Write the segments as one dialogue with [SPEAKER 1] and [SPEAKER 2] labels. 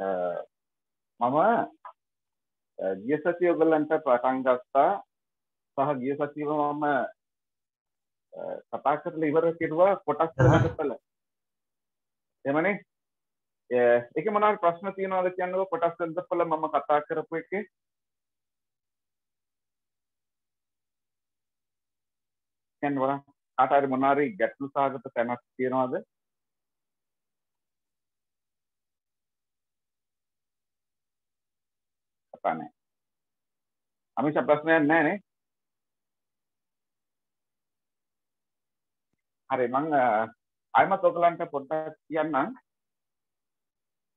[SPEAKER 1] මම ගිය සතිය ඔයගලන්ට පටන් ගත්තා. සහ ගිය සතියම මම කතා කරලා ඉවර කෙරුවා කොටස් වෙනකල එමනේ? ඒක මොනවාරි ප්‍රශ්න තියෙනවද කියන්නකෝ කොටස් වෙනකල මම කතා කරපු එකේ. කියන්න බලන්න කාට හරි මොනවාරි ගැටලු සහගත තැනක් තියෙනවද කතා නැහැ අමිෂ ප්‍රශ්නයක් නැහැ නේ හරි මං අයමත් ඔයගලන්ට පොඩ්ඩක් කියන්නම්.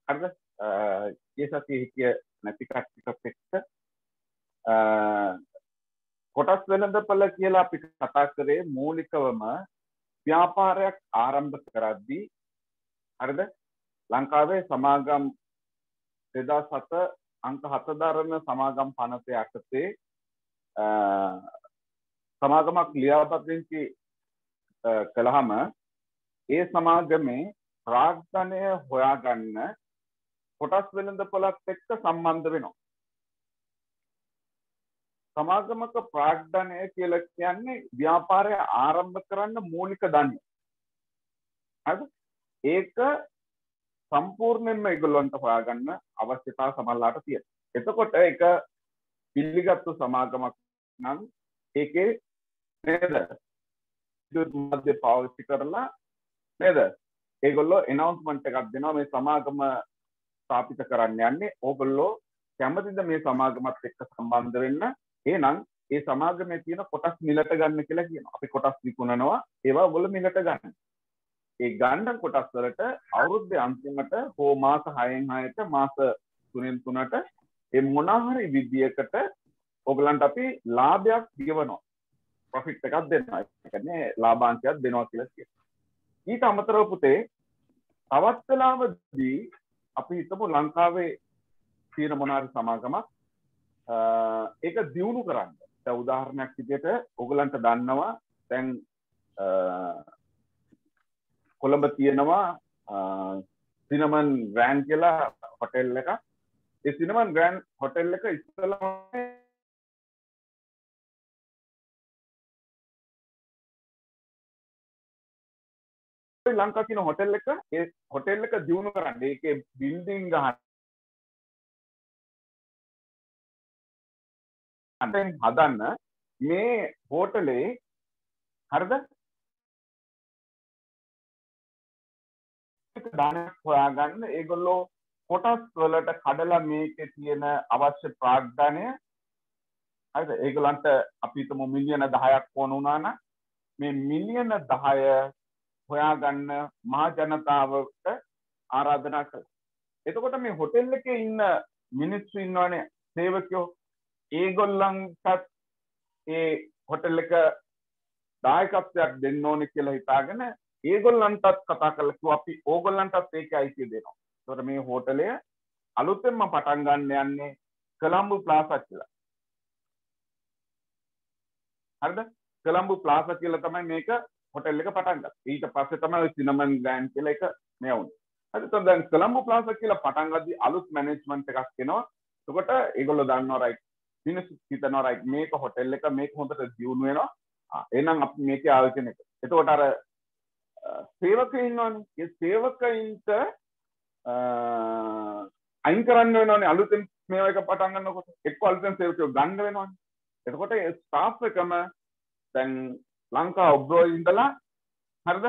[SPEAKER 1] හරිද? ඒ සතියේ හිටිය නැති කට්ටියත් එක්ක. කොටස් වෙළඳපළ කියලා අපි කතා කරේ මූලිකවම ව්‍යාපාරයක් ආරම්භ කරද්දී. හරිද? ලංකාවේ සමාගම් 2007 අංක 7 දරන සමාගම් පනත යටතේ සමාගමක් ලියාපදිංචි කළහම ඒ සමාගමේ ප්‍රාග්ධනය හොයාගන්න කොටස් වෙළඳපොලත් එක්ක සම්බන්ධ වෙනවා. සමාගමක ප්‍රාග්ධනය කියලා කියන්නේ ව්‍යාපාරය ආරම්භ කරන්න මූලික ධනය. හරිද? ඒක සම්පූර්ණයෙන්ම ඒගොල්ලන්ට හොයාගන්න අවශ්‍යතාව සමල්ලාට තියෙනවා. එතකොට ඒක පිළිගත්තු සමාගමක් නම් ඒකේ නේද? විද්‍යුත් මාධ්‍ය පාවිච්චි කරලා නේද? ඒගොල්ලෝ එනවුන්ස්මන්ට් එකක් දෙනවා මේ සමාගම ස්ථාපිත කරන්න යන්නේ. ඕගොල්ලෝ කැමතිද මේ සමාගමත් එක්ක සම්බන්ධ වෙන්න? එහෙනම් ඒ සමාගමේ තියෙන කොටස් මිලට ගන්න කියලා කියනවා. අපි කොටස් විකුණනවා. ඒවා ඔයගොල්ලෝ මිලට ගන්න. ඒ ගන්න කොටස් වලට අවුරුද්දේ අන්තිමට හෝ මාස 6න් 6ට මාස 3න් 3ට ඒ මොනහරි විදියකට ඔයගලන්ට අපි ලාභයක් ගෙවනවා. ප්‍රොෆිට් එකක් දෙනවා. ඒ කියන්නේ ලාභාංශයක් දෙනවා කියලා කියනවා. ඊට අමතරව පුතේ තවත් වෙලාවදී අපි හිතමු ලංකාවේ තියෙන මොනාරි සමාගමක් ඒක දියුණු කරන්න. දැන් උදාහරණයක් විදිහට ඔයගලන්ට දන්නවා දැන් කොළඹ තියෙනවා සිනමන් ග්‍රෑන්් කියලා හොටෙල් එක ඒ සිනමන් ග්‍රෑන්් හොටෙල් එක ඉස්සලම ලංකා කියන හොටෙල් එක ඒ හොටෙල් එක දියුණු කරන්න ඒකේ බිල්ඩින් ගහන්න හදන්න. මේ හෝටලේ හරිද? දානයක් හොයාගන්න. ඒගොල්ලෝ කොටස් වලට කඩලා මේකේ තියෙන අවශ්‍ය ප්‍රාග්ධනය හරිද? ඒගොල්ලන්ට අපි හිතමු මිලියන 10ක් ඕන වුණා නම් මේ මිලියන 10 හොයාගන්න මහා ජනතාවට ආරාධනා කළා. එතකොට මේ හොටෙල් එකේ ඉන්න මිනිස්සු ඉන්නවනේ සේවකයෝ. ඒගොල්ලන්ටත් ඒ හොටෙල් එක දායකත්වයක් දෙන්න ඕනේ කියලා හිතාගෙන ඒගොල්ලන්ටත් කතා කරලා කිව්වා අපි ඕගොල්ලන්ටත් ඒකේ අයිතිය දෙනවා. ඒතකොට මේ හෝටලය අලුතෙන්ම පටන් ගන්න යන්නේ කොළඹ ප්ලාසා කියලා. හරිද? කොළඹ ප්ලාසා කියලා තමයි මේක හොටෙල් එක පටන් ගත්තේ. ඊට පස්සේ තමයි සිනමන් ග්‍රෑන්ඩ් කියලා එක මේ වුණේ. හරි එතකොට දැන් කොළඹ ප්ලාසා කියලා පටන් ගද්දි අලුත් මැනේජ්මන්ට් එකක් එනවා. එතකොට ඒගොල්ලෝ දන්නවා රයිට් මිනිස්සු හිතනවා රයිට් මේක හොටෙල් එක මේක හොඳට දියුණු වෙනවා. එහෙනම් අපි මේකේ ආයෝජනය කරමු. එතකොට අර සේවකයෝ ඉන්නවනේ. ඒ සේවකයින්ට අයින් කරන්න වෙනවනේ අලුතෙන් මේවා එක පටන් ගන්නකොට එක්ක අලුතෙන් සේවකයෝ ගන්න වෙනවනේ. එතකොට ඒ ස්ටාෆ් එකම දැන් ලංකා ඔබ්රෝ ඉඳලා හරිද?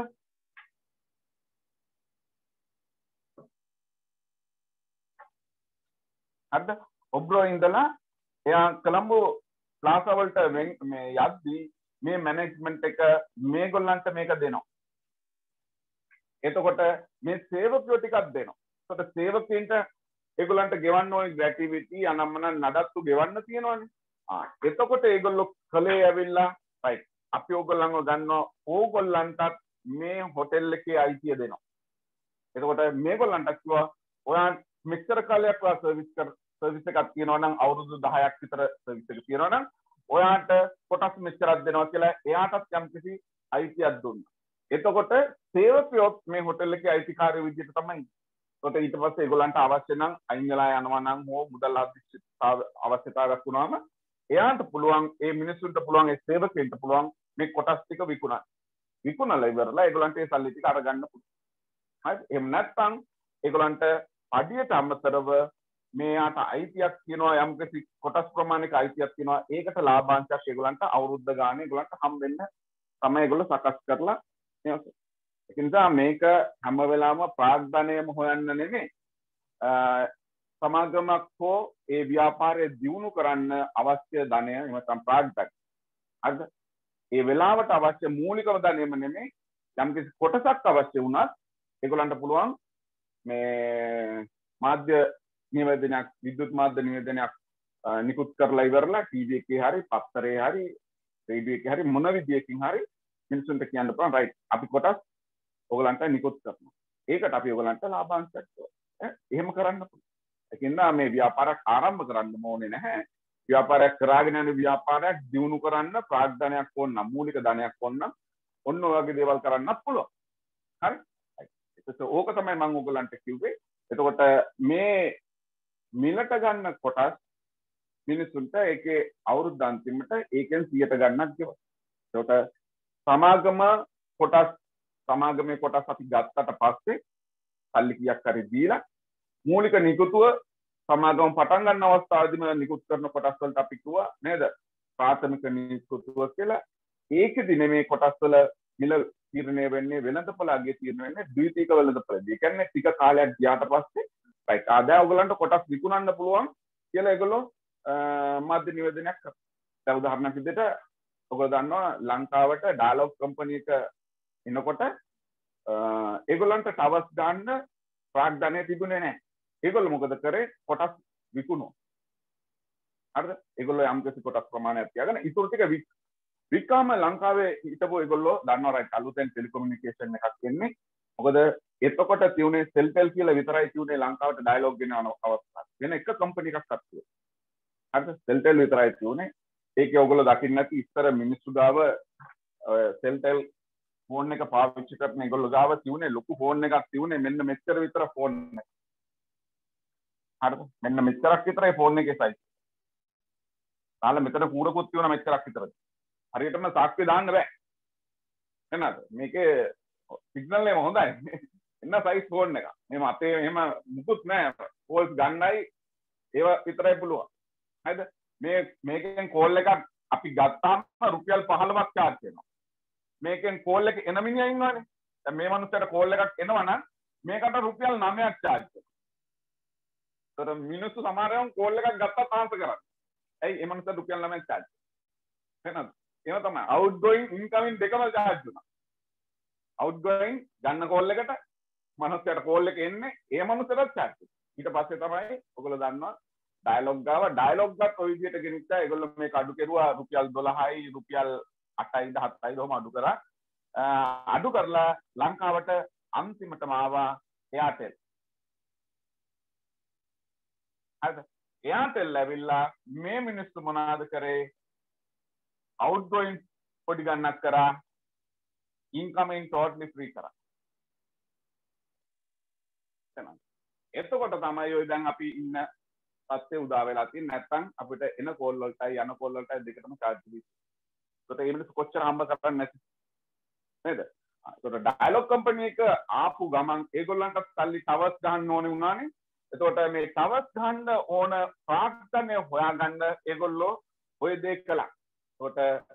[SPEAKER 1] හරිද? ඔබ්රෝ ඉඳලා එයා කොළඹ ප්ලාසා වලට මේ යද්දී මේ මැනේජ්මන්ට් එක මේගොල්ලන්ට මේක දෙනවා. එතකොට මේ සේවකයෝ ටිකක් දෙනවා. එතකොට සේවකයන්ට ඒගොල්ලන්ට ගෙවන්න ඕනේ ග්‍රැටිවිටි අනම්මන නඩත්තු ගෙවන්න තියෙනවානේ. ආ එතකොට ඒගොල්ලෝ කලේ ඇවිල්ලා රයිට් අපි ඕගොල්ලන්ව ගන්නවා ඕගොල්ලන්ටත් මේ හොටෙල් එකේ අයිතිය දෙනවා. එතකොට මේගොල්ලන්ට කිව්වා ඔයා මෙච්චර කාලයක් ඔයා සර්විස් කර සර්විස් එකක් තියෙනවා නම් අවුරුදු 10ක් විතර සර්විස් එක තියෙනවා නම් ඔයාට කොටස් මෙච්චරක් දෙනවා කියලා එයාටත් යම්කිසි අයිතියක් දුන්නා. එතකොට සේවකයොත් මේ හොටෙල් එකේ අයිතිකාරය විදිහට තමයි කොට ඊට පස්සේ ඒගොල්ලන්ට අවශ්‍ය නම් අයින් වෙලා යනවා නම් හෝ මුදල් අවශ්‍යතාවයක් වුණාම එයාට පුළුවන් ඒ මිනිස්සුන්ට පුළුවන් ඒ සේවකයන්ට පුළුවන් මේ කොටස් ටික විකුණන්න. විකුණලා ඉවරලා ඒගොල්ලන්ට ඒ සල්ලි ටික අරගන්න පුළුවන්. හරි එහෙම නැත්නම් ඒගොල්ලන්ට අඩියට අමතරව මේයාට අයිතියක් තියෙනවා යම්කිසි කොටස් ප්‍රමාණයක අයිතියක් තියෙනවා ඒකට ලාභාංශයක් ඒගොල්ලන්ට අවුරුද්ද ගානේ ඒගොල්ලන්ට හම් වෙන්න තමයි ඒගොල්ලෝ සකස් කරලා ඒක නිසා මේක හැම වෙලාවම ප්‍රාග්ධනයම හොයන්න නෙමෙයි. සමාගමක් හෝ ඒ ව්‍යාපාරය දියුණු කරන්න අවශ්‍ය ධනය එහෙම නැත්නම් ප්‍රාග්ධන හරිද? ඒ වෙලාවට අවශ්‍ය මූලිකම ධනයම නෙමෙයි. යම්කිසි කොටසක් අවශ්‍ය වුණත් ඒගොල්ලන්ට පුළුවන් මේ මාධ්‍ය නිවේදනයක් විද්‍යුත් මාධ්‍ය නිවේදනයක් නිකුත් කරලා ඉවරලා ටීවී එකේ හරි පත්තරේ හරි රේඩියෝ එකේ හරි මොන විදියකින් හරි මිනිසුන්ට කියන්න පුළුවන් රයිට් අපි කොටස් ඔයගලන්ට නිකුත් කරනවා. ඒකට අපි ඔයගලන්ට ලාභාංශයක් එහෙම කරන්න පුළුවන්. ඒකින්ද මේ ව්‍යාපාරයක් ආරම්භ කරන්න ඕනේ නැහැ. ව්‍යාපාරයක් කරාගෙන යන ව්‍යාපාරයක් දියුණු කරන්න ප්‍රාග්ධනයක් ඕන මූලික ධනයක් ඕන ඔන්න ඔය වගේ දේවල් කරන්නත් පුළුවන්. හරි? එතකොට ඕක තමයි මම ඔයගලන්ට කිව්වේ. එතකොට මේ මිලට ගන්න කොටස් මිනිස්සුන්ට ඒකේ අවුරුද්ද අන්තිමට ඒකෙන් 100ට ගන්නත් ගෙවන. ඒකට සමාගම කොටස් සමාගමේ කොටස් අපි ගත්තට පස්සේ සල්ලි කීයක් හරි දීලා මූලික නිකුතුව සමාගම පටන් ගන්න අවස්ථාවේදීම නිකුත් කරන කොටස් වලට අපි කිව්වා නේද? ප්‍රාථමික නිකුතුව කියලා. ඒකෙදි නෙමේ කොටස් වල මිල තීරණය වෙන්නේ වෙළඳපොළ අගය තීරණය වෙන්නේ ද්විතීක වෙළඳපොළදී. ඒ කියන්නේ ටික කාලයක් ගියාට පස්සේ රයිට් ආදාය ඔයගලන්ට කොටස් විකුණන්න පුළුවන් කියලා ඒගොල්ලෝ මාධ්‍ය නිවේදනයක් කරනවා. දැන් උදාහරණයක් විදිහට ඔයගොල්ලෝ දන්නවා ලංකාවට ඩයලොග් කම්පැනි එක එනකොට ඒගොල්ලන්ට ටවර්ස් ගන්න ප්‍රාග්ධනය තිබුණේ නැහැ. ඒගොල්ලෝ මොකද කරේ කොටස් විකුණුවා. හරිද? ඒගොල්ලෝ යම් කිසි කොටස් ප්‍රමාණයක් තියාගෙන ඊටු ටික විකාම ලංකාවේ හිටපු ඒගොල්ලෝ දන්නවා රයිට් අලුතෙන් ටෙලිකොමියුනිකේෂන් එකක් එන්නේ. මොකද එතකොට තියුනේ සෙල්ටෙල් කියලා විතරයි තියුනේ ලංකාවට ඩයලොග් ගෙනවන අවස්ථාවක්. වෙන එක කම්පැනි එකක් අත්තුව. හරිද? සෙල්ටෙල් විතරයි තියුනේ. ඒකේ ඔයගොල්ලෝ දකින්න නැති ඉස්සර මිනිස්සු ගාව සෙල්ටෙල් ෆෝන් එක පාවිච්චි කරන ඒගොල්ලෝ ගාව තියුනේ ලොකු ෆෝන් එකක් තියුනේ මෙන්න මෙච්චර විතර ෆෝන් එක. හරිද? මෙන්න මෙච්චරක් විතරයි ෆෝන් එකේ සයිස්. තාල මෙතන කූරකුත් තියුණා මෙච්චරක් විතරද. හරියටම සාක්ෂි දාන්න බෑ. එන්නද? මේකේ සිගනල් එක හොඳයි. එන්න සයිස් ෆෝන් එක. මේ මතේ එහෙම මුකුත් නෑ. කෝල්ස් ගන්නයි ඒව විතරයි පුළුවන්. හරිද? මේ මේකෙන් කෝල් එකක් අපි ගත්තාම රුපියල් 15ක් charge වෙනවා. මේකෙන් කෝල් එක එන මිනිහා ඉන්නවනේ. දැන් මේ මනුස්සයාට කෝල් එකක් එනවා නම් මේකට රුපියල් 9ක් charge වෙනවා. ඒතර මිනිස්සු සමහරවම් කෝල් එකක් ගත්තත් ආන්සර් කරන්නේ. ඇයි ඒ මනුස්සයාට රුපියල් 9ක් charge වෙනවද? ඒව තමයි outgoing incoming දෙකම charge වෙනවා. outgoing ගන්න කෝල් එකට මනුස්සයට කෝල් එක එන්නේ ඒ මනුස්සයටත් charge ඊට පස්සේ තමයි ඔයගොල්ලෝ දන්නවා ඩයලොග් ගාව ඩයලොග් ගත් ඔය විදිහට ගෙනිච්චා ඒගොල්ලෝ මේක අඩු කෙරුවා රුපියල් 12යි රුපියල් 8යි 17යි දොම අඩු කරා. අඩු කරලා ලංකාවට අන්තිමටම ආවා එයාටෙල් හරිද? එයාටෙල් ඇවිල්ලා මේ මිනිස්සු මොනවද කරේ? outgoing පොඩි ගන්නක් කරා. incoming totally free කරා. එතකොට තමයි ඔය දැන් අපි ඉන්න තත්ත්වය උදා වෙලා තියෙන්නේ නැත්නම් අපිට එන කෝල් වලටයි යන කෝල් වලටයි දෙකටම charge දෙන්නේ. ඒකට ඒ මිනිස්සු කොච්චර හම්බ කරන්නේ නැති. නේද? ඒකට ඩයලොග් කම්පැනි එක ආපු ගමන් ඒගොල්ලන්ට සල්ලි තවස් ගන්න ඕනේ වුණානේ. එතකොට මේ තවස් ගන්න ඕන ප්‍රාර්ථනය හොයාගන්න ඒගොල්ලෝ ඔය දේ කළා. ඒකට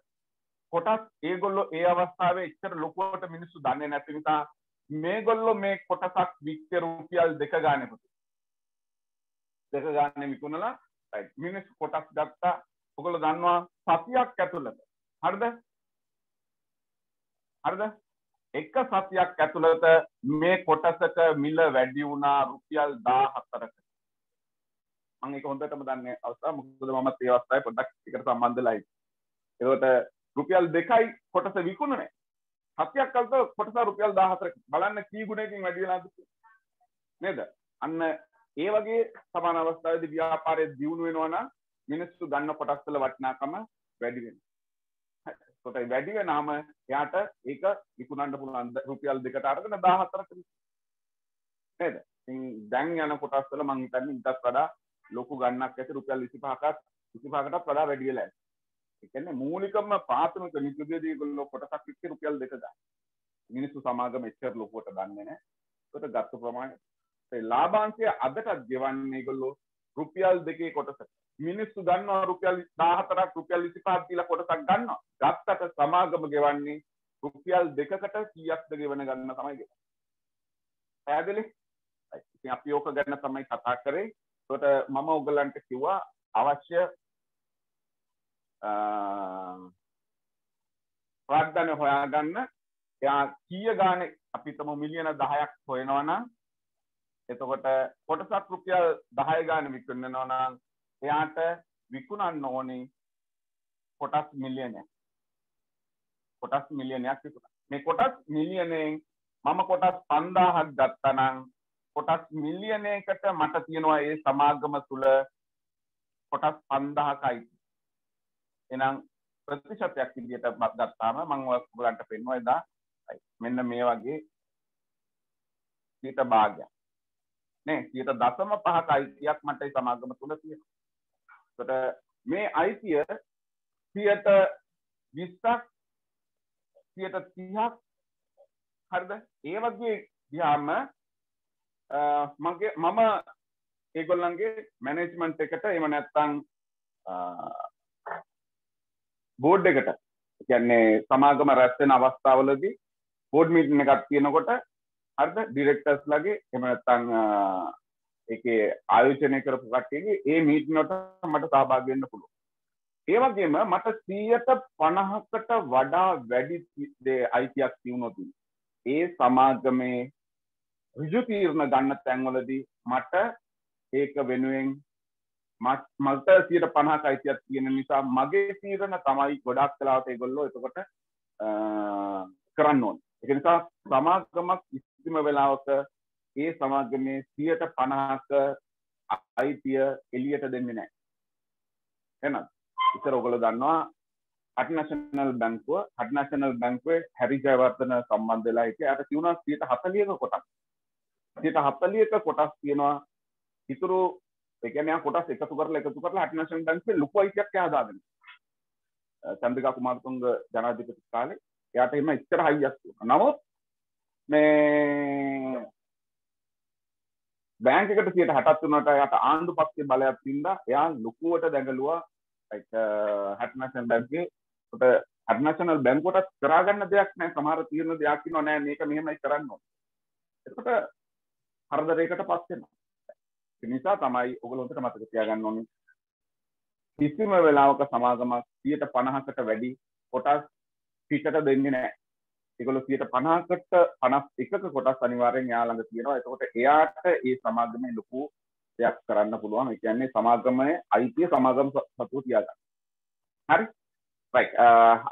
[SPEAKER 1] කොටස් ඒගොල්ලෝ ඒ අවස්ථාවේ එච්චර ලොකුවට මිනිස්සු දන්නේ නැති නිසා මේගොල්ලෝ මේ කොටසක් වික්ක රුපියල් දෙක ගානේ පුතේ. දෙක ගානේ විකුණලා රයිට් මිනිස්සු කොටස් ගත්තා. ඔයගොල්ලෝ දන්නවා සතියක් ඇතුළත. හරිද? හරිද? එක සතියක් ඇතුළත මේ කොටසක මිල වැඩි වුණා රුපියල් 14කට. මම ඒක හොඳටම දන්නේ අවස්ථාව මොකද මමත් ඒ අවස්ථාවේ පොඩ්ඩක් එකට සම්බන්ධලායි. ඒකට රුපියල් 2යි කොටස විකුණුනේ. සතියක් අල්ත කොටස රුපියල් 14ක බලන්න කී ගුණයකින් වැඩි වෙනවද නේද අන්න ඒ වගේ සමාන අවස්ථාවේදී ව්‍යාපාරයේ දියුණු වෙනවා නම් මිනිස්සු ගන්න කොටස් වල වටිනාකම වැඩි වෙනවා ඒකට වැඩි වෙනාම එයාට ඒක විකුණන්න පුළුවන් රුපියල් දෙකට අරගෙන 14කට නේද ඉතින් දැන් යන කොටස් වල මං හිතන්නේ ඊටත් වඩා ලොකු ගන්නක් ඇති රුපියල් 25කට 25කටත් වඩා වැඩි වෙලා ඇති. ඒ කියන්නේ මූලිකම ප්‍රාථමික නිකුතියදී ඒගොල්ලෝ කොටසක් එක්ක රුපියල් දෙක ගන්න. මිනිස්සු සමාගම එච්චර ලොකුවට දන්නේ නැහැ. ඒකට ගත්ත ප්‍රමාණය ඒ ලාභාංශය අදටත් ගෙවන්නේ ඒගොල්ලෝ රුපියල් දෙකේ කොටසක්. මිනිස්සු ගන්නවා රුපියල් 14ක් රුපියල් 25ක් දීලා කොටසක් ගන්නවා. ගත්තට සමාගම ගෙවන්නේ රුපියල් දෙකකට කීයක්ද ගෙවන ගන්න තමයි ගෙවන්නේ. පැහැදිලි? ඉතින් අපි ඕක ගැන තමයි කතා කරේ. ඒකට මම ඔයගලන්ට කිව්වා අවශ්‍ය ප්‍රාග්ධන හොයාගන්න එයා කීය ගානේ අපි හිතමු මිලියන 10ක් හොයනවා නම් එතකොට කොටසක් රුපියල් 10 ගානේ විකුණනවා නම් එයාට විකුණන්න ඕනේ කොටස් මිලියනයක්. කොටස් මිලියනයක් විකුණන. මේ කොටස් මිලියනෙන් මම කොටස් 5000ක් ගත්තා නම් කොටස් මිලියනයකට මට තියෙනවා ඒ සමාගම තුල කොටස් 5000කයි. එහෙනම් ප්‍රතිශතයක් විදිහට ගත්තාම මම ඔයගලන්ට පෙන්වනවා එදා මෙන්න මේ වගේ ඊට භාගයක්. නේ 0.5ක අයිතියක් මට ඒ සමාගම තුල තියෙනවා. ඒකට මේ අයිතිය 20ක් 30ක් හරිද? ඒ වගේ ගියාම මගේ මම ඒගොල්ලන්ගේ මැනේජ්මන්ට් එකට එහෙම නැත්නම් බෝඩ් එකට කියන්නේ සමාගම රැස් වෙන අවස්ථාවලදී බෝඩ් මීටින් එකක් තියෙනකොට හරිද ඩිරෙක්ටර්ස් ලගේ එහෙම නැත්නම් ඒකේ ආයෝජනය කරපු කට්ටියගේ ඒ මීටින් වලට මට සහභාගී වෙන්න පුළුවන්. ඒ වගේම මට 150කට වඩා වැඩි අයිතියක් තියුණොත් ඒ සමාගමේ ඍජු තීරණ ගන්න තැන්වලදී මට ඒක වෙනුවෙන් මට 150ක අයිතියක් තියෙන නිසා මගේ තීරණ තමයි ගොඩක් වෙලාවට ඒගොල්ලෝ එතකොට කරන්න ඕනේ. ඒක නිසා සමාගමක් කිසිම වෙලාවක ඒ සමාගමේ 150ක අයිතිය එළියට දෙන්නේ නැහැ. එහෙනම් ඉතර ඔයගොල්ලෝ දන්නවා අට්නැෂනල් බැංකුව අට්නැෂනල් බැංකුවේ හැරි ජයවර්ධන සම්බන්ධ වෙලා හිටිය. යාට තියුණා 140ක කොටස්. 140ක කොටස් තියෙනවා. ඉතුරු ඒ කියන්නේ යා කොටස් එකතු කරලා එකතු කරලා අට්නැෂනල් බැංකුවේ ලොකු අයිතියක් එයා හදාගෙන. චන්ද්‍රිකා කුමාරතුංග ජනාධිපති කාලේ එයාට එහෙම ඉච්චර හයියක් තියෙනවා. නමුත් මේ බෑන්ක් එකට 60ක් වුණාට එයාට ආණ්ඩු පක්ෂයේ බලයක් තින්දා එයා ලොකුවට දැඟලුවා හැටනැෂනල් බැංකේ කොට හැටනැෂනල් බැංකුවටත් කරාගන්න දෙයක් නැහැ සමහර තීරණ දෙයක් ඉන්නව නෑ මේක මෙහෙමයි කරන්න ඕනේ. එතකොට හරදරයකට පස් වෙනවා. ඒ නිසා තමයි ඔයගොල්ලෝ හොඳට මතක තියාගන්න ඕනේ. කිසිම වෙලාවක සමාගමක් 150කට වැඩි කොටස් පිටට දෙන්නේ නැහැ. ඒගොල්ලෝ 150කට 51ක කොටස් අනිවාර්යෙන් එයා ළඟ තියෙනවා. එතකොට එයාට ඒ සමාගමේ ලොකු දෙයක් කරන්න පුළුවන්. ඒ කියන්නේ සමාගමේ අයිතිය සමාගම සතුව තියාගන්න. හරි? රයිට්.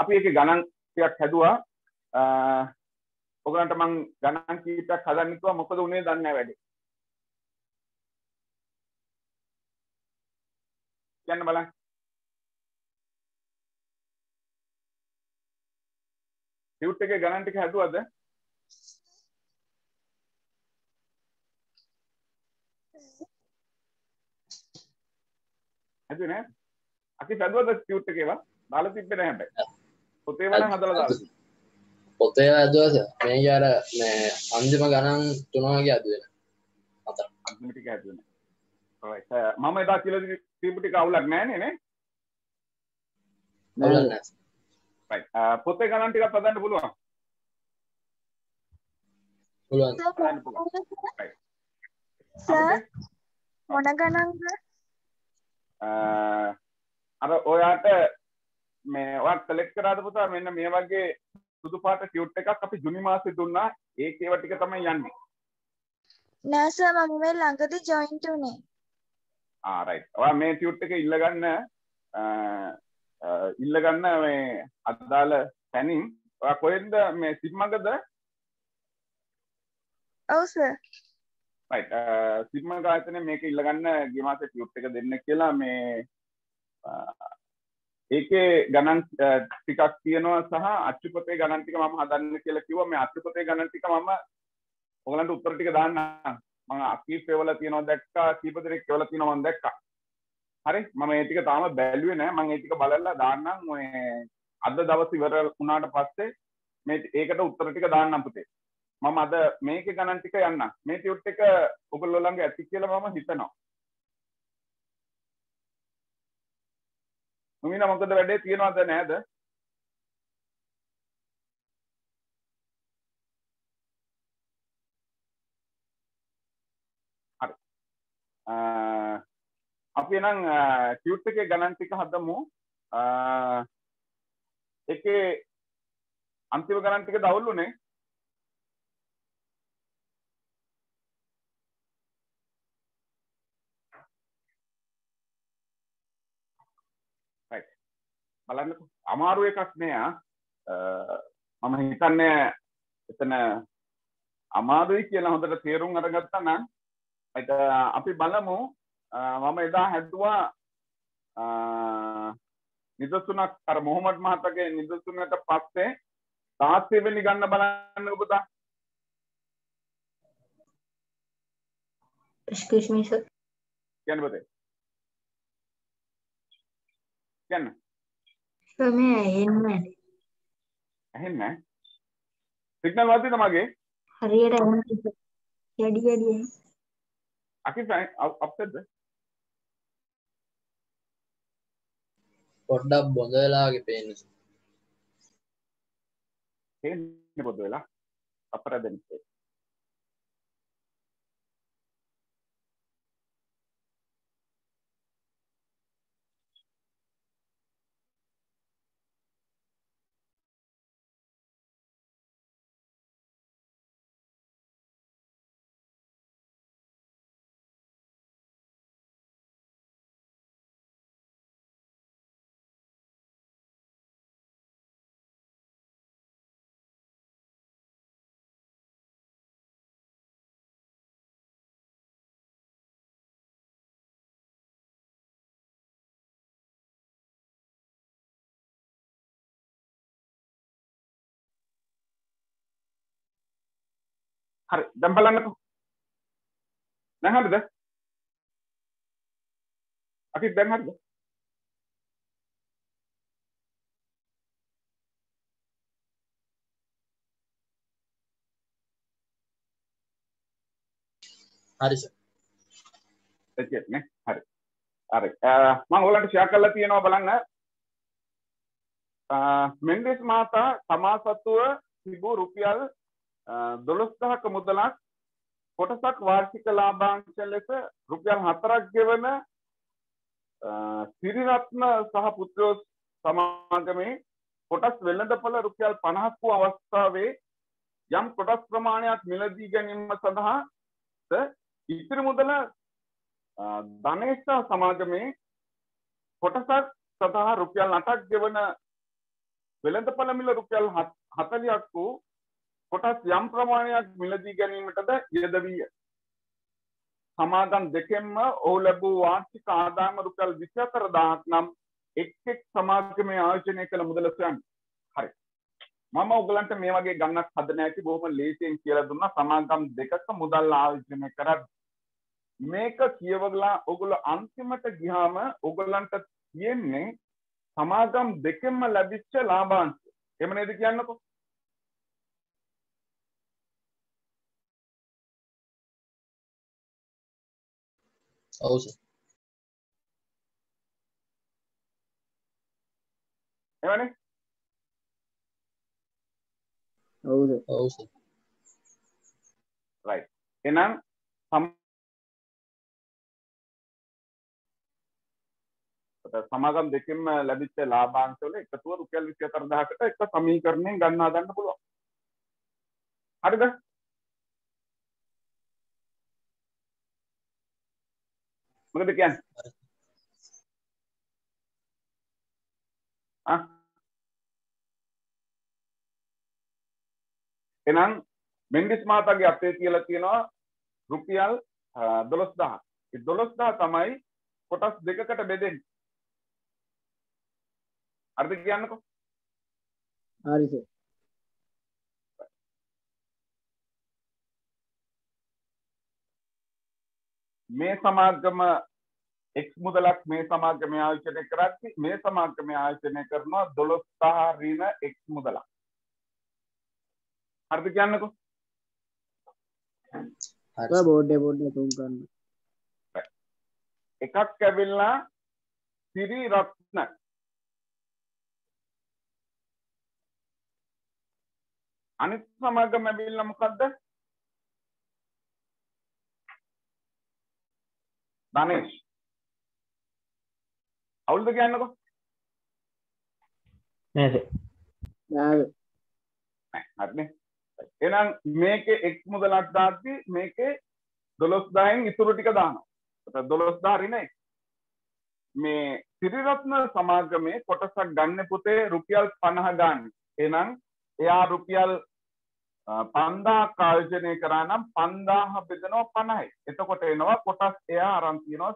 [SPEAKER 1] අපි ඒකේ ගණන් ටිකක් හැදුවා. ඔයගලන්ට මං ගණන් කීපයක් හදන්න කිව්වා. මොකද උනේ දන්නේ නැහැ වැඩි. කියන්න බලන්න. ටියුට් එකේ ගණන් ටික හැදුවද? හැදුවේ නෑ? අපි හැදුවද ටියුට් එකේවා? දාලා තිබ්බේ නෑ හැබැයි. පොතේ වල හදලා දාලා.
[SPEAKER 2] පොතේ ඇදුවස මේ අර මේ අන්තිම ගණන් තුන වගේ ඇදුවෙන.
[SPEAKER 1] හතර. අන්තිම ටික හැදුවේ නෑ. right. මම එදා කියලා තිබ්බ ටික අවුලක් නෑනේ නේ?
[SPEAKER 2] අවුලක් නෑ.
[SPEAKER 1] Right. පොතේ ගණන් ටිකක් හදන්න පුළුවන්.
[SPEAKER 2] පුළුවන්.
[SPEAKER 3] මොන ගණන්ද?
[SPEAKER 1] අර ඔයාට මේ ඔයා කලෙක්ට් කරාද පුතා? මෙන්න මේ වගේ සුදු පාට ටියුට් එකක් අපි ජුනි මාසේ දුන්නා. ඒකේව ටික තමයි යන්නේ.
[SPEAKER 3] නෑ සර් මම මේ ළඟදී ජොයින්ට් උනේ.
[SPEAKER 1] ආ රයිට් ඔයා මේ ටියුට් එක ඉල්ලගන්න ඉල්ලගන්න මේ අදාළ තැනින්. කොහෙන්ද මේ සිම්මගද
[SPEAKER 3] ඔව් සර්
[SPEAKER 1] රයිට් සිම්ම ගායතනය මේක ඉල්ලගන්න ගිය මාසේ ටියුට් එක දෙන්න කියලා මේ ඒකේ ගණන් ටිකක් තියෙනවා සහ අච්චුපතේ ගණන් ටික මම හදන්න කියලා කිව්වා. මේ අච්චුපතේ ගණන් ටික මම ඔයගලන්ට උත්තර ටික දාන්න. මම අකීප් එවලා තියෙනවා දැක්කා කීප දෙනෙක් එවලා තියෙනවා මම දැක්කා හරි මම ඒ ටික තාම බැලුවේ නෑ. මම ඒ ටික බලලා දාන්නම්. ඔය අද දවස් ඉවර වුණාට පස්සේ මේ ඒකට උත්තර ටික දාන්නම් පුතේ. මම අද මේකේ ගණන් ටික යන්නම්. මේ ටියුට් එක ඔයගොල්ලෝ ළඟ ඇති කියලා මම හිතනවා. මුමිනා මොකද වැඩේ? තියනවද නෑද හරි. අපි එනම් ටියුට් එකේ ගණන් ටික හදමු. එකේ අන්තිම ගණන් ටික දවුල්ුනේ. බලන්න අමාරු එකක් නෑ මම හිතන්නේ එතන අමාරුයි කියලා හොඳට තේරුම් අරගත්තා නම් අපි බලමු. මම එදා හැදුවා නිදසුනක් අර මොහොමඩ් මහත්තගේ නිදසුනට පස්සේ තාත්සෙවෙනි ගන්න බලන්න ඔබතා
[SPEAKER 4] Excuse me, sir.
[SPEAKER 1] කියන්න පොතේ කියන්න.
[SPEAKER 4] Sir, මේ ඇහෙන්නේ
[SPEAKER 1] ඇහෙන්නේ සිග්නල් වදිනවද මගේ?
[SPEAKER 4] හරියට ඇහෙන්නේ sir. යඩි යඩි ඇහෙන්නේ.
[SPEAKER 1] අකි අප්සෙට්ද
[SPEAKER 2] පොඩ්ඩක් බොඳ වෙලාගේ පේන්න
[SPEAKER 1] තේන්නේ පොදු වෙලා අපරදනිත්තේ හරි. දැන් බලන්නකෝ. දැන් හරිද? අපි දැන් හරිද?
[SPEAKER 2] හරි සර්
[SPEAKER 1] එච්චර නේ? හරි. හරි. මම ඔයගලන්ට ෂෙයා කරලා තියෙනවා බලන්න. මෙන්ඩිස් මහතා තමා සතුව තිබූ රුපියල් දොළොස්දහක මුදලක් කොටසක් වාර්ෂික ලාභාංශ ලෙස රුපියල් හතරක් ගෙවන සිරිරත්න සහ පුත්‍රයෝ සමාගමේ කොටස් වෙළඳපොළ රුපියල් පණහක් වූ අවස්ථාවේ යම් කොටස් ප්‍රමාණයක් මිලදී ගැනීම සඳහා ඉතිරි මුදල ධනේශ සමාගමේ කොටසක් සඳහා රුපියල් අටක් ගෙවන වෙළඳපොළ මිල රුපියල් හතලියක් වූ කොටස් යම් ප්‍රමාණයක් මිලදී ගැනීමටද යෙදවීය. සමාගම් දෙකෙන්ම ඔහු ලැබූ වාර්ෂික ආදායම රුපියල් 24000ක් නම් එක් එක් සමාගමේ ආයෝජනය කළ මුදල සොයන්න. හරි. මම ඔයගලන්ට මේ වගේ ගණනක් හදන්න ඇති බොහොම ලේසියෙන් කියලා දුන්නා සමාගම් දෙකක මුදල් ආයෝජනය කරද්දී. මේක කියවලා ඔයගොල්ලෝ අන්තිමට ගියාම ඔයගලන්ට තියෙන්නේ සමාගම් දෙකෙන්ම ලැබිච්ච ලාභාංශ. එහෙම නේද කියන්නකෝ?
[SPEAKER 2] ඔව් සර්
[SPEAKER 1] එවනේ?
[SPEAKER 2] ඔව් සර්
[SPEAKER 1] රයිට් එහෙනම් සමාගම් දෙකෙන්ම ලැබිච්ච ලාභාංශ වල එකතුව රුපියල් 24000කට එක සමීකරණයෙන් ගන්න හදන්න පුළුවන්. හරිද? මොකද කියන්නේ? ආ එහෙනම් මෙන්ඩිස් මහතාගේ අපේ කියලා තියෙනවා රුපියල් 12000. ඒ 12000 තමයි කොටස් දෙකකට බෙදෙන්නේ. හරිද කියන්නකෝ?
[SPEAKER 4] හරි සර්.
[SPEAKER 1] මේ සමාගම එක් මුදලක් මේ සමාගමේ ආයෝජනය කරද්දී මේ සමාගමේ ආයෝජනය කරනවා 12000 ඍණ එක් මුදලක්. හරිද කියන්නකෝ?
[SPEAKER 2] හරි
[SPEAKER 4] බෝඩ්ඩේ බෝඩ්ඩේ තුම් කරන්න
[SPEAKER 1] එකක් ඇවිල්ලා සිරි රත්න අනිත් සමාගම ඇවිල්ලා මොකද්ද? ධනේෂ්. අවුල්ද කියන්නකෝ? හරිනේ. එහෙනම් මේකේ එක් මුදලක් දාද්දි මේකේ 12000න් ඉතුරු ටික දානවා. එතකොට 12000 රිනේ. මේ සිරිරත්න සමාගමේ කොටසක් ගන්න පුතේ රුපියල් 50 ගන්න. එහෙනම් එයා රුපියල් 5000 ආයෝජනය කරා නම් 5000 බෙදනවා 50යි. එතකොට එනවා කොටස් එයා අරන් තියනවා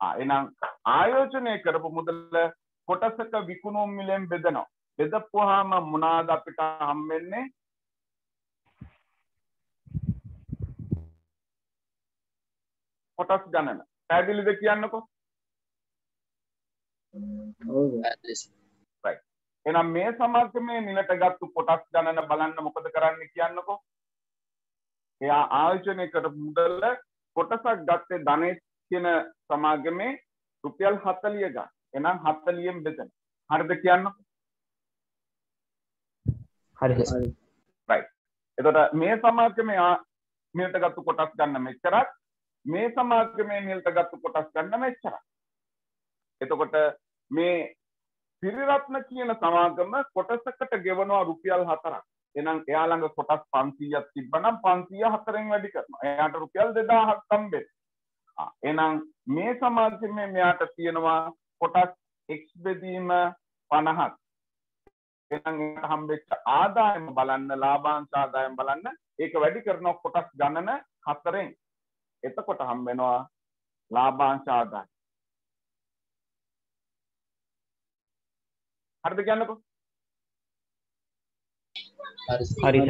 [SPEAKER 1] 100ක්. ආ එහෙනම් ආයෝජනය කරපු මුදල කොටසක විකුණුම් මිලෙන් බෙදනවා. බෙදපුවාම මොනවාද අපිට හම්බෙන්නේ? කොටස් ගණන. පැහැදිලිද කියන්නකෝ? එහෙනම් මේ සමාගමේ මිලට ගත්තු කොටස් ගණන බලන්න මොකද කරන්න කියන්නකෝ? එයා ආයෝජනය කරපු මුදල කොටසක් ගත්තේ ධනේෂ් කියන සමාගමේ රුපියල් 40 ගන්න. එහෙනම් 40න් බෙදෙන. හරිද කියන්නකෝ?
[SPEAKER 5] හරි
[SPEAKER 4] හරි
[SPEAKER 1] එතකොට මේ සමාගමේ මිලට ගත්තු කොටස් ගන්න මෙච්චරක් මේ සමාගමේ මිලට ගත්තු කොටස් ගන්න මෙච්චරක්. එතකොට මේ සිරිරත්න කියන සමාගම කොටසකට ගෙවනවා රුපියල් 4ක්. එහෙනම් එයා ළඟ කොටස් 500ක් තිබ්බනම් 500 හතරෙන් වැඩි කරනවා. එයාට රුපියල් 2000ක් හම්බෙයි. ආ එහෙනම් මේ සමාගමේ මෙයාට තියෙනවා කොටස් x බෙදීම 50ක්. එහෙනම් එයාට හම්බෙච්ච ආදායම බලන්න ලාභාංශ ආදායම බලන්න ඒක වැඩි කරනවා කොටස් ගණන හතරෙන්. එතකොට හම්බ වෙනවා ලාභාංශ ආදායම. හරිද කියන්නකෝ?
[SPEAKER 2] හරි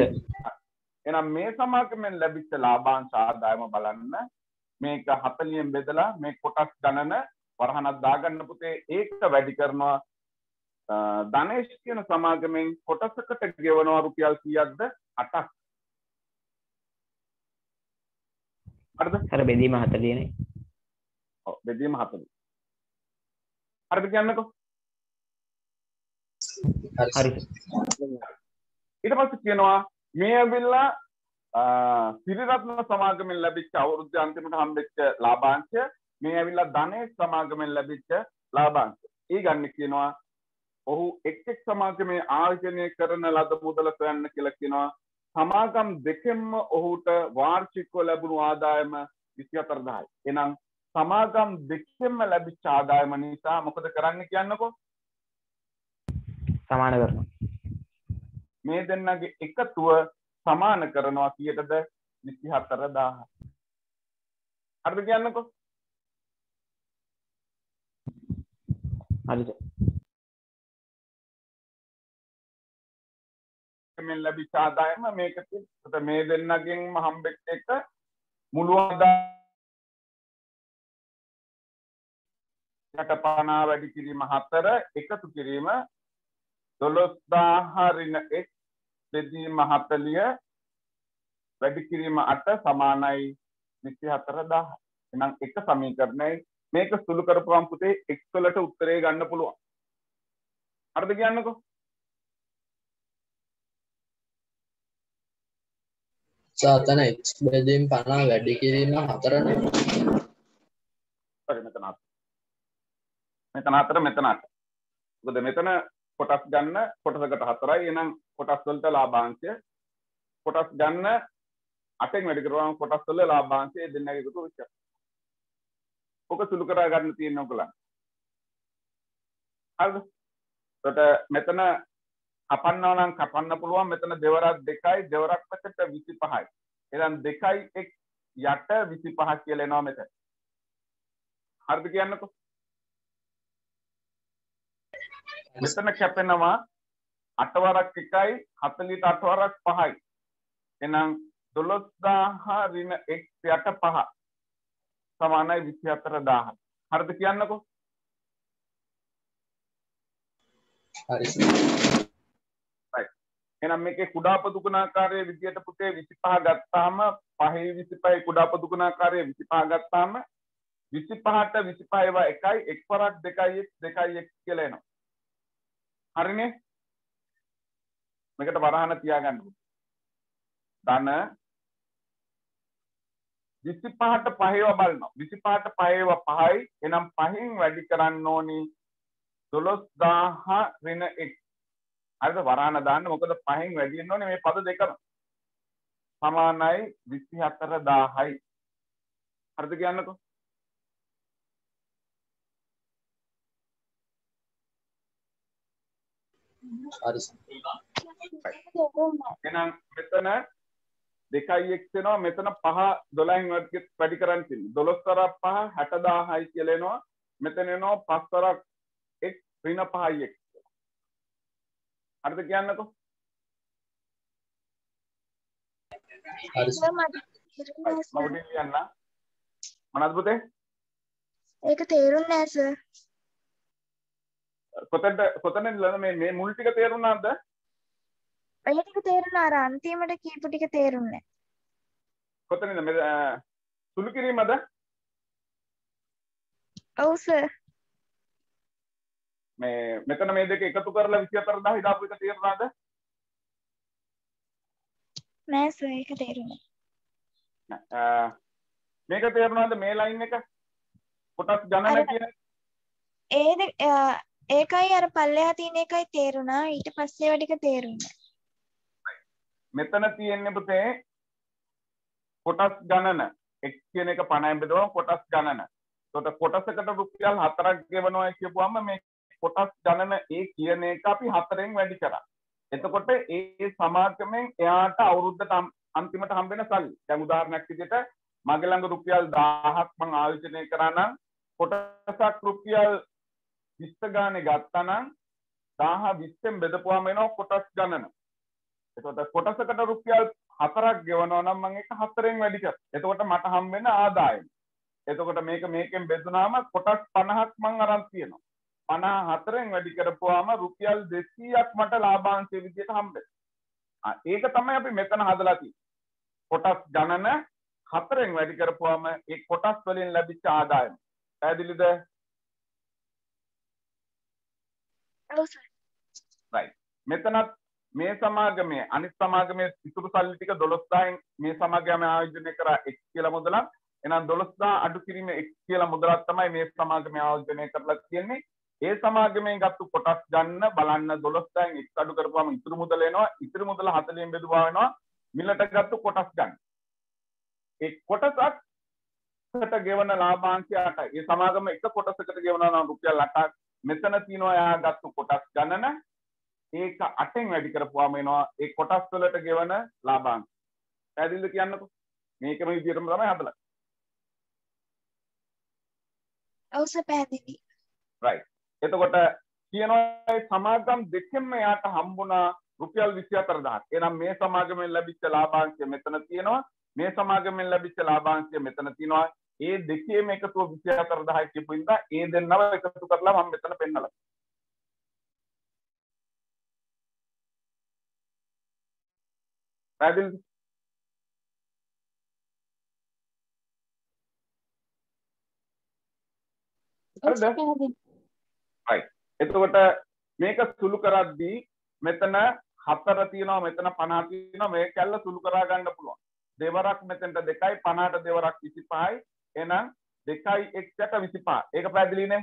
[SPEAKER 1] එහෙනම් මේ සමාගමෙන් ලැබිච්ච ලාභාංශ ආදායම බලන්න මේක 40න් බෙදලා මේ කොටස් ගණන වරහනක් දාගන්න පුතේ ඒක වැඩි කරනවා. අ, ධනේෂ් කියන සමාගමෙන් කොටසකට ගෙවනවා රුපියල් 100ක්ද 8ක් හරිද?
[SPEAKER 5] සර් බෙදීම 40 නේ.
[SPEAKER 1] ඔව් බෙදීම 40 හරිද කියන්නකෝ?
[SPEAKER 2] හරි.
[SPEAKER 1] ඊට පස්සේ කියනවා මේ ඇවිල්ලා සිරිරත්න සමාගමෙන් ලැබිච්ච අවුරුද්ද අන්තිමට හම්බෙච්ච ලාභාංශය මේ ඇවිල්ලා ධනේෂ් සමාගමෙන් ලැබිච්ච ලාභාංශය. ඊ ගන්න කියනවා ඔහු එක් එක් සමාගමේ ආයෝජනය කරන ලද මුදල සොයන්න කියලා කියනවා. සමාගම් දෙකෙන්ම ඔහුට වාර්ෂිකව ලැබුණු ආදායම 24000යි. එහෙනම් සමාගම් දෙකෙන්ම ලැබිච්ච ආදායම නිසා මොකද කරන්න කියන්නකෝ?
[SPEAKER 5] සමාන කරනවා
[SPEAKER 1] මේ දෙන්නගේ එකතුව සමාන කරනවා කීයටද? 24000 හරිද කියන්නකෝ?
[SPEAKER 5] හරි සර්
[SPEAKER 1] මෙන් ලැබිච්ච ආදායම මේක තියෙත් මේ දෙන්නගෙන්ම හම්බෙච්ච එක මුළු ආදායමට පනා වැඩි කිරීම හතර එකතු කිරීම 12000 ඍණ එක් බෙදීම 40 වැඩි කිරීම 8 සමානයි 24000 එහෙනම් එක සමීකරණයි. මේක සුළු කරපුවම් පුතේ x වලට උත්තරේ ගන්න පුළුවන්. හරිද කියන්නකෝ?
[SPEAKER 2] සාතන එක් බෙදීම් 50 වැඩි කිරීම හතරනේ.
[SPEAKER 1] මෙතන. මෙතන හතර මෙතන අට. මොකද මෙතන කොටස් ගන්න කොටසකට හතරයි. එහෙනම් කොටස් වලට ලාභාංශය කොටස් ගන්න අටෙන් වැඩි කරනවා කොටස් වල ලාභාංශය දෙන්නගේ එකතු වෙච්ච. ඔක සුළු කරා ගන්න තියෙන ඔයගලන්. හරිද? එතකොට මෙතන කපන්නවා නම් කපන්න පුළුවන් මෙතන දෙවරක් දෙකයි දෙවරක් පැත්තට 25යි. එහෙනම් දෙකයි එක් යට 25 කියලා එනවා මෙතන. හරිද කියන්නකෝ මෙතන කැපෙනවා අටවරක් එකයි හතලිට අටවරක් පහයි. එනම් දොළොස්දාහ රින එක් යට පහ. සමානයි 24000 හරිද කියන්නකෝ?
[SPEAKER 2] හරි. සර්
[SPEAKER 1] එහෙනම් මේකේ කුඩාපදු ගුණාකාරයේ විදියට පුතේ 25 ගත්තාම 5 25 කුඩාපදු ගුණාකාරයේ 25 ගත්තාම 25ට 25 ඒවා එකයි එක් වරක් දෙකයි එක් දෙකයි එක් කියලා එනවා. හරිනේ? මේකට වරහන තියාගන්න. ධන 25ට 5 ඒවා බලනවා. 25ට 5 ඒවා 5යි. එහෙනම් 5න් වැඩි කරන්න ඕනි 12000 ඍණ 1. හරිද වරාණ දාන්න මොකද පහෙන් වැඩි වෙන්න ඕනේ මේ පද දෙකම සමානයි 24000යි හරිද කියන්නකෝ
[SPEAKER 2] හරි. සර්
[SPEAKER 1] එහෙනම් මෙතන දෙකයි එක් වෙනවා. මෙතන පහ 12න් වැඩි කරන් තියෙන්නේ 12 තරක් පහ 60000යි කියලා එනවා. මෙතන එනවා පස් තරක් එක් ඍණ පහයි එක්. හරිද කියන්නකෝ?
[SPEAKER 2] හරි. සර්
[SPEAKER 1] මම උඩින් ලියන්න මොනවද පුතේ?
[SPEAKER 3] ඒක තේරුන්නේ නැහැ සර්.
[SPEAKER 1] කොතනද කොතනද මේ මේ මුල් ටික තේරුණාද
[SPEAKER 3] ඒ ටික තේරුණා අර අන්තිමට කියපු ටික තේරුන්නේ
[SPEAKER 1] කොතනද මේ සුළු කිරීමද.
[SPEAKER 3] ඔව් සර්.
[SPEAKER 1] මේ මෙතන මේ දෙක එකතු කරලා 24000 දාපු එක තේරුණාද
[SPEAKER 3] නෑ සර් ඒක තේරුණා.
[SPEAKER 1] මේක තේරුණාද මේ ලයින් එක කොටස් ගණන කියන
[SPEAKER 3] ඒ ඒකයි අර පල්ලෙහා තියෙන එකයි තේරුණා. ඊට පස්සේ ඒවා ටික තේරුන්නේ.
[SPEAKER 1] මෙතන තියෙන්නේ පුතේ කොටස් ගණන එක් කියන එක 50න් බෙදුවම කොටස් ගණන. එතකොට කොටසකට රුපියල් 4ක් ගෙවනවා කියපුවම මේ කොටස් ගණන ඒ කියන එක අපි හතරෙන් වැඩි කරා. එතකොට ඒ සමාගමෙන් එයාට අවුරුද්දට අම්- අන්තිමට හම්බෙන සල්ලි. දැන් උදාහරණයක් විදිහට මගේ ළඟ රුපියල් 1000ක් මං ආයෝජනය කරා නම් කොටසක් රුපියල් 20 ගානේ ගත්තා නම් 1000 20න් බෙදපුවාම එනවා කොටස් ගණන. එතකොට කොටසකට රුපියල් 4ක් ගෙවනවා නම් මම ඒක හතරෙන් වැඩි කර. එතකොට මට හම් වෙන ආදායම. එතකොට මේක මේකෙන් බෙදුනාම කොටස් 50ක් මං අරන් තියෙනවා. 54න් වැඩි කරපුවාම රුපියල් 200ක් මට ලාභාංශය විදිහට හම්බෙනවා. ඒක තමයි අපි මෙතන හදලා තියෙන්නේ. කොටස් ගණන හතරෙන් වැඩි කරපුවාම ඒ කොටස් වලින් ලැබිච්ච ආදායම. පැහැදිලිද? මෙතනත් මේ සමාගමේ අනිත් සමාගමේ ඉතුරු සල්ලි ටික 12000න් මේ සමාගම ආයෝජනය කරා x කියලා මුදලක්. එහෙනම් 12000 අඩු කිරීම x කියලා මුදලක් තමයි මේ සමාගමේ ආයෝජනය කරලා තියෙන්නේ. ඒ සමාගමෙන් ගත්තු කොටස් ගන්න බලන්න 12000න් x අඩු කරපුවම ඉතුරු මුදල එනවා. ඉතුරු මුදල 40න් බෙදුවා වෙනවා. මිලට ගත්තු කොටස් ගන්න. ඒ කොටසක් ගෙවන ලාභාංශය 8යි. ඒ සමාගම එක කොටසකට ගෙවනවා නම් රුපියල් 8ක්. මෙතන තියෙනවා එයා ගත්තු කොටස් ගණන ඒක අටෙන් වැඩි කරපුවාම එනවා ඒ කොටස් වලට ගෙවන ලාභාංශ. පැහැදිලිද කියන්නකෝ? මේකම විදිහටම තමයි හදලා.
[SPEAKER 3] ඔව් සර් පැහැදිලි.
[SPEAKER 1] right. එතකොට කියනවා සමාගම් දෙකෙන්ම එයාට හම්බුණා රුපියල් 24000ක්. එහෙනම් මේ සමාගමෙන් ලැබිච්ච ලාභාංශය මෙතන තියෙනවා. මේ සමාගමෙන් ලැබිච්ච ලාභාංශය මෙතන තියෙනවා. ඒ දෙකේම එකතුව 24000යි කියපු ඉඳලා ඒ දෙන්නව එකතු කරලා මම මෙතන පෙන්නලා. පැහැදිලිද? හරිද?
[SPEAKER 3] පැහැදිලි.
[SPEAKER 1] එතකොට මේක සුළු කරද්දී මෙතන හතර තියෙනවා මෙතන 50 තියෙනවා මේ කැල්ල සුළු කරා ගන්න පුළුවන්. දෙවරක් මෙතනට දෙකයි 50ට දෙවරක් 25යි. එහෙනම් දෙකයි එක්කට 25. ඒක පැහැදිලිනේ?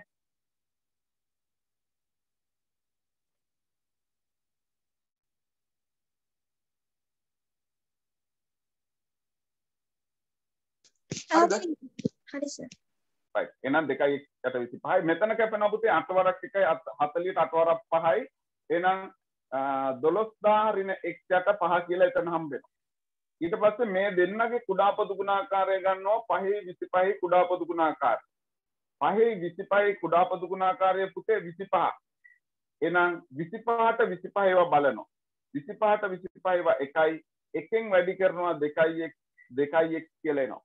[SPEAKER 1] හරිද?
[SPEAKER 3] හරි සර්.
[SPEAKER 1] right. එහෙනම් දෙකයි එක්කට 25යි. මෙතන කැපෙනවා පුතේ අටවරක් එකයි 40ට අටවරක් පහයි. එහෙනම් 12000 ඍණ එක්කට පහ කියලා එතන හම්බ වෙනවා. ඊට පස්සේ මේ දෙන්නගේ කුඩාපදු ගුණාකාරය ගන්නවා පහේ 25 කුඩාපදු ගුණාකාරය. පහේ 25 කුඩාපදු ගුණාකාරය පුතේ 25. එහෙනම් 25ට 25 ඒවා බලනවා. 25ට 25 ඒවා එකයි එකෙන් වැඩි කරනවා දෙකයි එක් දෙකයි එක් කියලා එනවා.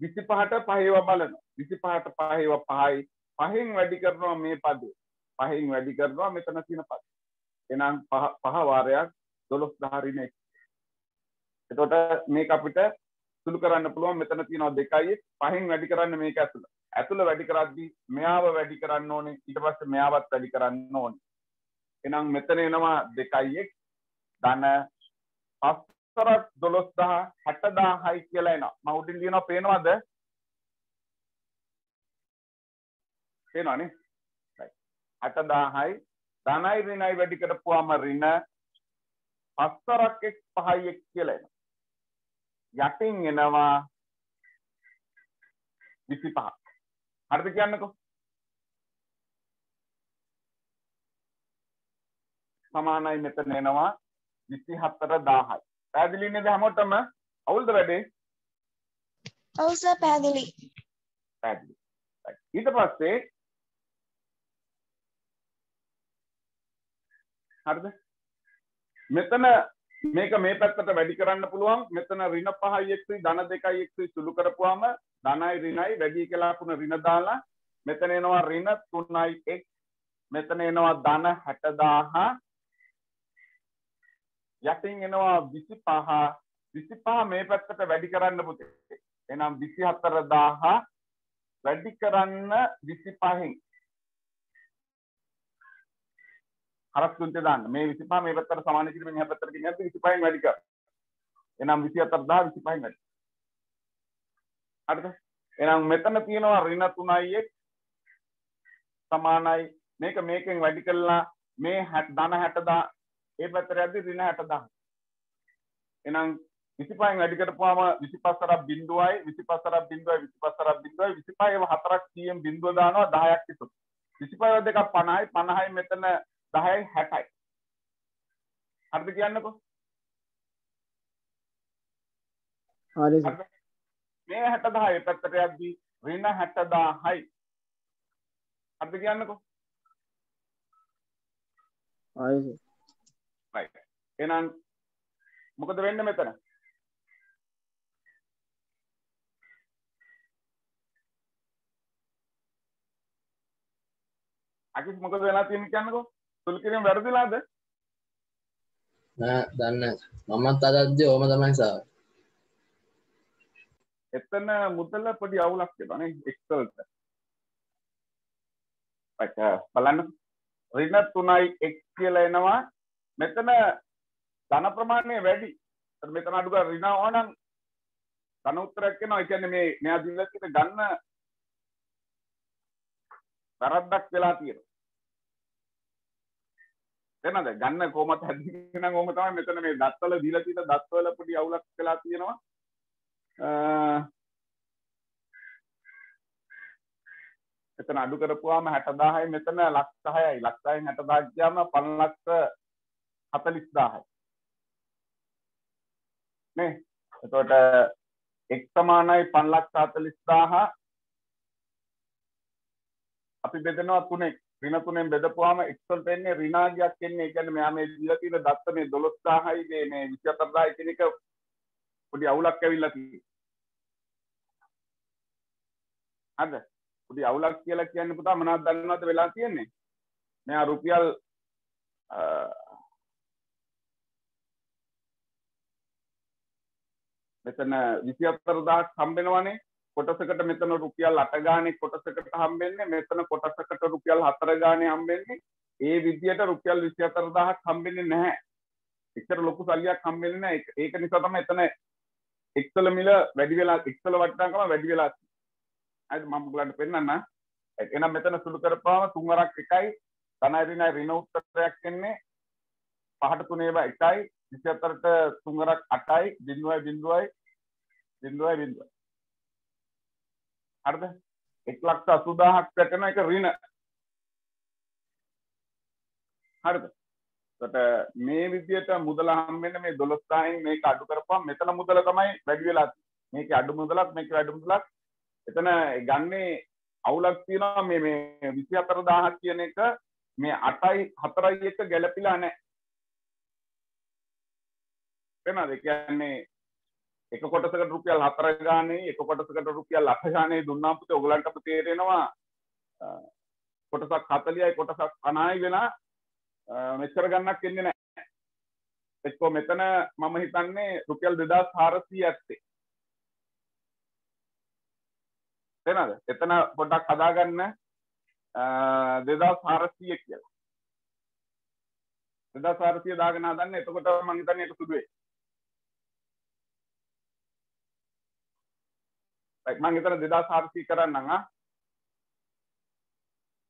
[SPEAKER 1] 25ට පහේව බලනවා 25ට පහේව පහයි පහෙන් වැඩි කරනවා මේ පදේ පහෙන් වැඩි කරනවා මෙතන තියෙන පද එහෙනම් පහ පහ වාරයක් 12000 ඍණ 1 එතකොට මේක අපිට සුළු කරන්න පුළුවන්. මෙතන තියෙනවා දෙකයි. පහෙන් වැඩි කරන්න මේක ඇතුළ. ඇතුළ වැඩි කරද්දී මෙයාව වැඩි කරන්න ඕනේ. ඊට පස්සේ මෙයාවත් වැඩි කරන්න ඕනේ. එහෙනම් මෙතන එනවා දෙකයි. ධන පස්තරක් 12000 60000යි කියලා එනවා. මම උඩින් ලියනවා. පේනවද? පේනවනේ හටදාහයි. ධනයි රිනයි වැඩි කරපුවාම රින පස්තරක් එක් පහයි එක් කියලා එනවා. යටින් එනවා විසි පහ හරිද කියන්නකෝ? සමානයි මෙතන එනවා විසි හත්තර දාහයි පැදිලිනේද හැමෝටම? අවුල්ද වැඩේ?
[SPEAKER 3] ඔව් සර් පැහැදිලි.
[SPEAKER 1] පැදිලි ඊට පස්සේ හරිද? මෙතන මේක මේ පැත්තට වැඩි කරන්න පුළුවන්. මෙතන ඍණ 5යි එක්සි ධන 2යි එක්සි සුළු කරපුවාම ධනයි ඍණයි වැඩි කියලා පුන ඍණ දාලා මෙතන එනවා ඍණ 3යි එක්. මෙතන එනවා ධන 60000 යටින් එනවා 25 25 මේ පැත්තට වැඩි කරන්න පුතේ. එහෙනම් 24000 වැඩි කරන්න 25න් හරස් තුන්ට දාන්න මේ 25 මේ පැත්තට සමාන කිරීමෙන් එහා පැත්තට ගෙනියද්දි 25න් වැඩි කර. එහෙනම් 24000 25න් වැඩි. හරිද? එහෙනම් මෙතන තියෙනවා ඍණ 3යි එක් සමානයි මේක මේකෙන් වැඩි කළා මේ ධන 60000 ඒ පැත්තට යද්දි ඍණ 60000. එහෙනම් 25න් වැඩි කරපුවාම 25 සරක් බිඳුවයි 25 සරක් බිඳුවයි 25 සරක් බිඳුවයි 25 ඒව හතරක් 100න් බිඳුව දානවා 10ක් ඉතුරු 25 දෙකක් 50යි 50යි මෙතන 10යි 60යි හරිද කියන්නකෝ. මේ 60000 ඒ පැත්තට යද්දී ඍණ 60000යි හරිද කියන්නකෝ? එහෙනම් මොකද වෙන්නේ මෙතන? අකිස් මොකද වෙලා තියෙන්නේ කියන්නකෝ සුළු කිරීම වැරදිලාද?
[SPEAKER 2] නෑ දන්න මමත් අදද්දි ඕම තමයි සාර්.
[SPEAKER 1] එතන මුදල පොඩි අවුලක් තියෙනවා නේ එක්සල්ට. right බලන්න. ඍණ 3යි x කියලා එනවා. මෙතන ධන ප්‍රමාණය වැඩි. මෙතන අඩු ගන්න ඍණ ඕනනම් ධන උත්තරයක් එනවා. ඒ කියන්නේ මේ මෙයා තියෙන ගන්න වැරද්දක් වෙලා තියෙනවා එනද ගන්න කොහොමද හැදෙන්නේ නම් ඕම තමයි මෙතන මේ දත්වල දීලා තියෙන දත්වල පොඩි අවුලක් වෙලා තියෙනවා. එතන අඩු කරපුවාම 60000යි මෙතන ලක්ෂ 6යි ලක්ෂ 6න් 60000 ගියාම 5 ලක්ෂ 40000යි නේ? එතකොට x සමානයි 5 ලක්ෂ 40000 අපි බෙදනවා තුනෙන් ඍණ තුනෙන් බෙදපුවාම x වලට එන්නේ ඍණාගයක් එන්නේ. ඒ කියන්නේ මෙයා මේ දීලා තියෙන දත්ත මේ 12000යි මේ මේ 24000යි කියන එක පොඩි අවුලක් ඇවිල්ලා තියෙනවා හරිද? පොඩි අවුලක් කියලා කියන්නේ පුතා මොනවද දන්නවද වෙලා තියෙන්නේ? මෙයා රුපියල් මෙතන 24000ක් හම්බෙනවනේ. කොටසකට මෙතන රුපියල් 8 ගානේ කොටසකට හම්බෙන්නේ මෙතන කොටසකට රුපියල් 4 ගානේ හම්බෙන්නේ. ඒ විදියට රුපියල් 24000ක් හම්බෙන්නේ නැහැ. එච්චර ලොකු සල්ලියක් හම්බෙන්නේ නැහැ. ඒක නිසා තමයි එතන එක්සල මිල වැඩි වෙලා එක්සල වටිනාකම වැඩි වෙලා හරිද? මම ඔයගලන්ට පෙන්නන්න. එහෙනම් මෙතන සුළු කරපුවාම තුන්වරක් එකයි. ධනයි ඍණයි ඍණ උත්තරයක් එන්නේ. පහට තුනේව එකයි. 24ට තුන්වරක් 8යි බිඳුවයි බිඳුවයි. බිඳුවයි බිඳුවයි. හරිද? 180000ක් වැටෙන එක ඍණ. හරිද? එතකොට මේ විදියට මුදල හම්බෙන්නේ මේ 12000න් මේක අඩු කරපුවම මෙතන මුදල තමයි වැඩි වෙලා මේකේ අඩු මුදලක් මේකේ වැඩි මුදලක්. එතන ගන්නේ අවුලක් තියෙනවා. මේ මේ 24000ක් කියන එක මේ 8යි 4යි එක ගැලපිලා නැහැ. වෙනද කියන්නේ එක කොටසකට රුපියල් 4 ගානේ එක කොටසකට රුපියල් 8 ගානේ දුන්නාම පුතේ ඔයගලන්ට අපිට තේරෙනවා අ, කොටසක් 40යි කොටසක් 50යි වෙලා අ, මෙච්චර ගන්නක් එන්නේ නැහැ. එක්කෝ මෙතන මම හිතන්නේ රුපියල් 2400 ඇත්තේ. තේනද? එතන පොඩ්ඩක් හදාගන්න අ, 2400 කියලා. 2400 දාගෙන හදන්න එතකොට මම හිතන්නේ ඒක සුදු වෙයි. Right මම හිතන 2400 කරන්නම් ආ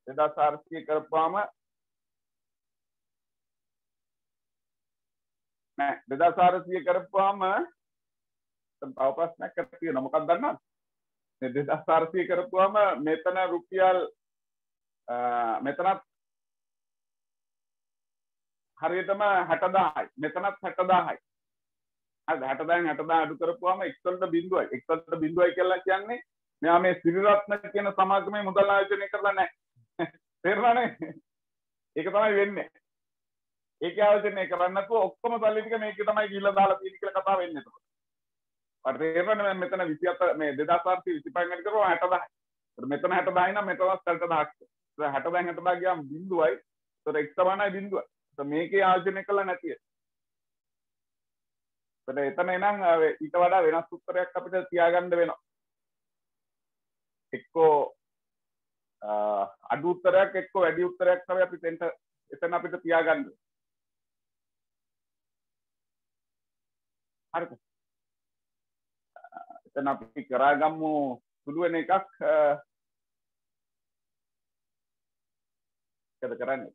[SPEAKER 1] 2400 කරපුවාම නෑ 2400 කරපුවාම තව ප්‍රශ්නයක් තියෙනවා මොකක්ද දන්නවද මේ 2400 කරපුවාම මෙතන රුපියල් අ, මෙතනත් හරියටම 60000යි මෙතනත් 60000යි හරිද 60000න් 60000 අඩු කරපුවාම x වලට බිඳුවයි. x වලට බිඳුවයි කියලා කියන්නේ මෙයා මේ සිරිරත්න කියන සමාගමේ මුදල් ආයෝජනය කරලා නැහැ. තේරුණානේ? ඒක තමයි වෙන්නේ. ඒක ආයෝජනය කරන්න නැතුව ඔක්කොම සල්ලි ටික මේකේ තමයි ගිහිල්ලා දාලා තියෙන්නේ කියලා කතාව වෙන්නේ එතකොට. මට තේරෙන්නේ මම මෙතන 27 මේ 2425 වැඩි කරුවා 60000 ඒත් මෙතන 60000යි නම් මෙතනත් 60000ක් 60000 60000 ගියාම බිඳුවයි. ඒතර x සමානයි බිඳුවයි. ඒත් මේකේ ආයෝජනය කළා නැතිය ඒත් එතන එනම් අ, ඊට වඩා වෙනස් උත්තරයක් අපිට තියාගන්න වෙනවා. එක්කෝ අ, අඩු උත්තරයක් එක්කෝ වැඩි උත්තරයක් තමයි අපි එතන එතන අපිට තියාගන්න. හරිද එතන අපි කරාගම්මු සුළු වෙන එකක් අ, මොකද කරන්නේ.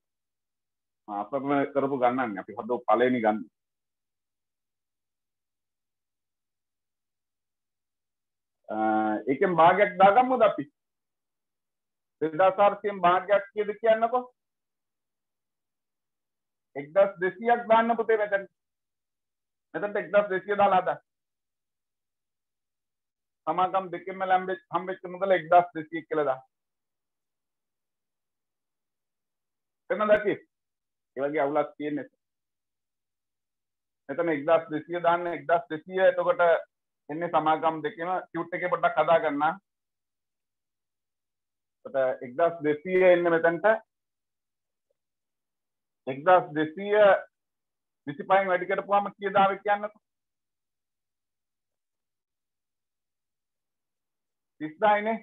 [SPEAKER 1] අපරම කරපු ගන්නන්නේ අපි හදෝ පළවෙනි ගන්න ඒකෙන් භාගයක් දාගමුද අපි? 2400න් භාගයක් කීයද කියන්නකෝ. 1200ක් දාන්න පුතේ මෙතන. මෙතනට 1200 දාලා හදන්න. සමාගම් දෙකෙන්ම ලැම්බෙච්ච හම්බෙච්ච මුදල 1200 කියලා දාන්න. එතන දැකි. ඒ වගේ අවුලක් තියෙන්නේ. මෙතන 1200 දාන්න 1200 එතකොට එන්නේ සමාගම් දෙකේම ටියුට් එකේ පොඩ්ඩක් හදා ගන්න. එතකොට 1200 එන්නේ මෙතනට 1200 25න් වැඩි කරපුවාම කීයද ආවේ කියන්නකෝ. 30000 නේ.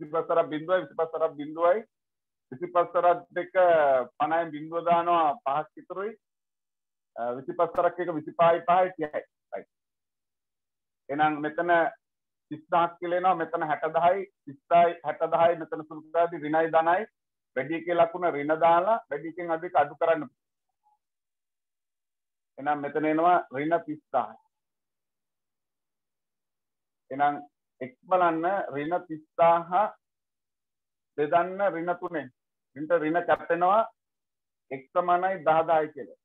[SPEAKER 1] විසිපස්සරක් බිඳුවයි විසිපස්සරක් බිඳුවයි විසිපස්සරක් දෙක පණයෙන් බිඳුව දානවා පහක් විතරුයි විසිපස්සරක් එක විසිපහයි පහයි තියයි එහෙනම් මෙතන 30000ක් කියලා එනවා. මෙතන 60000යි 30යි 60000යි මෙතන සුළුකාදී ඍණයි ධනයි. වැඩි එකේ ලකුණ ඍණ දාලා වැඩි එකෙන් අධික අඩු කරන්න. එහෙනම් මෙතන එනවා ඍණ 30000යි එහෙනම් එක් බලන්න ඍණ 30000 බෙදන්න ඍණ තුනෙන් ඍණට ඍණ කැපෙනවා x සමානයි 10000යි කියලා.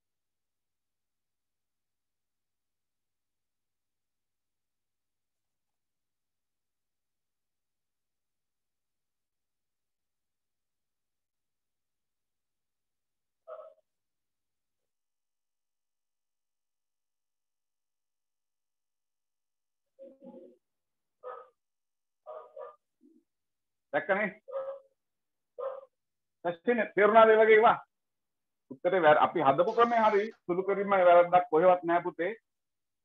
[SPEAKER 1] දැක්කනේ නැස්තිනේ තේරුණාද ඒ වගේ? ඒවා උත්තරේ වැර අපි හදපු ක්‍රමය හරි සුළු කිරීම වැරද්දක් කොහෙවත් නැහැ පුතේ.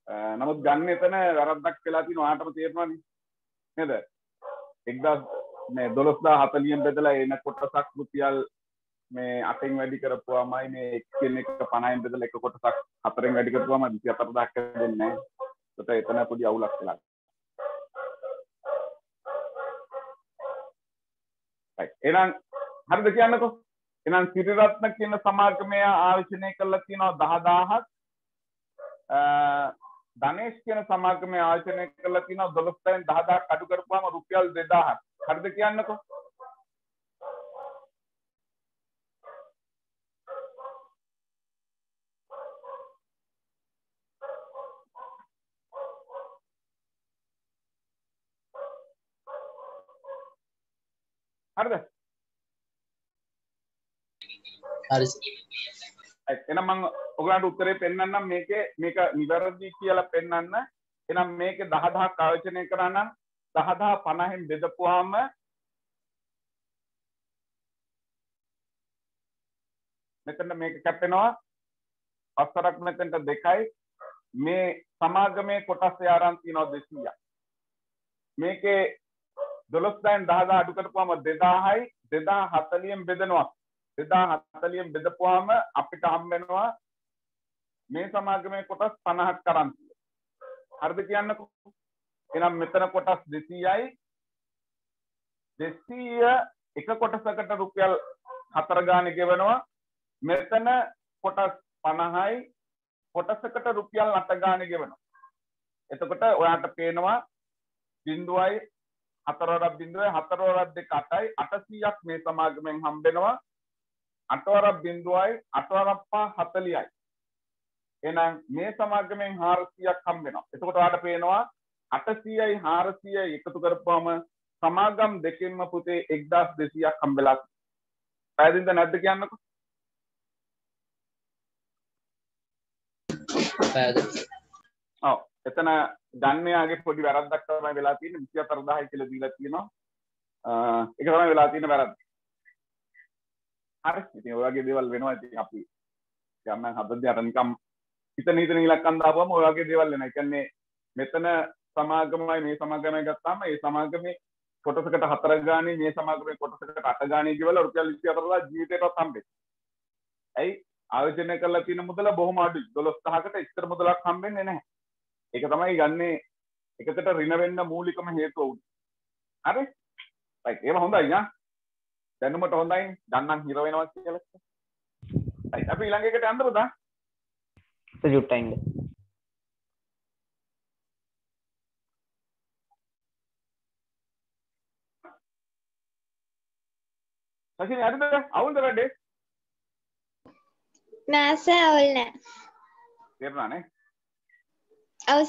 [SPEAKER 1] අ, නමුත් ගන්න එතන වැරද්දක් වෙලා තියෙනවා ඔයාටම තේරෙනවනේ. නේද? 1000 මේ 12040න් බෙදලා එන කොටසක් රුපියල් මේ 8න් වැඩි කරපුවාමයි මේ x කියන එක 50න් බෙදලා එක කොටසක් 4න් වැඩි කරපුවාම 24000ක් දෙන්නේ නැහැ. ඒකට එතන පොඩි අවුලක් වෙලා. right එහෙනම් හරිද කියන්නකෝ එහෙනම් සිරිරත්න කියන සමාගමය ආයෝජනය කරලා තියෙනවා 10000ක් ධනේෂ් කියන සමාගමේ ආයෝජනය කරලා තියෙනවා 12000න් 10000ක් අඩු කරපුවාම රුපියල් 2000ක් හරිද කියන්නකෝ හරිද
[SPEAKER 2] හරි.
[SPEAKER 1] එහෙනම් මම ඔයගලන්ට උත්තරේ පෙන්වන්නම් මේකේ මේක නිවැරදි කියලා පෙන්වන්න එහෙනම් මේකේ 10000ක් ආයෝජනය කරා නම් 10000 50න් බෙදපුවාම මෙතන මේක කැපෙනවා. පස්තරක් මෙතනට දෙකයි. මේ සමාගමේ කොටස් යාරන් තියෙනවා 200ක් මේකේ 12000න් 10000 අඩු කරපුවාම 2000යි 2040න් බෙදනවා. 2040න් බෙදපුවාම අපිට හම් වෙනවා මේ සමාගමේ කොටස් 50ක් තරම් හරිද කියන්නකෝ? එහෙනම් මෙතන කොටස් 200යි 200 එක කොටසකට රුපියල් 4 ගානේ ගෙවනවා. මෙතන කොටස් 50යි කොටසකට රුපියල් 8 ගානේ ගෙවනවා. එතකොට ඔයාට පේනවා බිඳුවයි හතරවරක් බිඳුවයි හතරවරක් දෙක 8යි 800ක් මේ සමාගමෙන් හම්බෙනවා. අටවරක් බිඳුවයි අටවරක් පහ 40යි එහෙනම් මේ සමාගමෙන් 400ක් හම්බ වෙනවා. එතකොට ඔයාලට පේනවා 800යි 400යි එකතු කරපුවම සමාගම් දෙකෙන්ම පුතේ 1200ක් හම්බෙලා. පැහැදිලිද නැද්ද කියන්නකෝ? ඔව්. එතන ගන්නයාගේ පොඩි වැරද්දක් තමයි වෙලා තියෙන්නේ 24000යි කියලා දීලා තියෙනවා. ඒක තමයි වෙලා තියෙන වැරද්ද. හරි. ඉතින් ඔය වගේ දේවල් වෙනවා ඉතින් අපි ගන්න හදද්දී අර නිකම් හිතන හිතන ඉලක්කම් දාපුවම ඔය වගේ දේවල් වෙනවා. ඒ කියන්නේ මෙතන සමාගමයි මේ සමාගමයි ගත්තාම ඒ සමාගමේ කොටසකට හතර ගානේ මේ සමාගමේ කොටසකට අට ගානේ ගෙවලා රුපියල් 24000 ජීවිතේටත් හම්බෙන්නේ. ඇයි ආයෝජනය කරලා තියෙන මුදල බොහොම අඩුයි. 12000කට ඉස්තර මුදලක් හම්බෙන්නේ නැහැ. ඒක තමයි ගන්නේ එකකට ඍණ වෙන්න මූලිකම හේතුව උනේ. හරි? රයිට්. ඒව හොඳයි නා. දැනුමට හොඳයි. ගන්නන් හිර වෙනවා කියලා. රයිට්. අපි ඊළඟ එකට යන්නද පුතා?
[SPEAKER 5] සජුට්ටයින්ද
[SPEAKER 1] සසින හරිද? අවුල්ද වැඩේ?
[SPEAKER 3] නෑ සර් අවුල් නෑ.
[SPEAKER 1] තේරුණා නේ?
[SPEAKER 3] ඔව්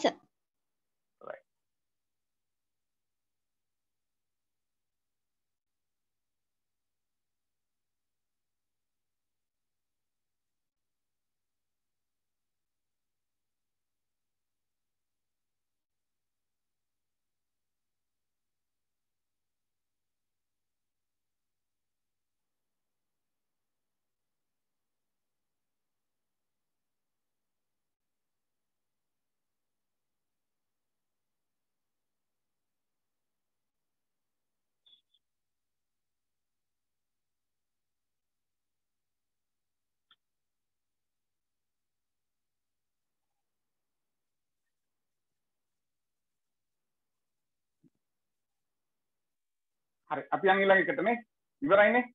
[SPEAKER 1] හරි. අපි යන් ඊළඟ එකටනේ. ඉවරයිනේ?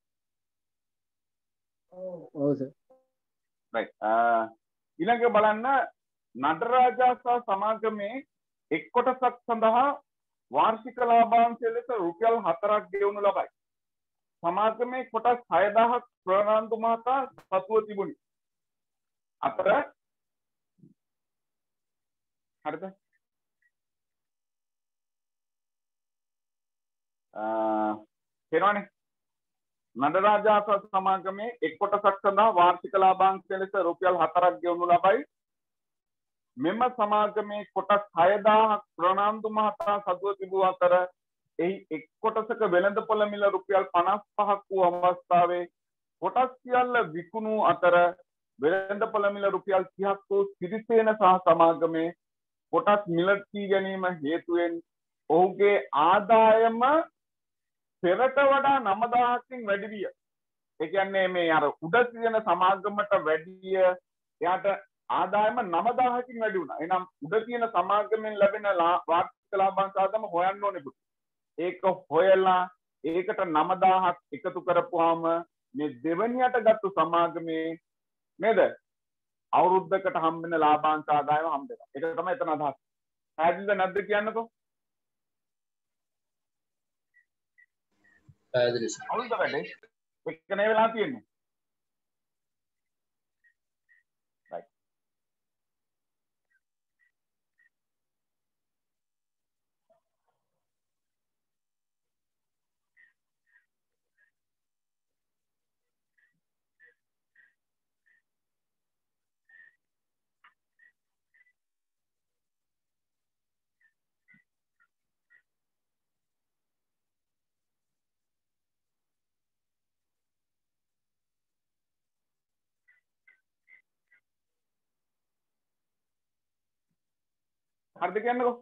[SPEAKER 4] ඔව් සර්
[SPEAKER 1] රයිට්. ඊළඟ බලන්න නටරාජා සහ සමාගමේ එක් කොටසක් සඳහා වාර්ෂික ලාභාංශය ලෙස රුපියල් 4ක් ගෙවනු ලබයි. සමාගමේ කොටස් 6000ක් ප්‍රනාන්දු මහතා සතුව තිබුණි. අතර හරිද? තේරෙනවනේ? නඩරාජා සමාගමේ එක් කොටසක් සඳහා වාර්ෂික ලාභාංශය ලෙස රුපියල් 4ක් ගෙවනු ලබයි. මෙම සමාගමේ කොටස් 6000ක් ප්‍රනාන්දු මහතා සතුව තිබූ අතර එහි එක් කොටසක වෙළඳපොළ මිල රුපියල් 55ක් වූ අවස්ථාවේ කොටස් සියල්ල විකුණු අතර වෙළඳපොළ මිල රුපියල් 30ක් වූ සිරිසේන සහ සමාගමේ කොටස් මිලදී ගැනීම හේතුවෙන් ඔහුගේ ආදායම පෙරට වඩා 9000කින් වැඩි විය. ඒ කියන්නේ මේ අර උඩ තියෙන සමාගමට වැඩිය එයාට ආදායම 9000කින් වැඩි වුණා. එහෙනම් උඩ තියෙන සමාගමෙන් ලැබෙන වාර්ෂික ලාභාංශ ආදායම හොයන්න ඕනේ පුතේ. ඒක හොයලා ඒකට 9000ක් එකතු කරපුවාම මේ දෙවනියට ගත්තු සමාගමේ නේද? අවුරුද්දකට හම්බෙන ලාභාංශ ආදායම හම්බෙනවා. ඒක තමයි එතන අදහස්. පැහැදිලිද නැද්ද කියන්නකෝ?
[SPEAKER 2] පැහැදිලි
[SPEAKER 1] අවුල්ද වැඩේ? එක්කනේ වෙලා තියෙන්නේ. හරිද කියන්නකෝ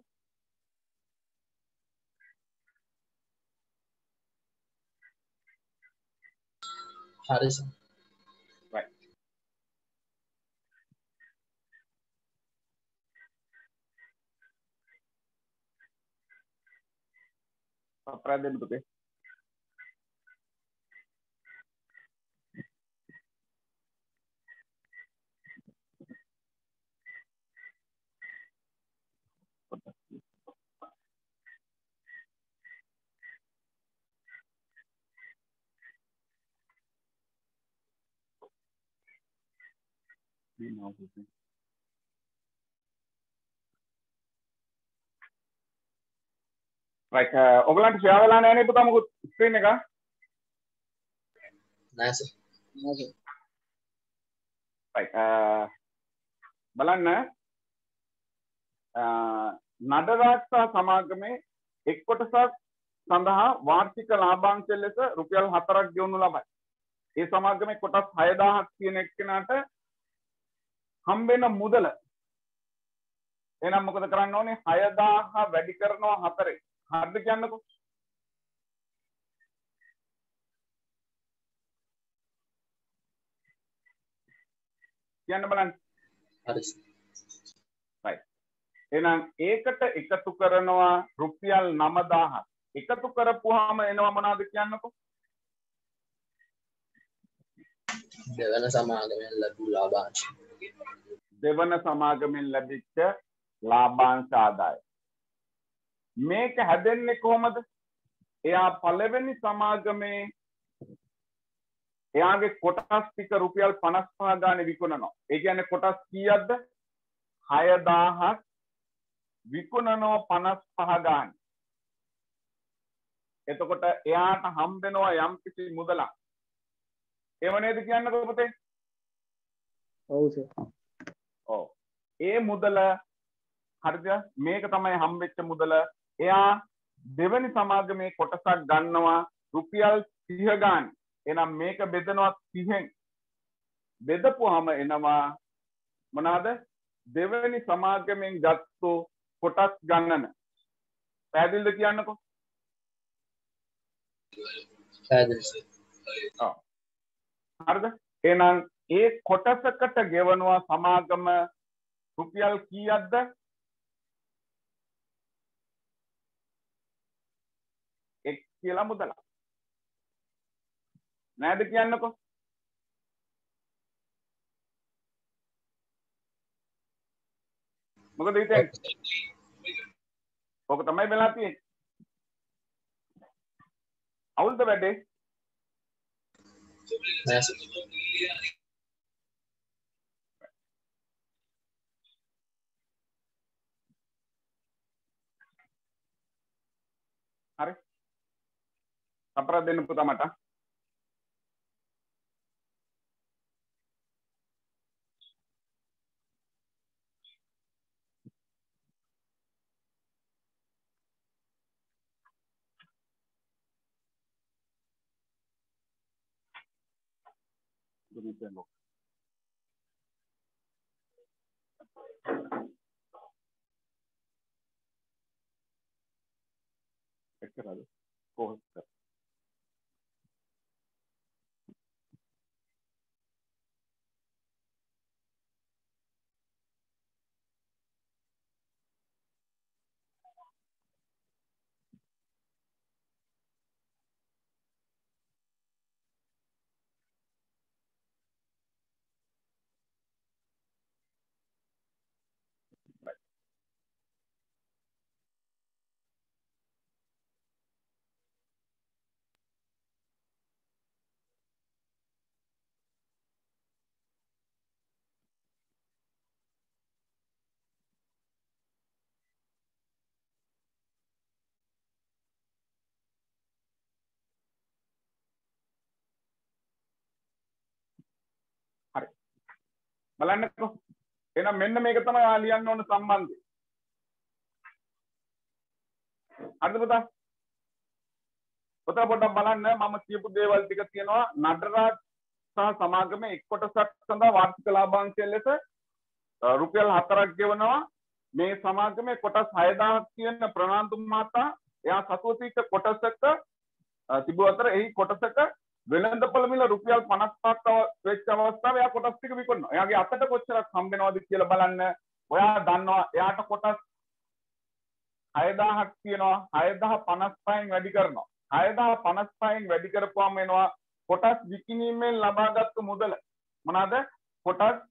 [SPEAKER 2] හරි සර්.
[SPEAKER 1] අපරාධ දෙන්න පුතේ දිනව පුතේ රයිට් ඔයගලන්ට ෂෙයා වෙලා නැහැ නේද පුතා මොකද ස්ක්‍රීන් එක
[SPEAKER 2] නෑ සර්.
[SPEAKER 1] රයිට් බලන්න නඩරාජ් සහ සමාගමේ එක් කොටසක් සඳහා වාර්ෂික ලාභාංශ ලෙස රුපියල් 4ක් ගෙවනු ලබයි. ඒ සමාගමේ කොටස් 6000ක් තියෙන එක්කෙනාට හම්බෙන මුදල. එහෙනම් මොකද කරන්න ඕනේ? 6000 වැඩි කරනවා 4 හරිද කියන්නකෝ? කියන්න බලන්න.
[SPEAKER 2] හරි.
[SPEAKER 1] එහෙනම් ඒකට එකතු කරනවා රුපියල් 9000ක් එකතු කරපුවාම එනවා මොනවද කියන්නකෝ?
[SPEAKER 2] දෙවන සමාගමෙන් ලැබූ ලාභාංශ.
[SPEAKER 1] දෙවන සමාගමෙන් ලැබිච්ච ලාභාංශ ආදාය මේක හැදෙන්නේ කොහොමද? එයා පළවෙනි සමාගමේ එයාගේ කොටස් ටික රුපියල් 55 ගානේ විකුණනවා. ඒ කියන්නේ කොටස් කීයක්ද? 6000ක් විකුණනවා 55 ගානේ. එතකොට එයාට හම්බෙනවා යම්කිසි මුදලක්. ඒව නේද කියන්නකෝ පුතේ?
[SPEAKER 4] ඔව් සර්.
[SPEAKER 1] ඔව් ඒ මුදල හරිද මේක තමයි හම්බෙච්ච මුදල එයා දෙවනි සමාගමේ කොටසක් ගන්නවා රුපියල් 30 ගාන එහෙනම් මේක බෙදනවා 30න් බෙදපුවාම එනවා මොනවාද දෙවනි සමාගමෙන් ගත්තු කොටස් ගණන පැහැදිලිද කියන්නකෝ
[SPEAKER 2] පැහැදිලි සර්.
[SPEAKER 1] හරිද එහෙනම් ඒ කොටසකට ගෙවනවා සමාගම. රුපියල් කීයක්ද? එක් කියලා මුදලක්. නෑද කියන්නකෝ? මොකද හිතන්නේ ඕක තමයි වෙලා තියෙන්නේ. අවුල්ද වැඩේ? අපරාධ දෙන්න පුතා මට Demikian, Bok. බලන්නකෝ. එහෙනම් මෙන්න මේක තමයි ඔයා ලියන්න ඕන සම්බන්ධය. හරිද පුතා? පුතා පොඩ්ඩක් බලන්න මම කියපු දේවල් ටික තියෙනවා. නටරාජ් සහ සමාගමේ එක් කොටසක් සඳහා වාර්ෂික ලාභාංශය ලෙස අ, රුපියල් 4ක් ගෙවනවා. මේ සමාගමේ කොටස් 6000ක් තියෙන ප්‍රනාන්දු මහතා එයා සතුව සිට කොටසක අ, තිබූ අතර එහි කොටසක වෙළඳපොළ මිල රුපියල් 55ක් වෙච්ච අවස්ථාවේ එයා කොටස් ටික විකුණනවා. එයාගේ අතට කොච්චරක් හම්බ වෙනවද කියලා බලන්න. ඔයා දන්නවා එයාට කොටස් 6000ක් තියෙනවා 6055න් වැඩි කරනවා 6055න් වැඩි කරපුවාම එනවා කොටස් විකිණීමෙන් ලබාගත්තු මුදල මොනවාද කොටස්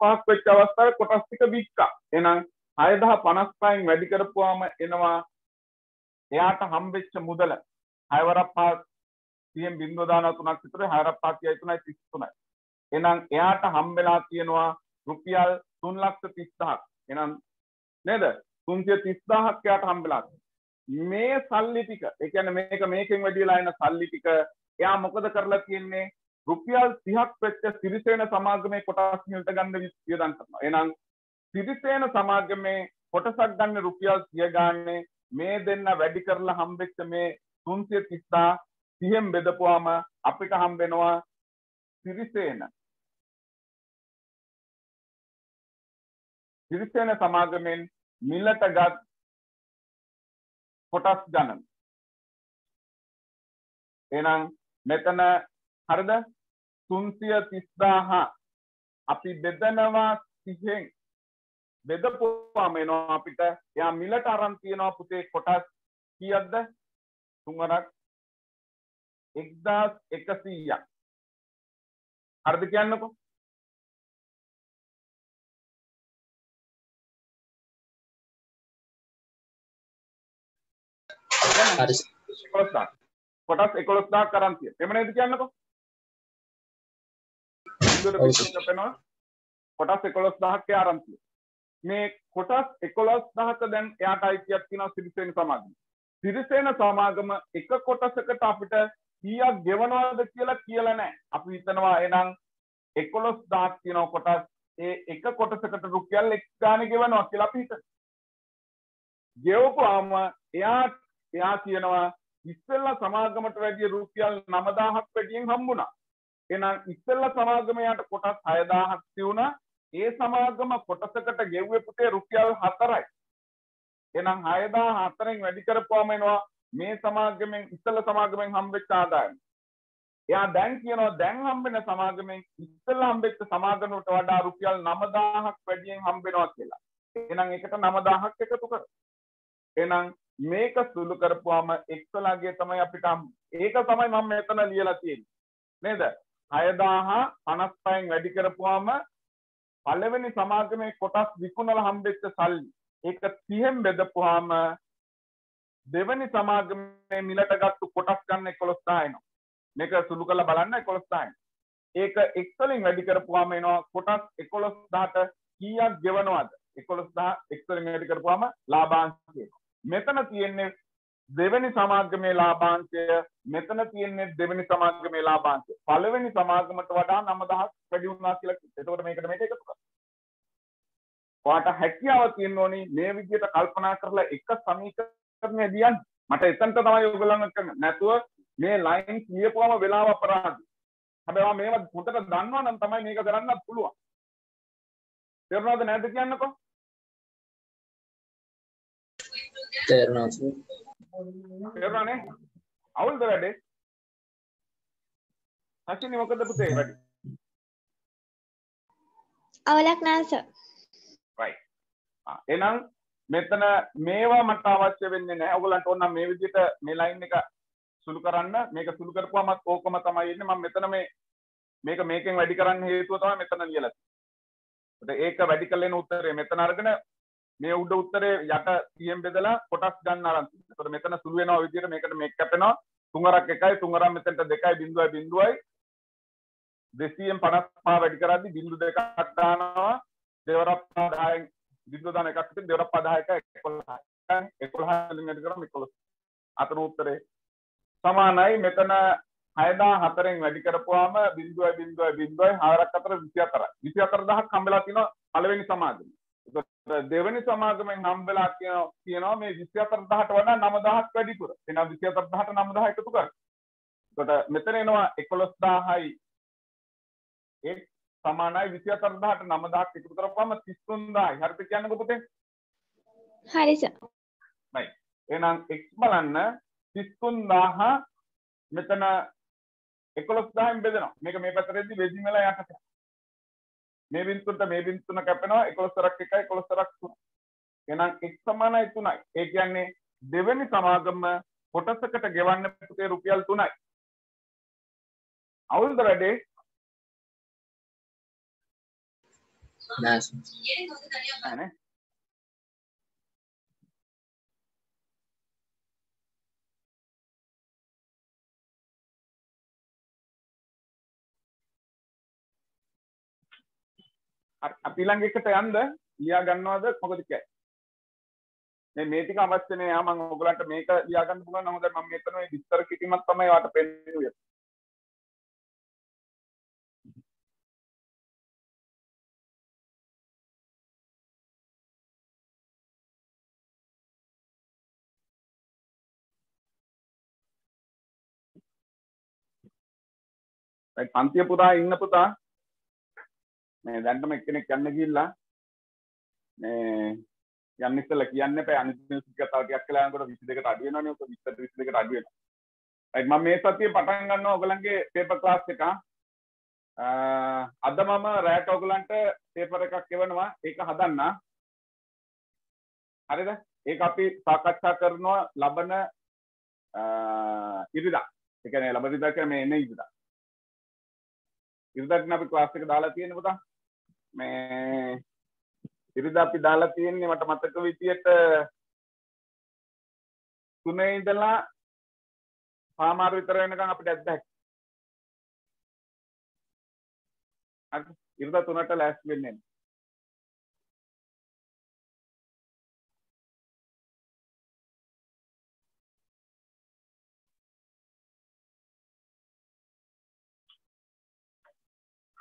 [SPEAKER 1] රුපියල් 55ක් වෙච්ච අවස්ථාවේ කොටස් ටික වික්කා. එහෙනම් 6055න් වැඩි කරපුවාම එනවා එයාට හම්බෙච්ච මුදල 6 වරක් 5 සියම් බිංදුව දාන තුනක් විතර 6 වරක් 5 කියයි 3යි 33යි. එහෙනම් එයාට හම්බෙලා තියෙනවා රුපියල් 330000ක්. එහෙනම් නේද? 330000ක් එයාට හම්බෙලා මේ සල්ලි ටික ඒ කියන්නේ මේක මේකෙන් වැඩිලා එන සල්ලි ටික එයා මොකද කරලා තියෙන්නේ රුපියල් 30ක් වෙච්ච සිරිසේන සමාගමේ කොටස් වලට ගන්න වියදම් කරනවා. එහෙනම් සිරිසේන සමාගමේ කොටසක් ගන්න රුපියල් 30 ගානේ මේ දෙන්න වැඩි කරලා හම්බෙච්ච මේ 330 30න් බෙදපුවාම අපිට හම්බෙනවා සිරිසේන සිරිසේන සමාගමෙන් මිලට ගත් කොටස් ගණන. එහෙනම් මෙතන හරිද 330 අපි බෙදනවා 30න් බෙදපුවාම එනවා අපිට. එයා මිලට අරන් තියනවා පුතේ කොටස් කීයක්ද? තුන්වරක්. 1100ක් හරිද කියන්නකෝ?
[SPEAKER 2] හරි.
[SPEAKER 1] 11000 කොටස් 11000ක් අරන් තියෙන. එමු නේද කියන්නකෝ? ඉන්දුවල
[SPEAKER 2] ඔව්.
[SPEAKER 1] පිටුක පෙනවා. කොටස් 11000ක් ඒ අරන් තියෙන. මේ කොටස් 11000ක දැන් එයාට අයිතියක් තියෙනවා සිරිසේන සමාගම. සිරිසේන සමාගම එක කොටසකට අපිට කීයක් ගෙවනවද කියලා කියලා නැහැ. අපි හිතනවා එහෙනම් 11000ක් තියෙනවා කොටස් ඒ එක කොටසකට රුපියල් එක් ගානේ ගෙවනවා කියලා අපි හිතනවා. ගෙවපුවාම එයා එයා කියනවා ඉස්සෙල්ලා සමාගමට වැඩිය රුපියල් 9000ක් වැඩියෙන් හම්බුණා. එහෙනම් ඉස්සෙල්ලා සමාගම යාට කොටස් 6000ක් තියුණා. ඒ සමාගම කොටසකට ගෙව්වේ පුතේ රුපියල් 4යි. එහෙනම් 6004න් වැඩි කරපුවාම එනවා මේ සමාගමෙන් ඉස්සෙල්ලා සමාගමෙන් හම්බෙච්ච ආදායම. එයා දැන් කියනවා දැන් හම්බෙන සමාගමෙන් ඉස්සෙල්ලා හම්බෙච්ච සමාගමකට වඩා රුපියල් 9000ක් වැඩියෙන් හම්බෙනවා කියලා. එහෙනම් ඒකට 9000ක් එකතු කර. එහෙනම් මේක සුළු කරපුවාම එක්සලාගේ තමයි අපිට හම්- ඒක තමයි මම මෙතන ලියලා තියෙන්නේ. නේද? 6000 55න් වැඩි කරපුවාම පළවෙනි සමාගමේ කොටස් විකුණලා හම්බෙච්ච සල්ලි ඒක 30න් බෙදපුවාම දෙවෙනි සමාගමේ මිලට ගත්තු කොටස් ගන්න 11000 එනවා. මේක සුළු කරලා බලන්න 11000 එනවා. ඒක x වලින් වැඩි කරපුවාම එනවා කොටස් 11000ට කීයක් ගෙවනවද? 11000 x වලින් වැඩි කරපුවාම ලාභාංශය. මෙතන තියෙන්නේ දෙවෙනි සමාගමේ ලාභාංශය මෙතන තියෙන්නේ දෙවෙනි සමාගමේ ලාභාංශය. පළවෙනි සමාගමට වඩා 9000ක් වැඩි වුණා කියලා කිව්වා. එතකොට මේකට මේක එකතු කරා. ඔයාට හැකියාව තියෙන්න ඕනි මේ විදිහට කල්පනා කරලා එක සමීකරණය දියන්න. මට එතනට තමයි ඔයගොල්ලන් කරන්න. නැතුව මේ ලයින් කියපුවම වෙලාව අපරාධයි. හැබැයි මම මේවා හොඳට දන්නවා නම් තමයි මේක කරන්නත් පුළුවන්. තේරුණාද නැද්ද කියන්නකෝ?
[SPEAKER 2] තේරෙනවා
[SPEAKER 1] තේරුණානේ? අවුල්ද වැඩේ? හසිනි මොකද පුතේ වැඩි?
[SPEAKER 3] අවුලක් නෑ සර්.
[SPEAKER 1] right. එහෙනම් මෙතන මේවා මට අවශ්‍ය වෙන්නේ නැහැ. ඔයගලන්ට ඕන නම් මේ විදිහට මේ ලයින් එක සුළු කරන්න. මේක සුළු කරපුවම ඕකම තමයි ඉන්නේ. මම මෙතන මේ මේක මේකෙන් වැඩි කරන්න හේතුව තමයි මෙතන ලියලා තියෙන්නේ. ඒක වැඩි කළේන උත්තරේ මෙතන අරගෙන මේ උඩ උත්තරේ යට 30න් බෙදලා කොටස් ගන්න අරන් තියෙනවා. ඒතකොට මෙතන සුළු වෙනවා විදිහට මේකට මේක කැපෙනවා. තුන්වරක් එකයි තුන්වරක් මෙතනට දෙකයි බිඳුවයි බිඳුවයි 255 වැඩි කරද්දි බිඳු දෙකක් දානවා දෙවරක් 10න් බිඳුව දාන එකක් විතර දෙවරක් 10ක 11යි 11 වලින් වැඩි කරාම 11 අතන උත්තරේ සමානයි මෙතන 6004න් වැඩි කරපුවාම බිඳුවයි බිඳුවයි බිඳුවයි හතරක් අතර 24යි 24000ක් හම්බෙලා තිනවා පළවෙනි සමාගම. දෙවෙනි සමාගමෙන් නම් වෙලා කියන- කියනවා මේ 24000ට වඩා 9000ක් වැඩිපුර. එහෙනම් 24000ට 9000 එකතු කරන්න. එතකොට මෙතන එනවා 11000යි ඒ සමානයි 24000ට 9000ක් එකතු කරපුවම 33000යි. හරිද කියන්නේ පුතේ?
[SPEAKER 3] හරි සර්
[SPEAKER 1] එහෙනම් x බලන්න 33000 මෙතන 11000න් බෙදෙනවා. මේක මේ පැත්තටදී බෙදින් වෙලා යටට. මේ බින්දුවට මේ බින්දුන කැපෙනවා 11ක් 1යි 11ක් 3. එහෙනම් x සමානයි 3යි. ඒ කියන්නේ දෙවෙනි සමාගම කොටසකට ගෙවන්න පුතේ රුපියල් 3යි. අවුල්ද වැඩේ?
[SPEAKER 2] නෑ සර්.
[SPEAKER 1] නෑනේ. හරි අපි ළඟ එකට යන්න ලියා ගන්නවද මොකද කියන්නේ මේ මේ ටික අවශ්‍ය නෑ මම ඔයගලන්ට මේක ලියා ගන්න පුළුවන් නම් හොඳයි මම මෙතන මේ විස්තර කිරීමක් තමයි වාට පෙන්නුවේ right පන්තිය පුතා ඉන්න පුතා මේ දැන්ටම එක්කෙනෙක් යන්න ගිහිල්ලා මේ යන්න ඉස්සෙල්ලා කියන්න එපා අනිත් මිනිස්සු ටික තව ටිකක් වෙලා යනකොට 22කට අඩු වෙනවනේ ඔක 20ට 22කට අඩු වෙනවා. right මම මේ සතියේ පටන් ගන්නවා ඔයගලන්ගේ පේපර් ක්ලාස් එක. අද මම රැට ඔයගලන්ට පේපර් එකක් එවනවා ඒක හදන්න. හරිද? ඒක අපි සාකච්ඡා කරනවා ලබන ඉරිදා. ඒ කියන්නේ ලබන ඉරිදා කියන්නේ මේ එන ඉරිදා. ඉරිදාට අපි ක්ලාස් එක දාලා තියෙන පුතා. මේ ඉරිදා අපි දාලා තියෙන්නේ මට මතක විදියට තුනේ ඉඳලා පාමාර විතර වෙනකන් අපිට ඇද්ද හැකියි. හරි ඉරිදා තුනට ලෑස්ති වෙන්නේ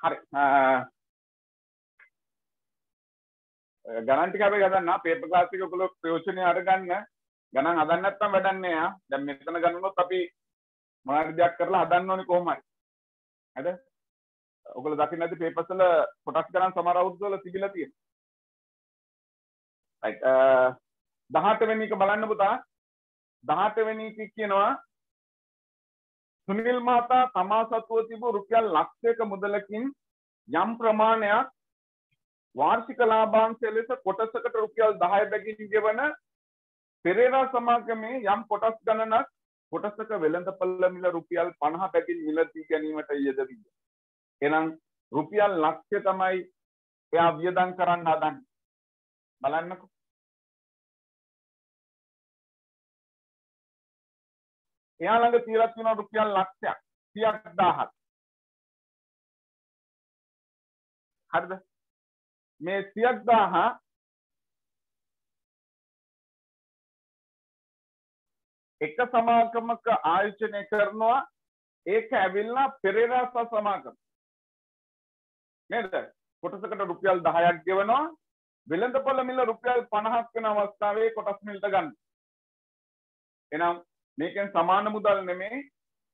[SPEAKER 1] හරි. ගණන් ටික අපි ගන්න පේපර් ක්ලාස් එක ඔයගොල්ලෝ ප්‍රයෝජනෙ අරගන්න. ගණන් හදන්න නැත්නම් වැඩක් නෑ ආ. දැන් මෙතන ගන්නොත් අපි මොනවාරි දෙයක් කරලා හදන්න ඕනේ කොහොම හරි හරිද? ඔයගොල්ලෝ දකින්න ඇති පේපර්ස් වල කොටස් ගණන් සමහර අවුරුදු වල තිබිලා තියෙනවා. රයිට් 18 වෙනි එක බලන්න පුතා. 18 වෙනි එක කියනවා සුනිල් මහතා තමා සතුව තිබූ රුපියල් ලක්ෂයක මුදලකින් යම් ප්‍රමාණයක් වාර්ෂික ලාභාංශය ලෙස කොටසකට රුපියල් 10 බැගින් ගෙවන පෙරේරා සමාගමේ යම් කොටස් ගණනක් කොටසක වෙළඳපළ මිල රුපියල් 50 බැගින් මිලදී ගැනීමට යෙදවී. එහෙනම් රුපියල් ලක්ෂය තමයි එයා වියදම් කරන්න හදන්නේ. බලන්නකෝ. එයා ළඟ තියලා තියෙනවා රුපියල් ලක්ෂයක් 30000ක්. හරිද? මේ 30000 එක සමාගමක ආයෝජනය කරනවා ඒක ඇවිල්ලා පෙරේරාසා සමාගම. නේද? කොටසකට රුපියල් 10ක් ගෙවනවා වෙළඳපොළ මිල රුපියල් 50ක් වෙන අවස්ථාවේ කොටස් මිලට ගන්න. එහෙනම් මේකෙන් සමාන මුදල් නෙමේ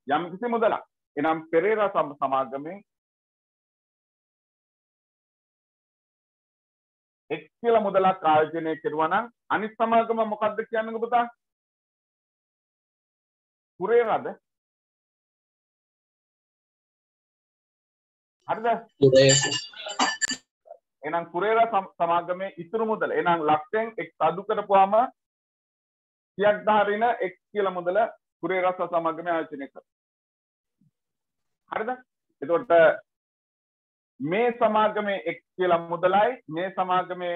[SPEAKER 1] යම්කිසි මුදලක්. එනම් පෙරේරා සමාගමේ එක් කියලා මුදලක් ආයෝජනය කෙරුවා නම් අනිත් සමාගම මොකද්ද කියන්නේ පුතා? කුරේරාද? හරිද? එහෙනම් කුරේරා සමාගමේ ඉතුරු මුදල එහෙනම් ලක්ෂයෙන් එක් අඩු කරපුවාම 30ක් ධාරින එක් කියලා මුදල කුරේරා සමාගමේ ආයෝජනය කරනවා. හරිද? එතකොට මේ සමාගමේ එක් කියලා මුදලයි මේ සමාගමේ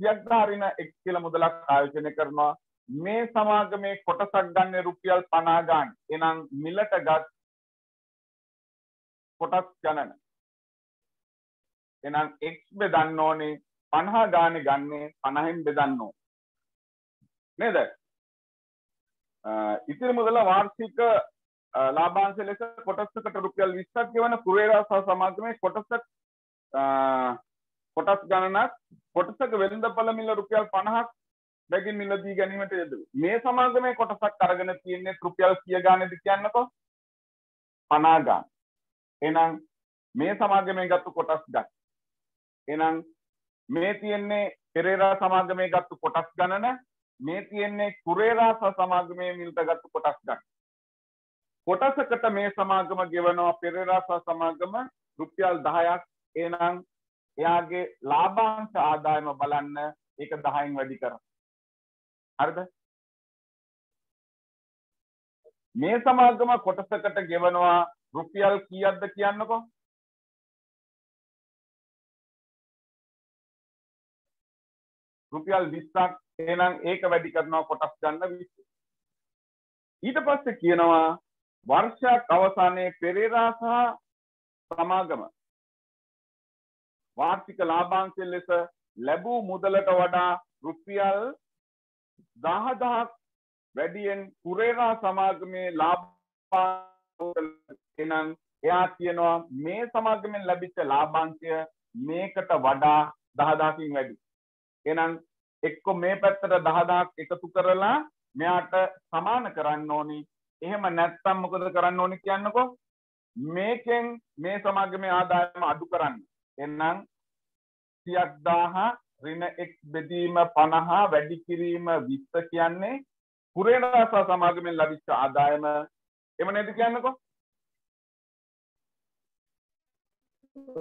[SPEAKER 1] 30ක් ධාරින එක් කියලා මුදලක් ආයෝජනය කරනවා. මේ සමාගමේ කොටසක් ගන්න රුපියල් 50 ගන්න. එහෙනම් මිලට ගත් කොටස් ගණන. එහෙනම් x බෙදන්න ඕනේ 50 ගානේ ගන්නේ 50න් බෙදන්න ඕනේ. නේද? ඉතිරි මුදල වාර්ෂික ලාභාංශ ලෙස කොටසකට රුපියල් 20ක් ගෙවන කුරේරා සහ සමාගමේ කොටසක් කොටස් ගණනක් කොටසක වෙළඳපළ මිල රුපියල් 50ක් බැගින් මිලදී ගැනීමට යෙදුවේ. මේ සමාගමේ කොටසක් අරගෙන තියෙන්නේ රුපියල් කීය ගානේද කියන්නකෝ? 50 ගාන. එහෙනම් මේ සමාගමේ ගත්තු කොටස් ගන්න. එහෙනම් මේ තියෙන්නේ පෙරේරා සමාගමේ ගත්තු කොටස් ගණන මේ තියෙන්නේ කුරේරා සහ සමාගමේ මිලට ගත්තු කොටස් ගන්න. කොටසකට මේ සමාගම ගෙවනවා පෙරේරා සහ සමාගම රුපියල් 10ක්. එහෙනම් එයාගේ ලාභාංශ ආදායම බලන්න ඒක 10න් වැඩි කරනවා. හරිද? මේ සමාගම කොටසකට ගෙවනවා රුපියල් කීයක්ද කියන්නකෝ? රුපියල් 20ක් එහෙනම් ඒක වැඩි කරනවා කොටස් ගන්න 20. ඊට පස්සේ කියනවා වර්ෂයක් අවසානයේ පෙරේරා සහ සමාගම වාර්ෂික ලාභාංශය ලෙස ලැබූ මුදලට වඩා රුපියල් 10000ක් වැඩියෙන් කුරේරා සමාගමේ ලාභාංශ එනම් එයා කියනවා මේ සමාගමෙන් ලැබිච්ච ලාභාංශය මේකට වඩා 10000කින් වැඩි. එහෙනම් එක්ක මේ පැත්තට 10000ක් එකතු කරලා මෙයාට සමාන කරන්න ඕනි. එහෙම නැත්නම් මොකද කරන්න ඕනි කියන්නකෝ? මේකෙන් මේ සමාගමේ ආදායම අඩු කරන්න. එන්නම් සියක් දාහ රින එක් බෙදීම පණහා වැඩි කිරීම විස්ස කියන්නේ පුරේනසා සමාගමෙන් ලබිච්ච ආදායම එම නේද කියන්නකෝ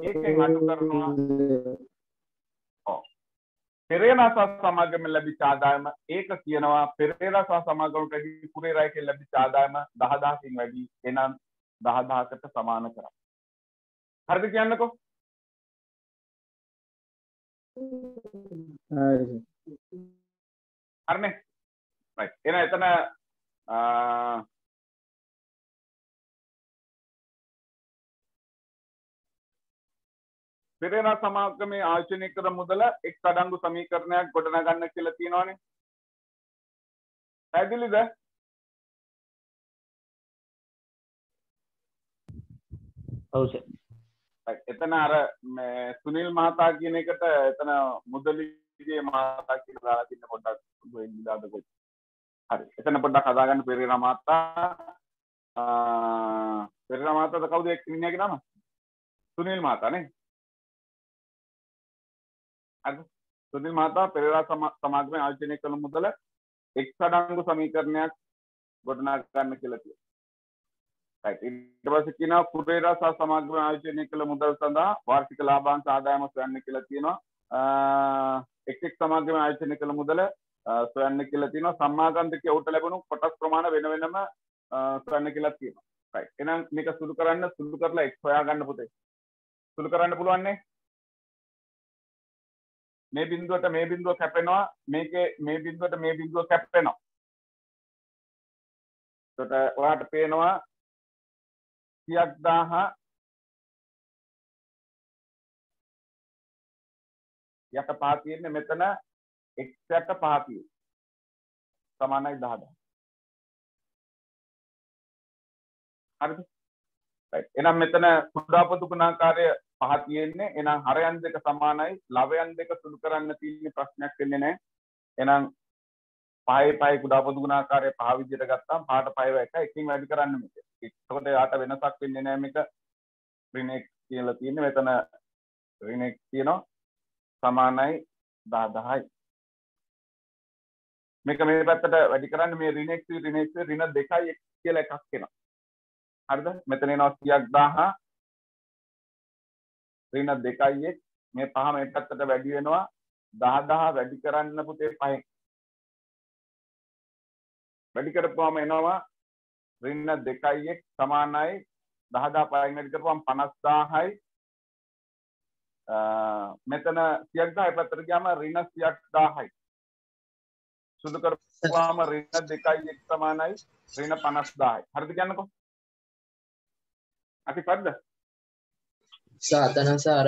[SPEAKER 1] ඒකෙන් අඩු කරනවා පෙරේනසා සමාගමෙන් ලැබිච්ච ආදායම ඒක කියනවා. පෙරේනසා සමාගමට වැඩි පුරේරා එකෙන් ලැබිච්ච ආදායම 10000කින් වැඩි එනම් 10000කට සමාන කරා. හරිද කියන්නකෝ? හරිනේ. රයිට් එහෙනම් එතන පෙරේරා සමාගමේ ආයෝජනය කර මුදල එක් අඩංගු සමීකරණයක් ගොඩනගන්න කියලා තියෙනවානේ. පැහැදිලිද?
[SPEAKER 5] ඔව් සර්
[SPEAKER 1] එතන අර මේ සුනිල් මහතා කියන එකට එතන මුදලිගේ මහතා කියලා දාලා තින්න පොඩ්ඩක් වෙන්දිලාද කොයි. හරි. එතන පොඩ්ඩක් හදාගන්න පෙරේරා මහතා පෙරේරා මහතාද කවුද එක් මිනිහාගේ නම? සුනිල් මහතා නේ? හරි. සුනිල් මහතා පෙරේරා සමාගමේ ආයෝජනය කළ මුදල එක් අඩංගු සමීකරණයක් ගොඩනගා ගන්න කියලා තියෙනවා. ඊට පස්සේ කියනවා කුරේරා සහ සමාගම ආයෝජනය කළ මුදල් සඳහා වාර්ෂික ලාභාංශ ආදායම සොයන්න කියලා තියෙනවා. එක් එක් සමාගම ආයෝජනය කළ මුදල සොයන්න කියලා තියෙනවා. සම්මාගන්ධකයේ උට ලැබුණු කොටස් ප්‍රමාණ වෙන වෙනම සොයන්න කියලා තියෙනවා. right. එහෙනම් මේක සුළු කරන්න සුළු කරලා එක් හොයා ගන්න පුතේ. සුළු කරන්න පුළුවන් නේ? මේ බිඳුවට මේ බිඳුව කැපෙනවා මේකේ මේ බිඳුවට මේ බිඳුව කැපෙනවා. එතකොට ඔයාට පේනවා සියක් දාහ යට පහ තියෙන්නේ මෙතන x යට පහ තියෙන්නේ සමානයි 10000 හරිද? Right. එහෙනම් මෙතන කුඩාපොතු ගුණාකාරය පහ තියෙන්නේ. එහෙනම් හරයන් දෙක සමානයි. ලවයන් දෙක සුළු කරන්න තියෙන ප්‍රශ්නයක් වෙන්නේ නැහැ. එහෙනම් පහේ පහේ කුඩාපොතු ගුණාකාරය පහ විදිහට ගත්තාම පහට පහව එක එකකින් වැඩි කරන්න මේක. එතකොට යාට වෙනසක් වෙන්නේ නැහැ මේක. ඍණ x කියලා තියෙන්නේ. මෙතන ඍණ x තියෙනවා. සමානයි. 10000යි. මේක මේ පැත්තට වැඩි කරන්න. මේ ඍණ x ඍණ x ඍණ 2යි x කියලා එකක් එනවා. හරිද? මෙතන එනවා 30000 ඍණ 2යි x මේ පහ මේ පැත්තට වැඩි වෙනවා. 10000 වැඩි කරන්න පුතේ පහෙන්. වැඩි කරපුවාම එනවා ඍණ 2යි සමානයි. 10000 පහෙන් වැඩි කරපුවාම 50000යි මෙතන 10000 පැත්තට ගියාම ඍණ 10000යි සුදු කරපුවාම ඍණ 2යි සමානයි. ඍණ 50000යි හරිද කියන්නකෝ? අපි පරිද
[SPEAKER 2] සාතනස අර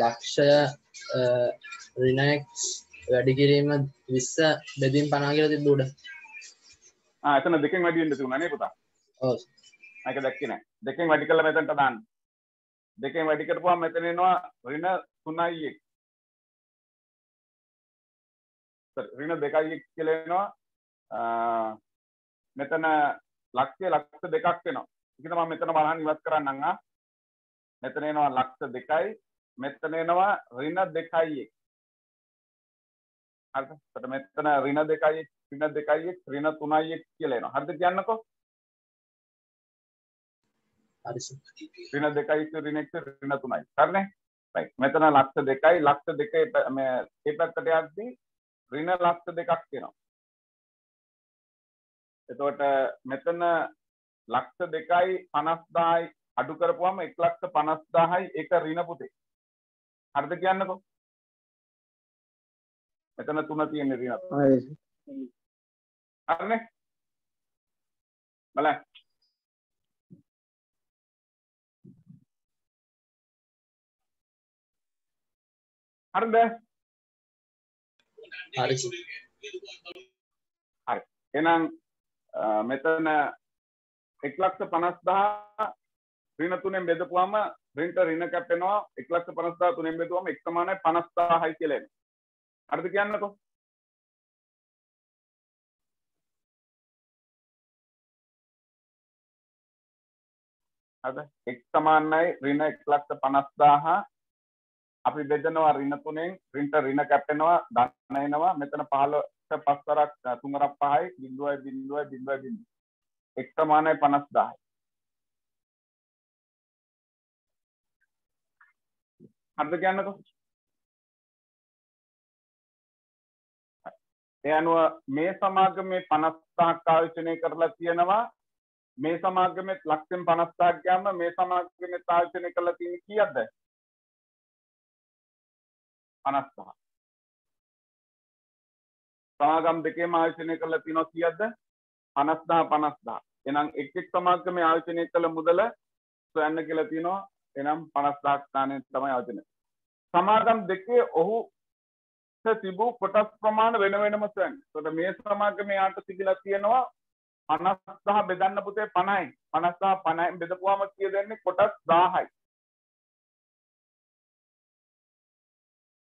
[SPEAKER 2] ලක්ෂය රිනක් වැඩි කිරීම විස්ස බෙදින් පනා කියල තිබ උඩ.
[SPEAKER 1] එතන දෙකෙන් වැඩියෙන් තිබුණා නේ පුතා? ඒක දැක්කේ නැහැ දෙකෙන් වැඩි කළා මෙතනට දාන්න. දෙකෙන් වැඩි කරපුවාම මෙතන එනවා ඍණ 3යි ඍණ දෙකයි එක් කියලා එනවා. මෙතන ලක්ෂය ලක්ෂ දෙකක් වෙනවා ඒක තමයි මෙතන බලන්න ඉවත් කරන්නම් ආ මෙතන එනවා ලක්ෂ දෙකයි මෙතන එනවා ඍණ දෙකයි එක්. හරිද? එතකොට මෙතන ඍණ දෙකයි එක් ඍණ දෙකයි එක් ඍණ තුනයි එක් කියලා එනවා. හරිද කියන්නකෝ?
[SPEAKER 2] හරි සර්
[SPEAKER 1] ඍණ දෙකයි එක් ඍණ එක් ඍණ තුනයි. හරිනේ? රයිට් මෙතන ලක්ෂ දෙකයි ලක්ෂ දෙකේ ප- මේ ඒ පැත්තට යද්දී ඍණ ලක්ෂ දෙකක් වෙනවා එතකොට මෙතන ලක්ෂ දෙකයි 50000යි අඩු කරපුවම 150000යි ඒක ඍණ පුතේ. හරිද කියන්නකෝ? මෙතන තුන තියෙන
[SPEAKER 4] හරි සර්
[SPEAKER 1] හරිනේ? බලන්න. හරිද?
[SPEAKER 2] හරි. සර්
[SPEAKER 1] එහෙනම් මෙතන 150000 ඍණ තුනෙන් බෙදපුවම ඍණට ඍණ කැපෙනවා 150000 තුනෙන් බෙදුවම එක සමානයි 50000යි කියලා එනවා. හරිද කියන්නකෝ? හරිද? එක් සමානයි ඍණ 150000 අපි බෙදනවා ඍණ තුනෙන් ඍණට ඍණ කැපෙනවා ධන එනවා මෙතන 15 පස්තරක් තුන්වරක් පහයි බිඳුවයි බිඳුවයි බිඳුවයි බිඳුව එක් සමානයි 50000යි හරිද කියන්නකෝ? ඒ අනුව මේ සමාගමේ 50ක් ආයෝජනය කරලා තියෙනවා. මේ සමාගමේ ලක්ෂෙන් 50ක් ගියාම මේ සමාගමේ ආයෝජනය කරලා තියෙන්නේ කීයක්ද? 50ක් සමාගම් දෙකේම ආයෝජනය කරලා තියෙනවා කීයක්ද? 50000 50000 එහෙනම් එක් එක් සමාගමේ ආයෝජනය කළ මුදල සොයන්න කියලා තියෙනවා එනම් 50000ක් ස්ථානයේ තමයි ආයෝජනය සමාගම් දෙකේ ඔහු තිබූ කොටස් ප්‍රමාණ වෙන වෙනම සොයන්න. එතකොට මේ සමාගමේ යාට තිබිලා තියෙනවා 50000 බෙදන්න පුතේ 50යි. 50000 50න් බෙදපුවාම කීය දෙන්නේ කොටස් 1000යි.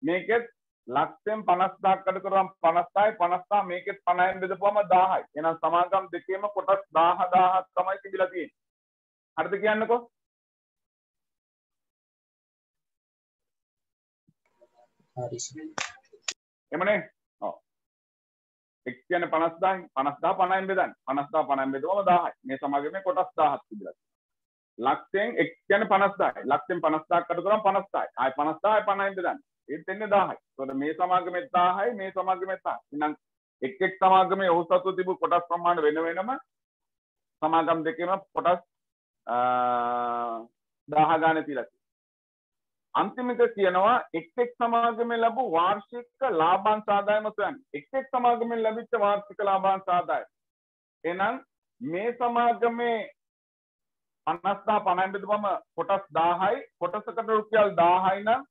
[SPEAKER 1] මේකෙත් ලක්ෂයෙන් 50000ක් අඩු කරාම 50යි 50 මේකෙත් 50න් බෙදපුවාම 1000යි. එහෙනම් සමාගම් දෙකේම කොටස් 1000 1000ක් තමයි තිබිලා තියෙන්නේ. හරිද කියන්නකෝ? එමනේ? ඔව්. එක් කියන්නේ 50000යි 50000 50න් බෙදන්න. 50000 50න් බෙදුවම 1000යි මේ සමාගමේ කොටස් 1000ක් තිබිලා තියෙනවා. ලක්ෂයෙන් එක් කියන්නේ 50000යි ලක්ෂයෙන් 50000ක් අඩු කරාම 50යි ආයි 5000යි 50න් බෙදන්න. ඒත් එන්නේ 1000යි ඒතකොට මේ සමාගමේ 1000යි මේ සමාගමේ 1000යි එහෙනම් එක් එක් සමාගමේ ඔහු සතු තිබු කොටස් ප්‍රමාණය වෙන වෙනම සමාගම් දෙකේම කොටස් 1000 ගානේ තියලා තියෙනවා අන්තිමට කියනවා එක් එක් සමාගමෙන් ලැබු වාර්ෂික ලාභාංශ ආදායම සොයන්න. එක් එක් සමාගමෙන් ලැබිච්ච වාර්ෂික ලාභාංශ ආදායම. එහෙනම් මේ සමාගමේ 50000 50න් බෙදුවම කොටස් 1000යි කොටසකට රුපියල් 1000යි නම්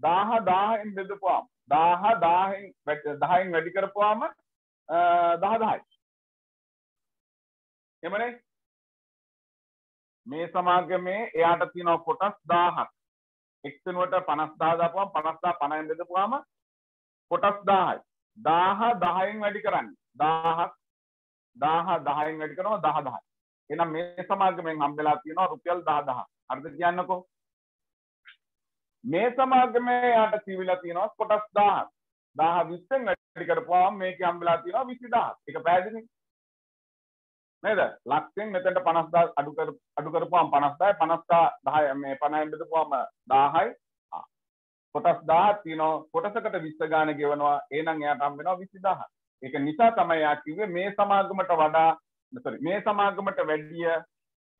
[SPEAKER 1] 1000 1000න් බෙදපුවාම 1000 1000න් 10න් වැඩි කරපුවාම 10 10යි. එමනේ මේ සමාගමේ එයාට තියෙනවා කොටස් 1000ක්. X වෙනුවට 50000 දාපුවම 50000 50න් බෙදපුවාම කොටස් 10යි. 1000 10න් වැඩි කරන්නේ. 1000ක් 1000 10න් වැඩි කරනවා 10 10යි. එහෙනම් මේ සමාගමෙන් හම්බෙලා තියෙනවා රුපියල් 10000. හරිද කියන්නකෝ? මේ සමාගමේ යාට තිබිලා තියෙනවා කොටස් 1000ක්. 1000 20න් වැඩි කරපුවාම මේකේ හම්බෙලා තියෙනවා 20000. ඒක පැහැදිලිද? නේද? ලක්ෂයෙන් මෙතනට 50000 අඩු කර අඩු කරපුවාම 50000 50 10 මේ 50න් බෙදපුවාම 1000යි. ආ. කොටස් 1000ක් තියෙනවා. කොටසකට 20 ගාන ගෙවනවා. එහෙනම් එයාට හම් වෙනවා 20000. ඒක නිසා තමයි යා කිව්වේ මේ සමාගමට වඩා sorry මේ සමාගමට වැඩිය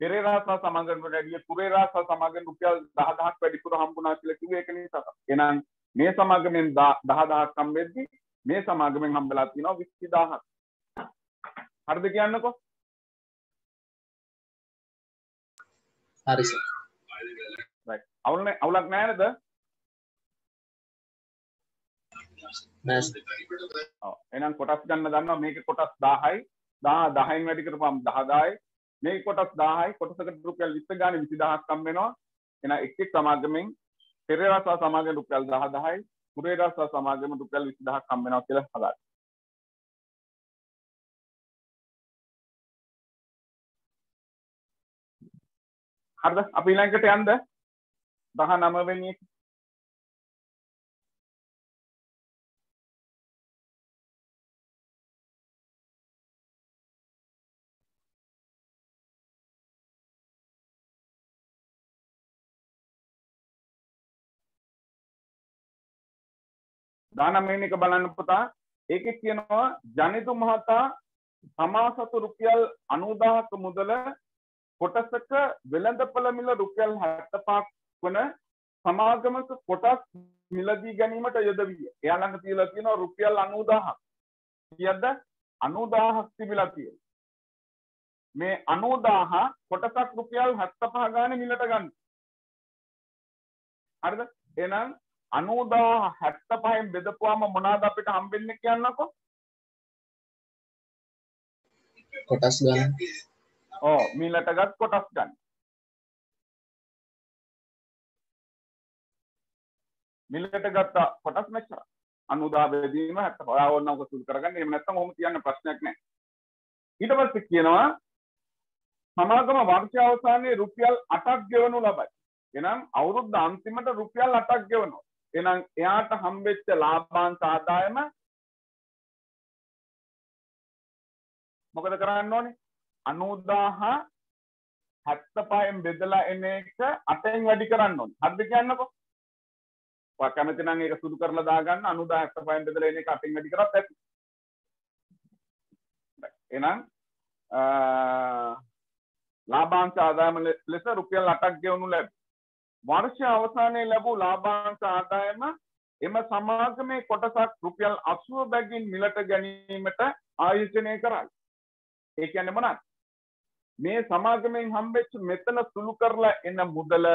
[SPEAKER 1] පෙරේරා සහ සමාගමට වැඩිය කුරේරා සහ සමාගම රුපියල් 10000ක් වැඩිපුර හම්බුණා කියලා කිව්වේ ඒක නිසා තමයි. එහෙනම් මේ සමාගමෙන් 10000ක් හම්බෙද්දි මේ සමාගමෙන් හම්බෙලා තියෙනවා 20000ක්. හරිද කියන්නකෝ?
[SPEAKER 2] හරි සර්.
[SPEAKER 1] Right. අවුල නෑ අවුලක් නෑ නේද
[SPEAKER 2] නෑ සර්
[SPEAKER 1] ඔව්. එහෙනම් කොටස් ගන්න දන්නවා මේකේ කොටස් 10යි 10 10න් වැඩි කරපුවම 10000යි මේකේ කොටස් 10යි කොටසකට රුපියල් 20 ගානේ 20000ක් හම් වෙනවා. එහෙනම් එක් එක් සමාගමෙන් පෙරේරා සහ සමාගම රුපියල් 10000යි කුරේරා සහ සමාගම රුපියල් 20000ක් හම් වෙනවා කියලා හදාගන්න හරිද? අපි ඊළඟට යන්න. 19 වෙනි එක. දානම වෙන එක බලන්න පුතා. ඒකෙත් කියනවා ජනිතු මහතා තමා සතු රුපියල් 90000ක මුදල කොටසක වෙළඳපළ මිල රුපියල් 75ක් වන සමාගමක කොටස් මිලදී ගැනීමට යොදවිය. එයා ළඟ තියලා තියෙනවා රුපියල් 90000ක්. කීයද? 90000ක් තිබිලා තියෙනවා. මේ 90000 කොටසක් රුපියල් 75 ගානේ මිලට ගන්න. හරිද? එහෙනම් 90000 75න් බෙදපුවාම මොනවාද අපිට හම්බෙන්නේ කියන්නකෝ?
[SPEAKER 2] කොටස් ගන්න
[SPEAKER 1] ඔව් මිලට ගත් කොටස් ගන්න. මිලට ගත්ත කොටස් මෙච්චර. 90 බෙදීම 70. ඔයා ඕන නම් සුදු කරගන්න. එහෙම නැත්නම් ඔහොම තියන්න ප්‍රශ්නයක් නැහැ. ඊට පස්සේ කියනවා සමාගම වර්ෂ අවසානයේ රුපියල් 8ක් ගෙවනු ලබයි. එහෙනම් අවුරුද්ද අන්තිමට රුපියල් 8ක් ගෙවනවා. එහෙනම් එයාට හම්බෙච්ච ලාභාංශ ආදායම මොකද කරන්න ඕනේ? 90000 75න් බෙදලා එන එක 8න් වැඩි කරන්න ඕනේ. හරිද කියන්නකෝ? ඔයා කැමති නම් ඒක සුදු කරලා දාගන්න 90000 75න් බෙදලා එන එක 8න් වැඩි කරත් ඇති. එහෙනම් ලාභාංශ ආදායම ලෙස රුපියල් 8ක් ගෙවනු ලැබේ. වර්ෂ අවසානයේ ලැබූ ලාභාංශ ආදායම එම සමාගමේ කොටසක් රුපියල් 80 බැගින් මිලට ගැනීමට ආයෝජනය කරයි. ඒ කියන්නේ මොනවද? මේ සමාගමෙන් හම්බෙච්ච මෙතන සුළු කරලා එන මුදල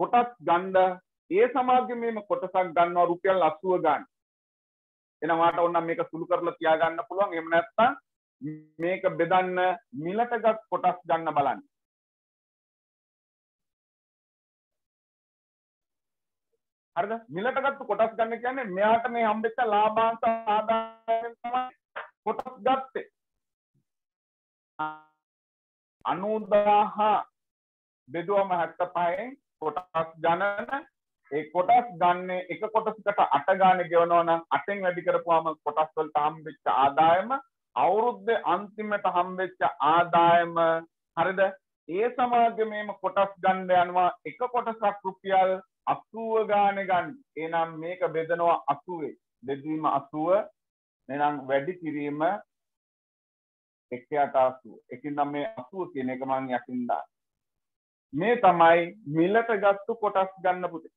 [SPEAKER 1] කොටස් ගන්න ඒ සමාගමේම කොටසක් ගන්නවා රුපියල් 80 ගන්න. එහෙනම් වාට ඕනම් මේක සුළු කරලා තියාගන්න පුළුවන්. එහෙම නැත්නම් මේක බෙදන්න මිලටගත් කොටස් ගන්න බලන්න. හරිද? මිලටගත්තු කොටස් ගන්න කියන්නේ මෙයාට මේ හම්බෙච්ච ලාභාංශ ආදායයෙන් තමයි කොටස් ගත්තේ. 90000 බෙදුවම 75න් කොටස් ගණන ඒ කොටස් ගන්න එක කොටසකට 8 ගානේ ගෙවනවා නම් 8න් වැඩි කරපුවාම කොටස් වලට හම්බෙච්ච ආදායම අවුරුද්දේ අන්තිමට හම්බෙච්ච ආදායම හරිද ඒ සමාගමේම කොටස් ගන්න යනවා එක කොටසක් රුපියල් 80 ගානේ ගන්න. එහෙනම් මේක බෙදනවා 80. බෙදීම 80. එහෙනම් වැඩි කිරීම 180. එකින් නම් මේ 80 කියන එක මම යකින් දාන්න. මේ තමයි මිලට ගත්තු කොටස් ගන්න පුතේ.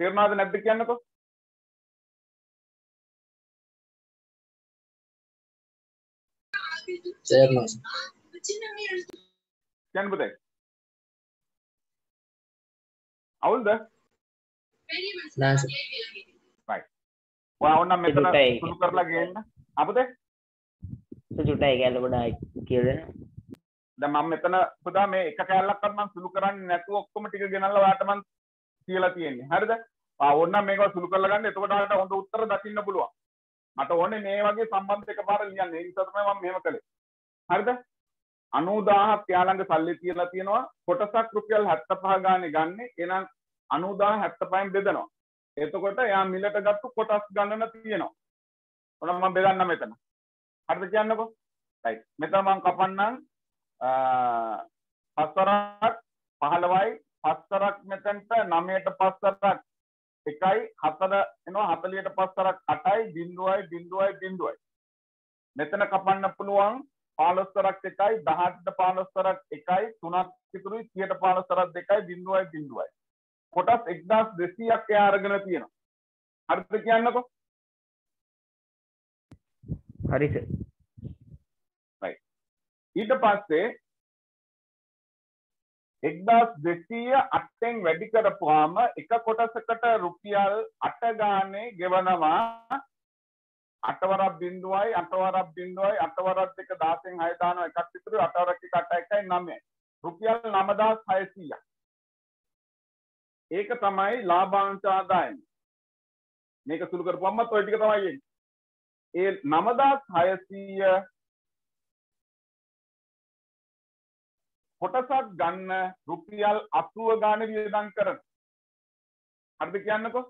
[SPEAKER 1] තේරුණාද නැද්ද කියන්නකෝ? කියන්න පුතේ. අවුල්ද?
[SPEAKER 2] නෑ.
[SPEAKER 1] ඔයා ඕනම් මෙතන. සුළු කරලා ගේන්න. අපතේ
[SPEAKER 5] චුට්ටයි ගැල්ල ගොඩා කියදෙන
[SPEAKER 1] දැන් මම මෙතන පුතා මේ එක කැලලක්වත් මම සුළු කරන්නේ නැතුව ඔක්කොම ටික ගෙනල්ලා ඔයාට මම කියලා තියෙන්නේ. හරිද? ආ ඕන්නම් මේක සුළු කරලා ගන්න. එතකොට ඔයාලට හොඳ උත්තර දකින්න පුළුවන්. මට ඕනේ මේ වගේ සම්බන්ධ එකපාර ලියන්න. ඒ නිසා තමයි මම මෙහෙම කළේ. හරිද? 90000ක් එයා ළඟ සල්ලි තියලා තියෙනවා. කොටසක් රුපියල් 75 ගානේ ගන්නෙ. එහෙනම් 90000 75න් බෙදනවා. එතකොට එයා මිලට ගත්තු කොටස් ගණන තියෙනවා. ඔන්න මම බෙදන්න මෙතන. හරිද කියන්නකෝ? රයිට්. මෙතන මම කපන්නම් පස්වරක් 15යි පස්වරක් මෙතනට 9ට පස්වරක් එකයි හතර එනවා 40ට පස්වරක් 8යි බිඳුවයි බිඳුවයි බිඳුවයි. මෙතන කපන්න පුළුවන් 15වරක් එකයි 18ට 15වරක් එකයි 3ක් ඉතුරුයි 30ට 15වරක් දෙකයි බිඳුවයි බිඳුවයි. කොටස් 1200ක් එයා අරගෙන තියෙනවා. හරිද කියන්නකෝ?
[SPEAKER 5] හරිස
[SPEAKER 1] ඊට පස්සේ 1200 අටෙන් වැඩි කරපුවාම එක කොටසකට රුපියල් 8 ගානේ ගෙවනවා. අටවරක් බිඳුවයි අටවරක් බිඳුවයි අටවරක් දෙක 10න් 6 දානවා එකක් ඉතුරු අටවරක් එක 8 එකයි 9 රුපියල් 9600ක් ඒක තමයි ලාභාංශ ආදායම මේක සුළු කරපුවමත් ඔය ටික තමයි එන්නේ. ඒ 9600 කොටසක් ගන්න රුපියල් 80 ගාන වියදම් කරන. හරිද කියන්නකෝ?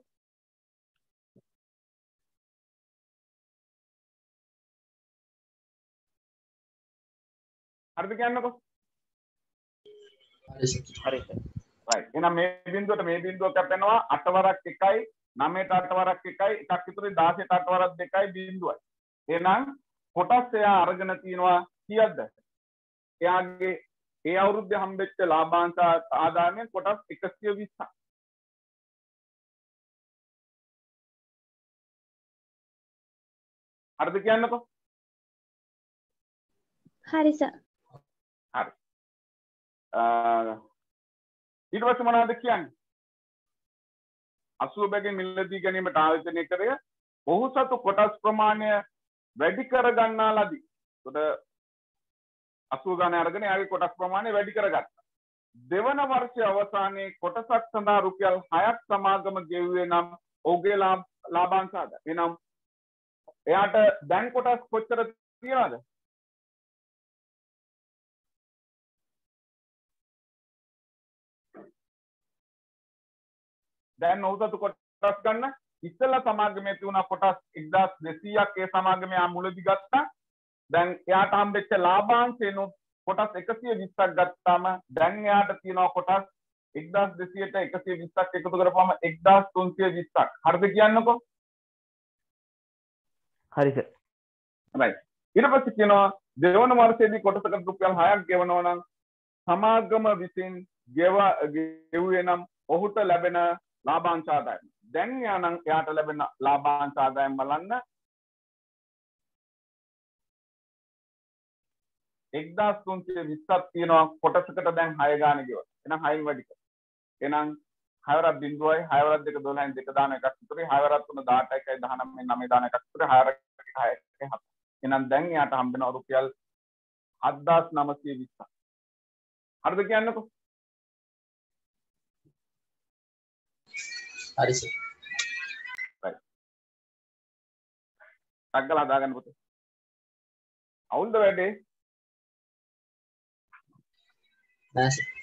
[SPEAKER 1] හරිද කියන්නකෝ?
[SPEAKER 2] හරි
[SPEAKER 1] right. එහෙනම් මේ බිඳුවට මේ බිඳුව කැපෙනවා 8 වරක් 1යි 9ට 8 වරක් 1යි එකක් ඉතුරුයි 16ට 8 වරක් 2යි බිඳුවයි. එහෙනම් කොටස් එයා අරගෙන තියනවා කීයක්ද? එයාගේ ඒ අවුරුද්දේ හම්බෙච්ච ලාභාංශ ආදායමෙන් කොටස් 120ක් හරිද කියන්නකෝ?
[SPEAKER 3] හරි සර්.
[SPEAKER 1] ඊට පස්සේ මොනවද කියන්නේ? 80 බැගින් මිලදී ගැනීමට ආයෝජනය කරය. ඔහු සතු කොටස් ප්‍රමාණය වැඩි කර ගන්නා ලදී. එතකොට 80 ගාන අරගෙන යාගේ කොටස් ප්‍රමාණය වැඩි කරගත්තා. දෙවන වර්ෂයේ අවසානයේ කොටසක් සඳහා රුපියල් 6ක් සමාගම ගෙවුවේ නම් ඔහුගේ ලාභාංශ ආදාය. එනම් එයාට දැන් කොටස් කොච්චර තියනවද? දැන් ඔහුසතු කොටස් ගන්න ඉස්සෙල්ලා සමාගමේ තිබුණා කොටස් 1200ක් ඒ සමාගමේ ආ මුලදි ගත්තා දැන් එයාට හම්බෙච්ච ලාභාංශේනොත් කොටස් 120ක් ගත්තාම දැන් එයාට තියෙනවා කොටස් 1200ට 120ක් එකතු කරපුවම 1320ක් හරිද කියන්නකෝ?
[SPEAKER 5] හරි සර්
[SPEAKER 1] right ඊට පස්සේ කියනවා දෙවන වර්ෂයේදී කොටසකට රුපියල් 6ක් ගෙවනවා නම් සමාගම විසින් ගෙව ගෙවුවේ නම් ඔහුට ලැබෙන ලාභාංශ ආදායම. දැන් යානම් එයාට ලැබෙන ලාභාංශ ආදායම් බලන්න 1320ක් තියෙනවා කොටසකට දැන් 6 ගාන ගෙවන. එහෙනම් 6න් වැඩි කර. එහෙනම් 6 වරක් බිඳුවයි 6 වරක් දෙක 12න් දෙක දාන එකක් ඉතුරුයි 6 වරක් තුන 18යි 19න් 9 දාන එකක් 6 වරක් 6යි 7. එහෙනම් දැන් එයාට හම්බෙනවා රුපියල් 7920ක්. හරිද කියන්නකෝ?
[SPEAKER 2] හරි සර්
[SPEAKER 1] අක්කල හදාගන්න පුතේ. අවුල්ද වැඩේ?
[SPEAKER 2] නෑ සර්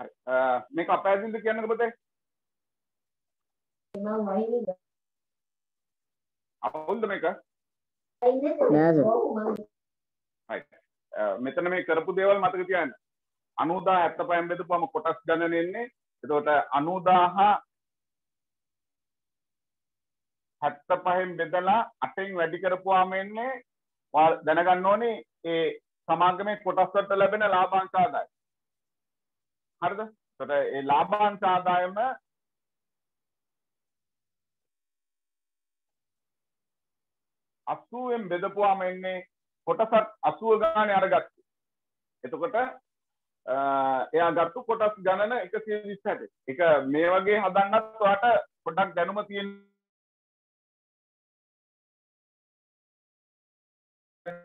[SPEAKER 1] හරි. අ, මේක අපෑදින්ද කියන්නක පුතේ අවුල්ද මේක?
[SPEAKER 4] නෑ. සර්
[SPEAKER 1] අ, මෙතන මේ කරපු දේවල් මතක තියාගන්න. 90 75 බෙදපුවම කොටස් ගණන එන්නේ. එතකොට 90000 75න් බෙදලා 8න් වැඩි කරපුවාම එන්නේ. දැනගන්න ඕනේ ඒ සමාගමේ කොටස් වලට ලැබෙන ලාභාංශ ආදායම. හරිද? එතකොට ඒ ලාභාංශ ආදායම අසුවෙන් බෙදපුවාම එන්නේ කොටසක් අසුව ගානේ අරගත්තු. එතකොට අ, එයා ගත්තු කොටස් ගණන 127. ඒක මේ වගේ හදන්නත් ඔයාට පොඩ්ඩක් දැනුම තියෙන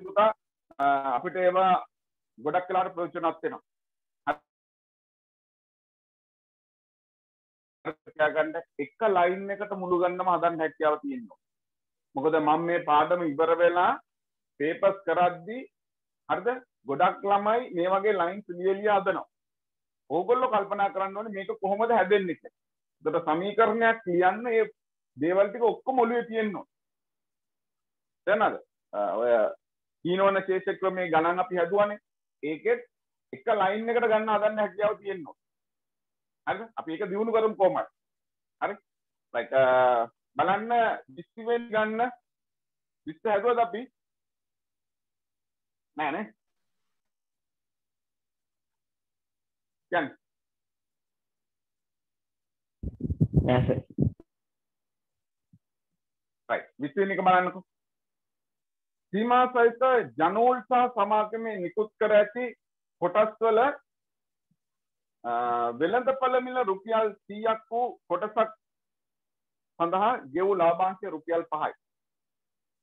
[SPEAKER 1] පුතා, අ, අපිට ඒවා ගොඩක් වෙලාවට ප්‍රයෝජනවත් තියාගන්න එක ලයින් එකට මුළු ගන්නම හදන්න හැකියාව තියෙනවා. මොකද මම මේ පාඩම ඉවර වෙලා පේපර්ස් කරද්දී හරිද ගොඩක් ළමයි මේ වගේ ලයින්ස් ලියලිය හදනවා. ඕගොල්ලෝ කල්පනා කරන්න ඕනේ මේක කොහොමද හැදෙන්නේ කියලා. ඒකට සමීකරණයක් ලියන්න මේ දේවල් ටික ඔක්කොම ඔළුවේ තියෙන්න ඕනේ. දැනනද? ඔය කීනෝන ශේෂ ක්‍රමයේ ගණන් අපි හැදුවානේ. ඒකෙත් එක ලයින් එකට ගන්න හදන්න හැකියාව තියෙන්න හරිද? අපි ඒක දිනු කරමු කොහොමද? හරි? බලන්න ඩිස්ටිවෙන් ගන්න විස්තර හැදුවද අපි? නෑ නේ. යන්න. එක බලන්නකෝ. සීමා සහිත ජනෝල් සහ සමාගමේ නිකුත් කර ඇති කොටස් වල වෙළඳපළ මිල රුපියල් 100ක් වූ කොටසක් සඳහා ගෙවූ ලාභාංශය රුපියල් 5යි.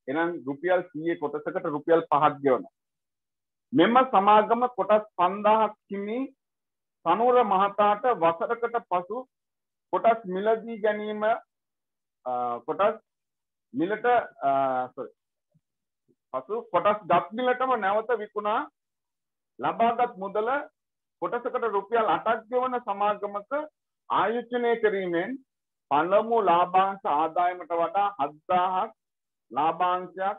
[SPEAKER 1] එහෙනම් රුපියල් 100 කොටසකට රුපියල් 5ක් ගෙවනවා. මෙම සමාගම කොටස් 5000ක් හිමි සනුර මහතාට වසරකට පසු කොටස් මිලදී ගැනීම කොටස් මිලට sorry පසු කොටස් ගත් මිලටම නැවත විකුණා ලබාගත් මුදල කොටසකට රුපියල් 8ක් ගෙවන සමාගමක ආයෝජනය කිරීමෙන් පළමු ලාභාංශ ආදායමට වඩා 7000ක් ලාභාංශයක්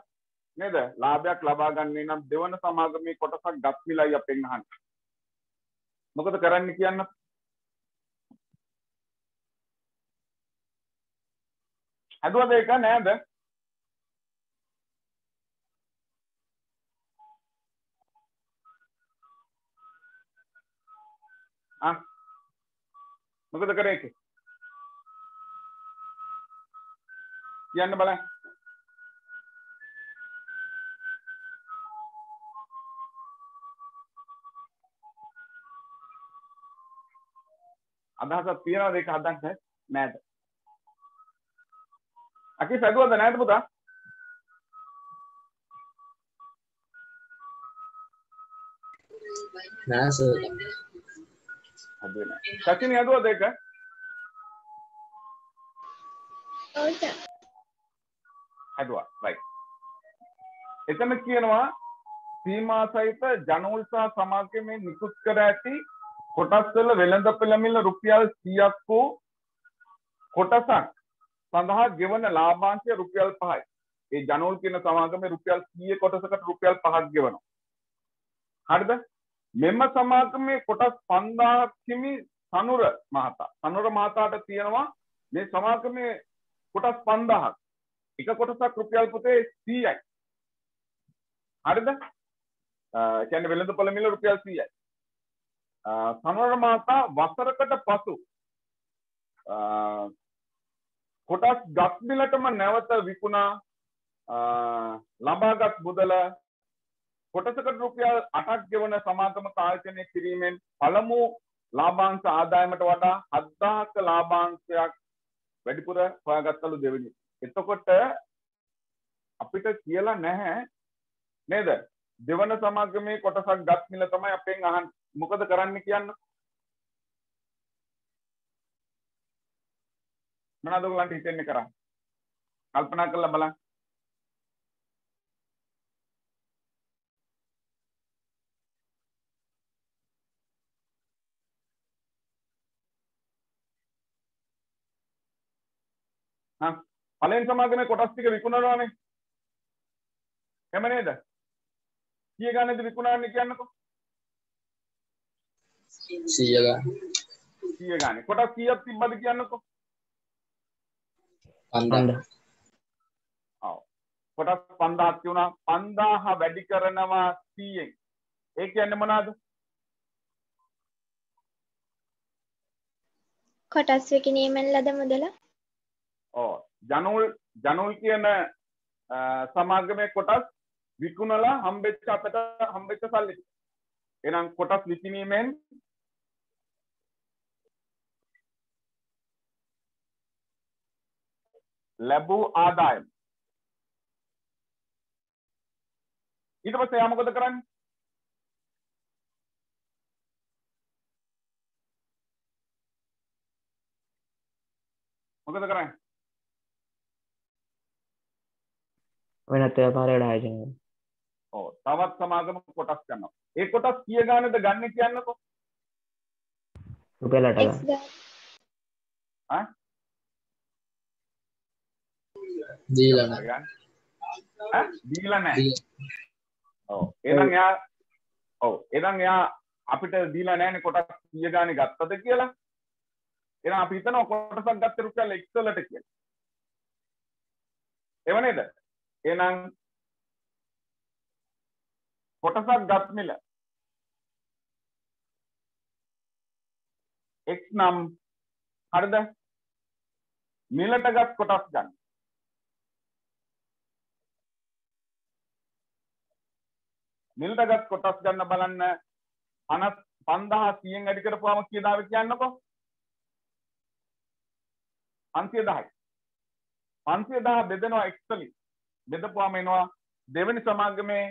[SPEAKER 1] නේද? ලාභයක් ලබා ගන්නේ නම් දෙවන සමාගමේ කොටසක් ගත් මිලයි අපෙන් අහන්නේ. මොකද කරන්න කියන්න හදුවද ඒක? නෑද? ආ? මොකද කරේ ඒකේ? කියන්න බලන්න. අදහසක් තියනවාද ඒක හදන්න? නෑද අකි සැදුවද නෑද පුතා?
[SPEAKER 2] නෑ සර්.
[SPEAKER 1] හදුවේ නෑ සචිනි හදුවද ඒක
[SPEAKER 3] ඔව් සර්
[SPEAKER 1] හැදුවා රයිට් එතන කියනවා සීමා සහිත ජනෝල් සහ සමාගමේ නිකුත් කර ඇති කොටස් වල වෙළඳ පෙළමිල රුපියල් 100ක් වූ කොටසක් සඳහා ගෙවන ලාභාංශය රුපියල් 5යි. ඒ ජනෝල් කියන සමාගමේ රුපියල් 100 කොටසකට රුපියල් 5ක් ගෙවනවා. හරිද? මෙම සමාගමේ කොටස් 5000ක් හිමි සනුර මහතා. සනුර මහතාට තියෙනවා මේ සමාගමේ කොටස් 5000ක්. එක කොටසක් රුපියල් පුතේ 100යි. හරිද? කියන්නේ වෙළඳපොළ මිල රුපියල් 100යි. සමර මාතා වසරකට පසු කොටස් ගත් මිලටම නැවත විකුණා ලබාගත් මුදල කොටසකට රුපියල් 8ක් ගෙවන සමාගම ආයතනය කිරීමෙන් පළමු ලාභාංශ ආදායමට වඩා 7000ක ලාභාංශයක් වැඩිපුර හොයාගත්තලු දෙවෙනි. එතකොට අපිට කියලා නැහැ නේද? දෙවන සමාගමේ කොටසක් ගත් මිල තමයි අපෙන් අහන්නේ. මොකද කරන්න කියන්න? මොනවද ඔයගලන්ට හිතෙන්නේ කරන්නේ? කල්පනා කරලා බලන්න. පළවෙනි සමාගමේ කොටස් ටික විකුණනවානේ. එහෙම නේද කීය ගන්නද විකුණන්නේ කියන්නකෝ.
[SPEAKER 2] සීය ගන්න.
[SPEAKER 1] කීය ගන්න. කොටස් කීයක් තිබ්බද කියන්නකෝ?
[SPEAKER 2] පන්ද
[SPEAKER 1] ඔව් කොටස් 5000ක් තියුණා 5000 වැඩි කරනවා 100ෙන් ඒ කියන්නේ මොනවද?
[SPEAKER 3] කොටස් විකිණීමෙන් ලද මුදල.
[SPEAKER 1] ඕ ජනුල් ජනුල් කියන අ, සමාගමේ කොටස් විකුණලා හම්බෙච්ච අපට හම්බෙච්ච සල්ලි. ටික. එහෙනම් කොටස් විකිණීමෙන් ලැබූ ආදායම. ඊට පස්සේ එයා මොකද කරන්නේ? මොකද කරන්නේ?
[SPEAKER 5] වෙනත් ව්‍යාපාරයට ආයෝජනය කරනවා.
[SPEAKER 1] ඔව්. තවත් සමාගම කොටස් ගන්නවා. ඒ කොටස් කීය ගානද ගන්න කියන්නකෝ?
[SPEAKER 5] රුපියල් 8
[SPEAKER 3] X
[SPEAKER 5] ගන්න.
[SPEAKER 3] ගාන
[SPEAKER 2] දීලා නැහැ.
[SPEAKER 1] ඈ? දීලා නැහැ. ඔව්. එහෙනම් එයා ඔව්. එහෙනම් එයා අපිට දීලා නැහැනේ කොටස් කීය ගානේ ගත්තද කියලා. එහෙනම් අපි හිතනවා කොටසක් ගත්තේ රුපියල් X වලට කියලා. එව නේද එහෙනම් කොටසක් ගත් මිල. X නම් හරිද? මිලට ගත් කොටස් ගන්න. මිලට ගත් කොටස් ගන්න බලන්න 50 5100න් වැඩි කරපුවාම කීයදාව කියන්නකෝ? 510යි 510 බෙදෙනවා x වලින්. බෙදපුවාම එනවා. දෙවෙනි සමාගමේ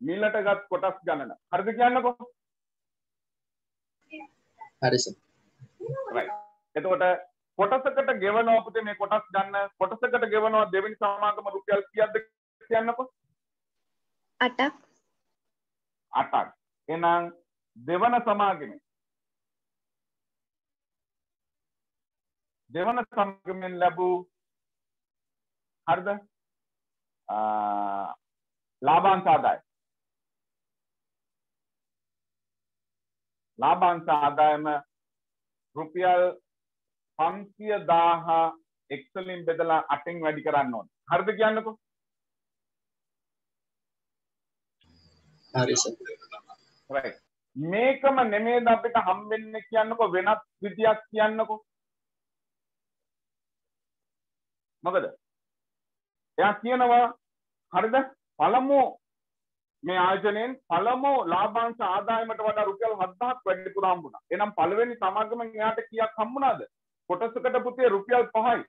[SPEAKER 1] මිලට ගත් කොටස් ගණන. හරිද කියන්නකෝ?
[SPEAKER 2] හරි සර්.
[SPEAKER 1] එතකොට කොටසකට ගෙවනවා පුතේ මේ කොටස් ගන්න. කොටසකට ගෙවනවා දෙවෙනි සමාගම රුපියල් කීයක්ද කියන්නකෝ?
[SPEAKER 3] 8ක්
[SPEAKER 1] 8ක් එහෙනම් දෙවන සමාගමේ දෙවන සමාගමෙන් ලැබූ හරිද ලාභාංශ ආදාය ලාභාංශ ආදායම රුපියල් 500000 එක් වලින් බෙදලා 8න් වැඩි කරන්න ඕනේ හරිද කියන්නකෝ
[SPEAKER 2] හරි සර්
[SPEAKER 1] මේකම නෙමේද අපිට හම්බෙන්නේ කියන්නකෝ වෙනත් විදියක් කියන්නකෝ මොකද එයා කියනවා හරිද පළමු මේ ආයතනයෙන් පළමු ලාභාංශ ආදායමට වඩා රුපියල් 7000ක් වැඩිපුර හම්බුණා. එහෙනම් පළවෙනි සමාගමෙන් එයාට කීයක් හම්බුණාද? කොටසකට පුතේ රුපියල් 5යි.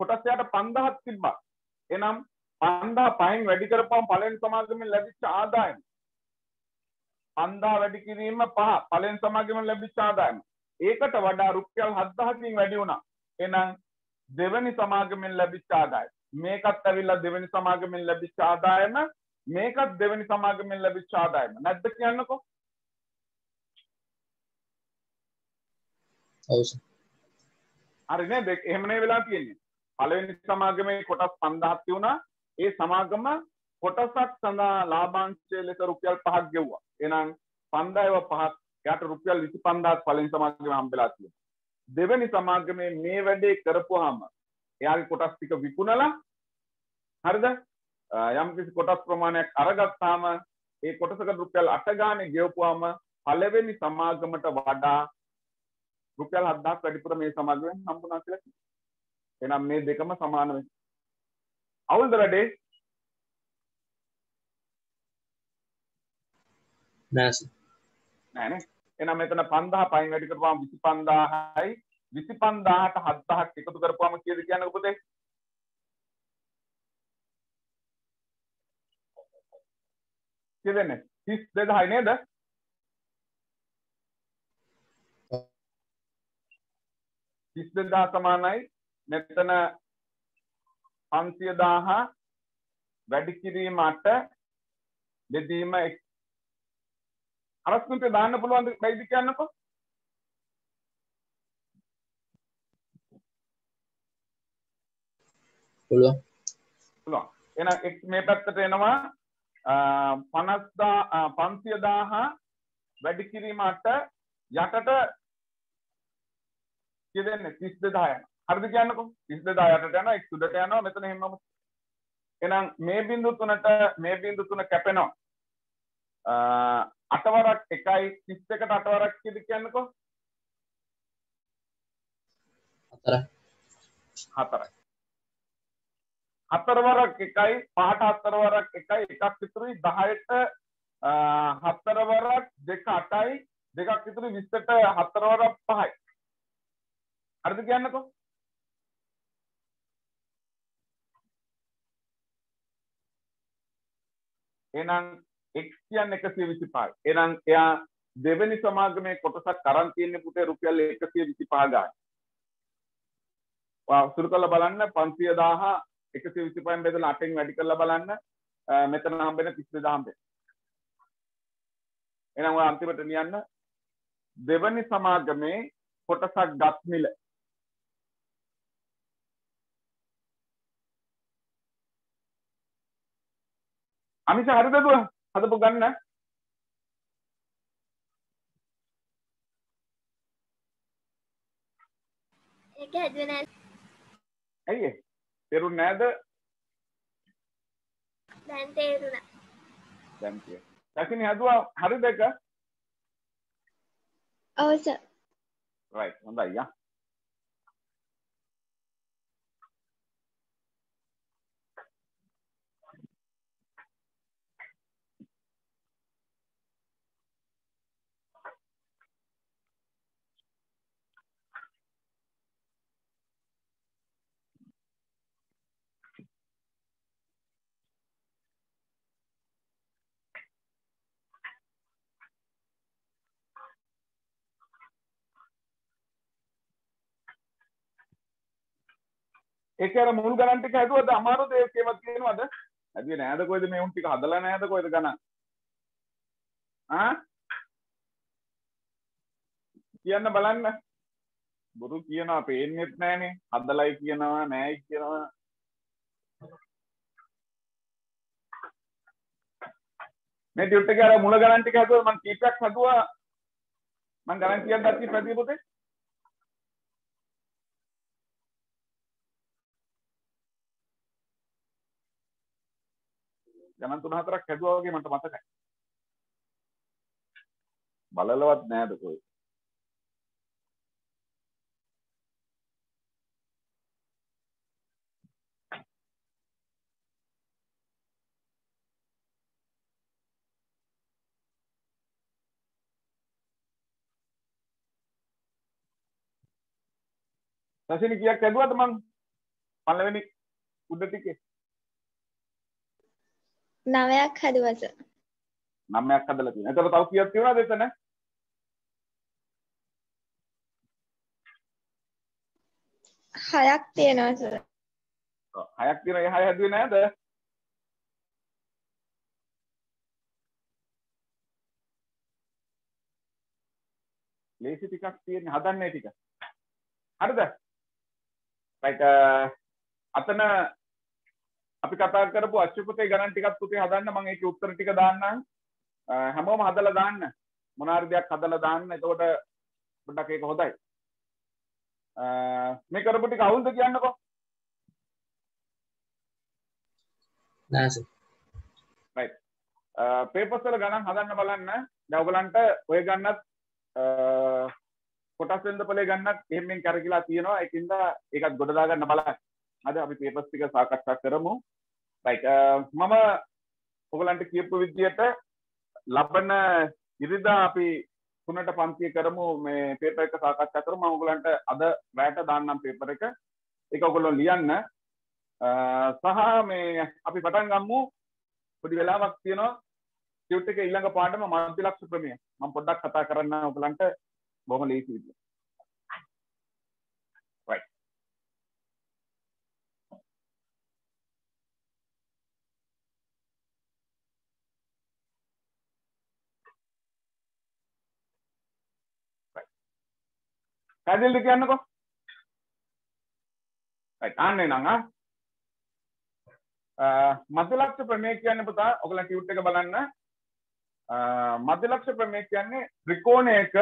[SPEAKER 1] කොටස් එයාට 5000ක් තිබ්බා. එහෙනම් 5000 පහෙන් වැඩි කරපුවම පළවෙනි සමාගමෙන් ලැබිච්ච ආදායම 5000 වැඩි කිරීම පහ පළවෙනි සමාගමෙන් ලැබිච්ච ආදායම. ඒකට වඩා රුපියල් 7000කින් වැඩි වුණා. එහෙනම් දෙවෙනි සමාගමෙන් ලැබිච්ච ආදායම. මේකත් ඇවිල්ලා දෙවෙනි සමාගමෙන් ලැබිච්ච ආදායම මේකත් දෙවෙනි සමාගමෙන් ලැබිච්ච ආදායම. නැද්ද කියන්නකෝ? හරි නේද? එහෙමනේ වෙලා තියෙන්නේ. පළවෙනි සමාගමේ කොටස් 5000ක් තියුණා. ඒ සමාගම කොටසක් සඳහා ලාභාංශය ලෙස රුපියල් 5ක් ගෙව්වා. එහෙනම් 5000ව 5ක් එයාට රුපියල් 25000ක් පළවෙනි සමාගමේ හම්බෙලා තියෙනවා. දෙවෙනි සමාගමේ මේ වැඩේ කරපුවාම එයාගේ කොටස් ටික විකුණලා හරිද? යම් කිසි කොටස් ප්‍රමාණයක් අරගත්තාම ඒ කොටසකට රුපියල් 8 ගානේ ගෙවපුවාම පළවෙනි සමාගමට වඩා රුපියල් 7000ක් වැඩිපුර මේ සමාගමෙන් හම්බුණා කියලා කියනවා. එහෙනම් මේ දෙකම සමාන වෙයි. අවුල්ද වැඩේ?
[SPEAKER 2] නෑ
[SPEAKER 1] නෑනේ. එහෙනම් මෙතන 5000 පයින් වැඩි කරපුවාම 25000යි 25000ට 7000ක් එකතු කරපුවාම කීයද කියන්නේ පුතේ? කීයදනේ? 32000යි නේද? තිස් දෙදා සමානයි මෙතන පන්සියදාහ වැඩි කිරීමට බෙදීම අරස්කුන්ට දාන්න පුළුවන් බයිද කියන්නකෝ
[SPEAKER 2] පුළුවන්.
[SPEAKER 1] පුළුවන්. x මේ පැත්තට එනවා 50 500000 වැඩි කිරීමට යටට කියදෙන්නේ 32000 යනවා හරිද කියන්නකෝ? 32000 යටට යනවා x උඩට යනවා මෙතන එහෙමම එහෙනම් මේ බිංදු තුනට මේ බිංදු තුන කැපෙනවා. අටවරක් එකයි 31ට අටවරක් කියද කියන්නකෝ?
[SPEAKER 2] හතර
[SPEAKER 1] හතරයි හතරවරක් එකයි පහට හතරවරක් එකයි. එකක් ඉතුරුයි දහයට හතරවරක් දෙක අටයි. දෙකක් ඉතුරු විස්සට හතරවරක් පහයි. හරිද කියන්නකෝ? එහෙනම් x කියන්නේ 125යි. එහෙනම් එයා දෙවෙනි සමාගමේ කොටසක් අරන් තියෙන පුතේ රුපියල් 125 ගාන. ඔයා සුරු කරලා බලන්න. 500000 125න් බෙදලා 8න් වැඩි කරලා බලන්න. මෙතන හම්බෙන 32000 හම්බෙන. එහෙනම් ඔයා අන්තිමට නියන්න දෙවෙනි සමාගමේ කොටසක් ගත් මිල. අනිස හරිද දුව හදපු ගන්න. ඇයි ඒ? තේරුන්නේ නැද්ද
[SPEAKER 6] දැන් තේරුණා
[SPEAKER 1] දැන් කිය. සැකිනි හදුවා හරිද එක?
[SPEAKER 3] ඔව් සර්
[SPEAKER 1] රයිට් හොඳයි යා. ඒක අර මුල් ගණන් ටික හැදුවද අමාරුද ඒකේවත් තියෙනවද? හැදුවේ නෑද කොයිද මේ උන් ටික හදලා නෑද කොයිද ගණන්? ආ? කියන්න බලන්න. බොරු කියනවා පේන්නෙත් නෑනේ. හදලයි කියනවා නෑයි කියනවා. මේ ටියුට් එකේ අර මුල ගණන් ටික හැදුවා මම කීපයක් හදුවා. මම ගණන් කියන්න දැක්කේ ප්‍රදී පොතේ. ගණන් තුන හතරක් හැදුවා වගේ මට මතකයි. බලලවත් නෑද කොයි. රසිනි කීයක් හැදුවද මං පළවෙනි උඩ ටිකේ
[SPEAKER 3] නවයක් හදුවා සර්
[SPEAKER 1] නම්යක් හදලා තියෙනවා. එතකොට තව කීයක් තියෙනවද එතන?
[SPEAKER 3] හයක් තියෙනවා සර්
[SPEAKER 1] හයක් තියෙනවා. ඒ හය හැදුවේ නෑද? ලේසි ටිකක් තියෙන්නේ හදන්නේ ටික. හරිද? right අතන අපි කතා කරපු අච්චුපතේ ගණන් ටිකක් පුතේ හදන්න මම ඒකේ උත්තර ටික දාන්නම්. හැමෝම හදලා දාන්න. මොනාරි දෙයක් හදලා දාන්න. එතකොට පොඩ්ඩක් ඒක හොඳයි. මේ කරපු ටික අවුල්ද කියන්නකෝ.
[SPEAKER 2] නෑ සර්
[SPEAKER 1] පේපර්ස් වල ගණන් හදන්න බලන්න. දැන් ඔයගලන්ට ඔය ගන්නත් කොටස් වෙනදපලේ ගන්නත් එහෙම කරකිලා තියෙනවා. ඒකින්ද ඒකත් ගොඩ දාගන්න බලන්න. අද අපි පේපර්ස් ටික සාකච්ඡා කරමු. right මම ඔයගලන්ට කියපු විදිහට ලබන ඉරිදා අපි තුනට පන්තිය කරමු මේ පේපර් එක සාකච්ඡා කරමු. මම ඔයගලන්ට අද රැට දාන්නම් පේපර් එක. ඒක ඔයගොල්ලෝ ලියන්න. අ, සහ මේ අපි පටන් ගමු. පොඩි වෙලාවක් තියෙනවා. ටියුට් එකේ ඊළඟ පාඩම මධ්‍ය ලක්ෂ ප්‍රමේය. මම පොඩ්ඩක් කතා කරන්න ඔයගලන්ට බොහොම ලේසි විදියට. right පැහැදිලිද කියන්නකෝ? right ආන්නේ නං ආ? මධ්‍යලක්ෂ ප්‍රමේය කියන්නේ පුතා ඔයගලන් ටියුට් එක බලන්න. මධ්‍යලක්ෂ ප්‍රමේය කියන්නේ ත්‍රිකෝණයක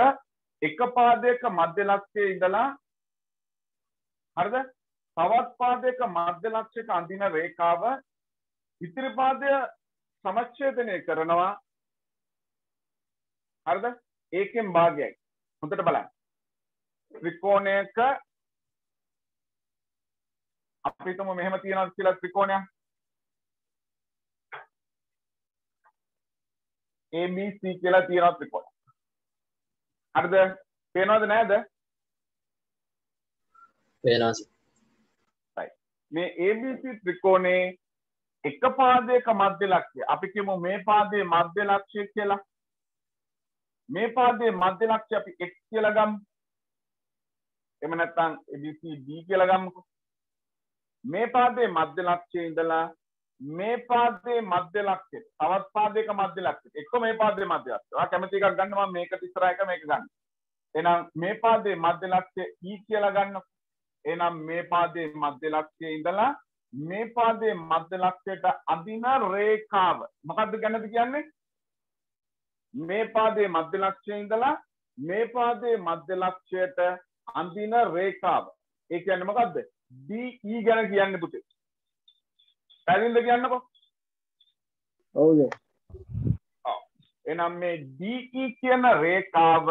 [SPEAKER 1] එක පාදයක මධ්‍යලක්ෂයේ ඉඳලා හරිද? තවත් පාදයක මධ්‍යලක්ෂයක අඳින රේඛාව ඉතිරි පාදය සමච්ඡේදනය කරනවා. හරිද? ඒකෙන් භාගයයි. හොඳට බලන්න. ත්‍රිකෝණයක අපි හිතමු මෙහෙම තියෙනවා කියලා ත්‍රිකෝණයක්? ABC කියලා තියෙනවා ත්‍රිකෝණයක්. හරිද? පේනවද නැද්ද?
[SPEAKER 2] පේනවාස
[SPEAKER 1] මේ ABC ත්‍රිකෝණේ එක පාදයක මධ්‍ය ලක්ෂය. අපි කියමු මේ පාදයේ මධ්‍ය ලක්ෂය කියලා. මේ පාදයේ මධ්‍ය ලක්ෂය අපි x කියලා ගමු එහෙම නැත්නම් ABCD කියලා ගමුකෝ. මේ පාදයේ මධ්‍ය ලක්ෂයේ ඉඳලා මේ පාදයේ මධ්‍ය ලක්ෂය තවත් පාදයක මධ්‍ය ලක්ෂය. එක්ක මේ පාදයේ මධ්‍ය ලක්ෂය. ඔයා කැමති එකක් ගන්න මම මේකට ඉස්සරහ එක මේක ගන්න. එහෙනම් මේ පාදයේ මධ්‍ය ලක්ෂය E කියලා ගන්නකො. එහෙනම් මේ පාදයේ මධ්‍ය ලක්ෂයේ ඉඳලා මේ පාදයේ මධ්‍ය ලක්ෂයට අදින රේඛාව. මොකද්ද ගැනද කියන්නේ? මේ පාදයේ මධ්‍ය ලක්ෂයේ ඉඳලා මේ පාදයේ මධ්‍ය ලක්ෂයට අඳින රේඛාව. ඒ කියන්නේ මොකද්ද? DE ගැන කියන්නේ පුතේ. පැහැදිලිද කියන්නකෝ.
[SPEAKER 4] ඔව්ද?
[SPEAKER 1] එහෙනම් මේ DE කියන රේඛාව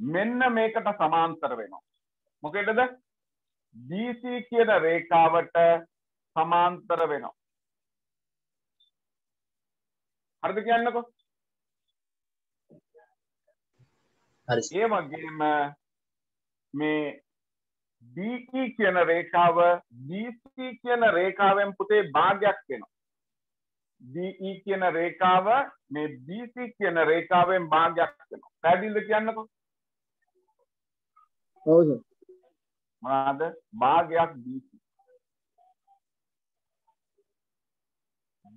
[SPEAKER 1] මෙන්න මේකට සමාන්තර වෙනවා. මොකේදද? BC කියන රේඛාවට සමාන්තර වෙනවා. හරිද කියන්නකෝ?
[SPEAKER 2] හරි.
[SPEAKER 1] ඒ වගේම මේ DE කියන රේඛාව BC කියන රේඛාවෙන් පුතේ භාගයක් වෙනවා. DE කියන රේඛාව මේ BC කියන රේඛාවෙන් භාගයක් වෙනවා. පැහැදිලිද කියන්නකෝ?
[SPEAKER 4] ඔව්ද
[SPEAKER 1] මොනවාද? භාගයක් BC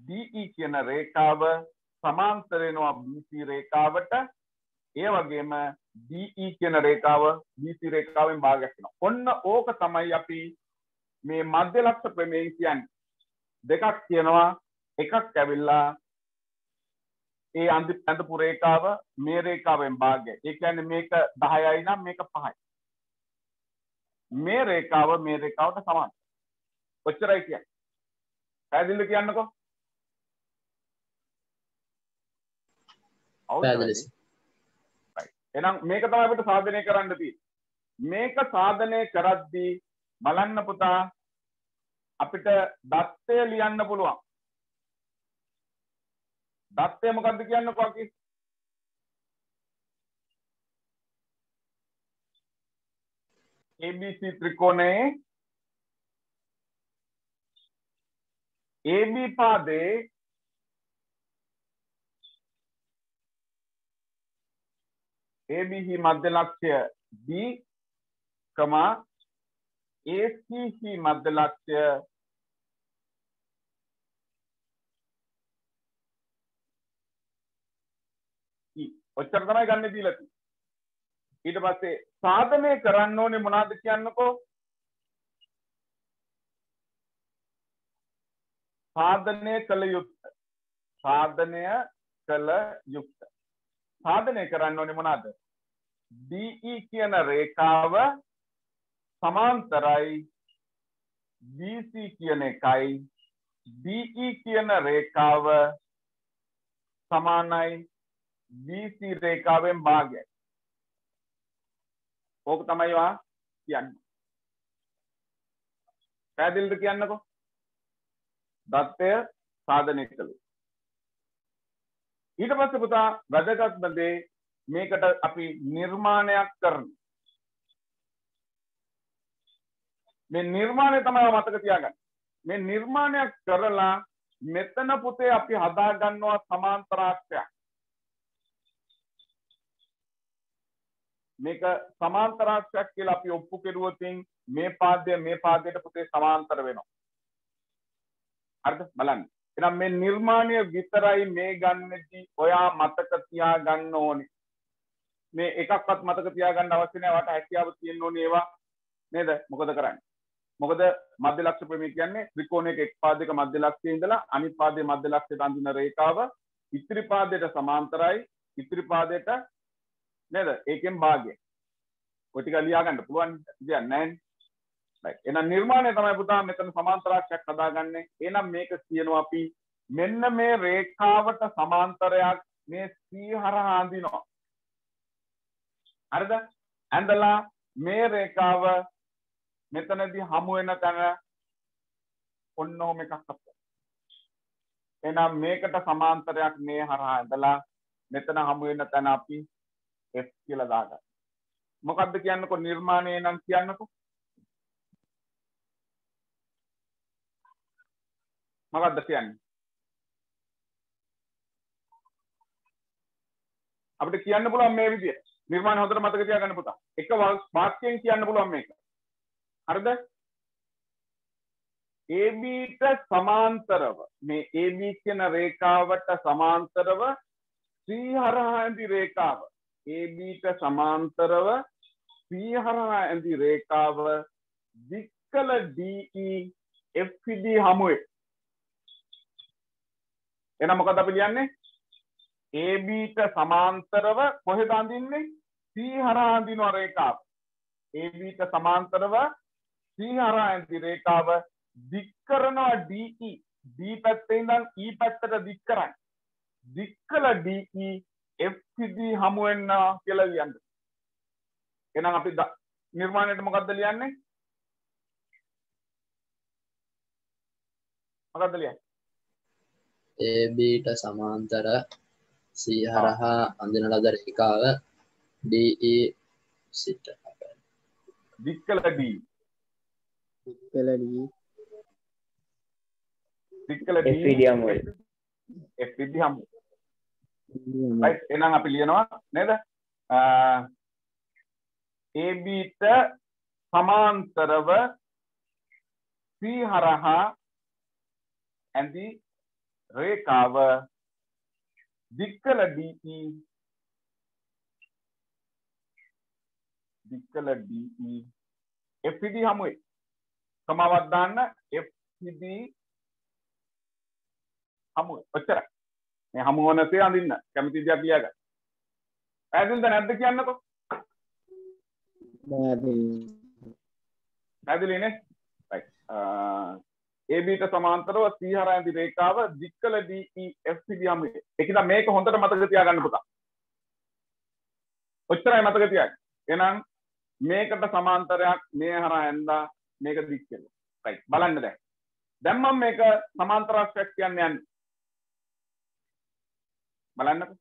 [SPEAKER 1] DE කියන රේඛාව සමාන්තර වෙනවා BC රේඛාවට ඒ වගේම DE කියන රේඛාව BC රේඛාවෙන් භාගයක් වෙනවා. ඔන්න ඕක තමයි අපි මේ මධ්‍ය ලක්ෂ ප්‍රමේය කියන්නේ. දෙකක් තියෙනවා. එකක් ඇවිල්ලා ඒ අන්ති ඇඳපු රේඛාව මේ රේඛාවෙන් භාගය. ඒ කියන්නේ මේක 10යි නම් මේක 5යි. මේ රේඛාව මේ රේඛාවට සමානයි. ඔච්චරයි කියන්නේ. පැහැදිලිද කියන්නකෝ?
[SPEAKER 2] පැහැදිලි
[SPEAKER 1] එහෙනම් මේක තමයි අපිට සාධනය කරන්න තියෙන්නේ. මේක සාධනය කරද්දී බලන්න පුතා අපිට දත්තය ලියන්න පුළුවන්. දත්තය මොකද්ද කියන්නකෝ අපි? ABC ත්‍රිකෝණයේ AB පාදේ ABහි මධ්‍ය ලක්ෂය B කමා ACහි මධ්‍ය ලක්ෂය ඔච්චර තමයි ගන්න දීලා තියෙන්නේ. ඊට පස්සේ සාධනය කරන්න ඕනේ මොනවද කියන්නකෝ? සාධනය කළ යුක්ත සාධනය කළ යුක්ත සාධනය කරන්න ඕනේ මොනවද? DE කියන රේඛාව සමාන්තරයි BC කියන එකයි DE කියන රේඛාව සමානයි BC රේඛාවෙන් භාගයයි. ඕක තමයි වා කියන්නේ. පැහැදිලිද කියන්නකෝ? දත්තය සාධනය කළේ. ඊට පස්සේ පුතා වැදගත්ම දේ මේකට අපි නිර්මාණයක් කරන. මේ නිර්මාණය තමයි මතක තියාගන්න. මේ නිර්මාණයක් කරලා මෙතන පුතේ අපි හදා ගන්නවා සමාන්තරාක්ෂයක් මේක සමාන්තරාක්ෂයක් කියලා අපි ඔප්පු කෙරුවොතින් මේ පාදය මේ පාදයට පුතේ සමාන්තර වෙනවා. හරිද? බලන්න. එහෙනම් මේ නිර්මාණය විතරයි මේ ගන්නදී ඔයා මතක තියාගන්න ඕනේ. මේ එකක්වත් මතක තියාගන්න අවශ්‍ය නැහැ. වට හැකියාව තියෙන්න ඕනේ ඒවා. නේද? මොකද කරන්නේ? මොකද මධ්‍ය ලක්ෂ ප්‍රමේය කියන්නේ ත්‍රිකෝණයක එක් පාදයක මධ්‍ය ලක්ෂයේ ඉඳලා අනිත් පාදයේ මධ්‍ය ලක්ෂයට අඳින රේඛාව ඉතිරි පාදයට සමාන්තරයි ඉතිරි පාදයට නේද ඒකෙන් භාගය ඔය ටික ලියා ගන්න පුළුවන් දෙයක් නැහැ right එහෙනම් නිර්මාණය තමයි පුතා මෙතන සමාන්තරාක්ෂයක් හදාගන්නේ එහෙනම් මේක කියනවා අපි මෙන්න මේ රේඛාවට සමාන්තරයක් මේ C හරහා අඳිනවා හරිද ඇඳලා මේ රේඛාව මෙතනදී හමු වෙන තැන ඔන්න ඔහොම එකක් අපිට. එහෙනම් මේකට සමාන්තරයක් මේ හරහා ඇඳලා මෙතන හමු වෙන තැන අපි F කියලා දාගන්න. මොකද්ද කියන්නකො නිර්මාණය නම් කියන්නකො? මොකද්ද කියන්නේ? අපිට කියන්න පුළුවන් මේ විදියට. නිර්මාණ හොඳට මතක තියාගන්න පුතා. එක වාක්‍යයෙන් කියන්න පුළුවන් මේක. හරිද? ABට සමාන්තරව මේ AB කියන රේඛාවට සමාන්තරව C හරහා ඇඳි රේඛාව ABට සමාන්තරව C හරහා ඇඳි රේඛාව දික්කල DE FCD හමුවේ එහෙනම් මොකද අපි ලියන්නේ ABට සමාන්තරව කොහෙද අඳින්නේ C හරහා අඳින රේඛාව ABට සමාන්තරව C හරහා ඇඳි රේඛාව දික් කරනවා DE D පැත්තේ ඉඳන් E පැත්තට දික් කරන්නේ දික් කළ DE FCD හමු වෙන්න කියලා ලියන්න. එහෙනම් අපි නිර්මාණයට මොකද්ද ලියන්නේ? මොකද්ද ලියන්නේ? කළ D
[SPEAKER 4] පෙළඩී
[SPEAKER 1] දික් කළ D
[SPEAKER 5] FCD හමු වෙයි.
[SPEAKER 1] FCD හමු. right එහෙනම් අපි ලියනවා නේද? ABට සමාන්තරව C හරහා ඇඳි රේඛාව දික්කල DE දික්කල DE FCD හමුවේ. සමාවක් දාන්න FCD හමුවේ. ඔච්චරයි. මේ හමු වනසේ අඳින්න. කැමති දෙයක් ලියාගන්න පැහැදිලිද නැද්ද කියන්නකෝ? පැහැදිලිනේ? right ABට සමාන්තරව C හරහා ඇති රේඛාව දික්කල DEFCD යමු ඒකද මේක හොඳට මතක තියාගන්න පුතා ඔච්චරයි මතක තියාගන්න. එහෙනම් මේකට සමාන්තරයක් මේ හරහා ඇඳා මේක දික් කෙරුවා right. බලන්න දැන්. දැන් මම මේක සමාන්තරාක්ෂයක් කියන්නේ යන්නේ. බලන්නකෝ.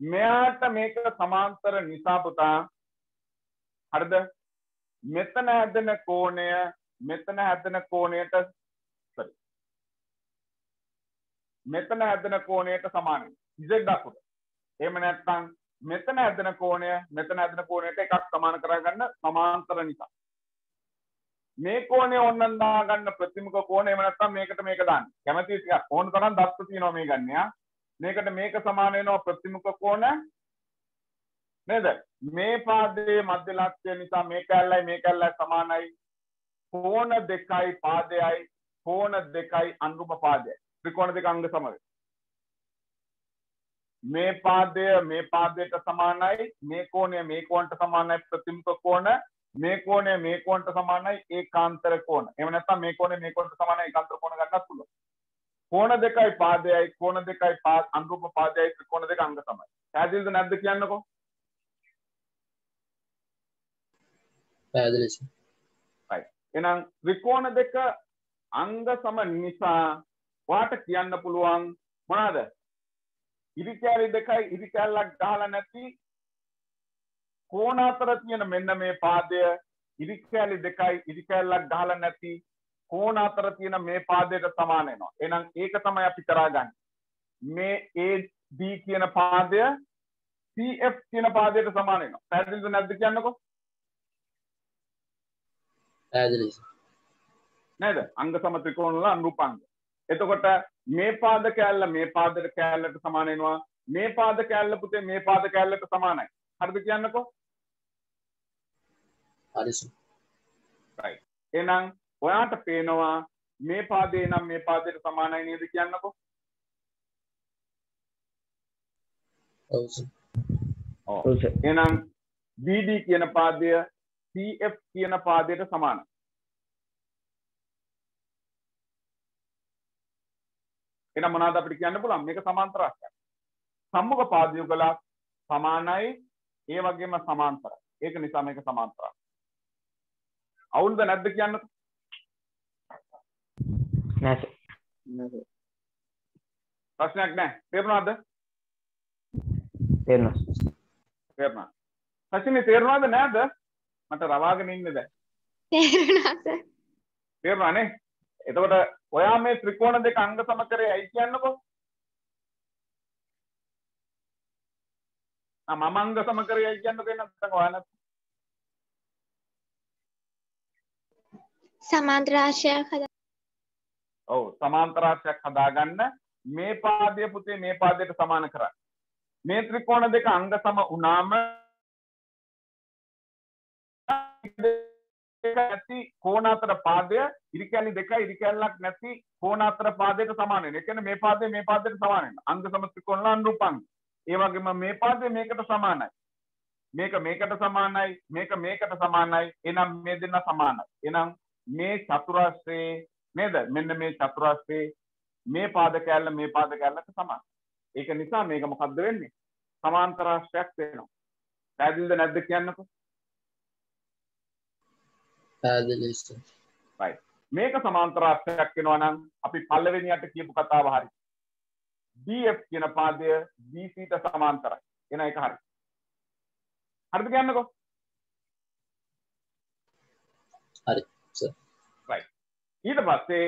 [SPEAKER 1] මෙයාට මේක සමාන්තර නිසා පුතා හරිද? මෙතන හැදෙන කෝණය මෙතන හැදෙන කෝණයට sorry මෙතන හැදෙන කෝණයට සමානයි z අකුර එහෙම නැත්නම් මෙතන හැදෙන කෝණය මෙතන හැදෙන කෝණයට එකක් සමාන කරගන්න සමාන්තර නිසා මේ කෝණය ඕනනම් දාගන්න ප්‍රතිමුඛ කෝණය එහෙම නැත්නම් මේකට මේක දාන්න. කැමති ටිකක් ඕන තරම් දත්ත තියෙනවා මේ ගන්න යා. මේකට මේක සමාන වෙනවා ප්‍රතිමුඛ කෝණ නේද? මේ පාදයේ මධ්‍ය ලක්ෂ්‍ය නිසා මේ කැල්ලයි මේ කැල්ලයි සමානයි. කෝණ දෙකයි පාදයයි කෝණ දෙකයි අනුරූප පාදයයි. ත්‍රිකෝණ දෙක අංග සම මේ පාදය මේ පාදයට සමානයි මේ කෝණය මේ කෝණයට සමානයි ප්‍රතිමුඛ කෝණ මේ කෝණය මේ කෝණයට සමානයි ඒකාන්තර කෝණ. එහෙම නැත්නම් මේ කෝණය මේ කෝණයට සමානයි ඒකාන්තර කෝණ ගන්නත් පුළුවන්. කෝණ දෙකයි පාදයයි කෝණ දෙකයි පාද අනුරූප පාදයයි ත්‍රිකෝණ දෙක අංග තමයි. පැහැදිලිද නැද්ද කියන්නකෝ?
[SPEAKER 2] පැහැදිලි
[SPEAKER 1] right. එහෙනම් ත්‍රිකෝණ දෙක අංග සම නිසා වාට කියන්න පුළුවන් මොනවාද? ඉරිකැලි දෙකයි ඉරිකැලක් ගහලා නැති කෝණ අතර තියෙන මෙන්න මේ පාදය ඉරිකැලි දෙකයි ඉරිකැලක් ගහලා නැති කෝණ අතර තියෙන මේ පාදයට සමාන වෙනවා. එහෙනම් ඒක තමයි අපි කරාගන්නේ. මේ AD කියන පාදය CF කියන පාදයට සමාන වෙනවා. පැහැදිලිද නැද්ද කියන්නකෝ?
[SPEAKER 2] පැහැදිලි
[SPEAKER 1] නේද? අංග සම ත්‍රිකෝණ වල අනුරූපාංග. එතකොට මේ පාද කෑල්ල මේ පාද කෑල්ලට සමාන වෙනවා. මේ පාද කෑල්ල පුතේ මේ පාද කෑල්ලට සමානයි. හරිද කියන්නකෝ?
[SPEAKER 2] හරි
[SPEAKER 1] right එහෙනම් ඔයාට පේනවා මේ පාදේ නම් මේ පාදයට සමානයි නේද කියන්නකෝ
[SPEAKER 2] ඔව් සර්
[SPEAKER 1] ඔව්
[SPEAKER 5] ඔව් සර්
[SPEAKER 1] එහෙනම් BD කියන පාදය CF කියන පාදයට සමානයි එහෙනම් මොනවද අපිට කියන්න පුළුවන්? මේක සමාන්තරයක්. සම්මුඛ පාද යුගලක් සමානයි ඒ වගේම සමාන්තරයි. ඒක නිසා මේක සමාන්තරයි. අවුල්ද නැද්ද කියන්න
[SPEAKER 5] නෑ සර්
[SPEAKER 1] ප්‍රශ්නයක් නැහැ. තේරුණාද?
[SPEAKER 5] තේරෙනවා
[SPEAKER 1] තේරුණා. සචිනේ තේරුණාද නැද්ද මට රවාගෙන ඉන්නේ
[SPEAKER 3] සර්.
[SPEAKER 1] තේරුණානේ එතකොට ඔයා මේ ත්‍රිකෝණ දෙක අංග සම කරේ ඇයි කියන්නකෝ? ආ මම අංග සම කරේ ඇයි කියන්නකෝ එන්න නැත්නම් ඔයා නැත්.
[SPEAKER 3] සමාන්තර ආශ්‍රයක් හදා
[SPEAKER 1] ඔව් සමාන්තරාශයක් හදාගන්න. මේ පාදය පුතේ මේ පාදයට සමාන කරන්න මේ ත්‍රිකෝණ දෙක අංග සම වුණාම නැති කෝණ අතර පාදය ඉරිකැලි දෙකයි ඉරිකැල්ලක් නැති කෝණ අතර පාදයට සමාන වෙනවා. ඒ කියන්නේ මේ පාදය මේ පාදයට සමාන වෙනවා. අංග සම ත්‍රිකෝණ අනුරූපංග. ඒ වගේම මේ පාදය මේකට සමානයි. මේක මේකට සමානයි, මේක මේකට සමානයි. එහෙනම් මේ දෙන්න සමානයි. එහෙනම් මේ චතුරාස්‍රයේ නේද? මෙන්න මේ චතුරාස්‍රයේ මේ පාද කැල්ල මේ පාද කැල්ලට සමානයි. ඒක නිසා මේක මොකද්ද වෙන්නේ? සමාන්තරාශ්‍රයක් වෙනවා. පැහැදිලිද නැද්ද කියන්නකෝ? Right. මේක සමාන්තරාශ්‍රයක් වෙනවා නම් අපි පළවෙනියට කියපු කතාව හරි. DF කියන පාදය BC ට සමාන්තරයි. එන එක හරි. හරිද කියන්නකෝ?
[SPEAKER 2] හරි සර්
[SPEAKER 1] right. ඊට පස්සේ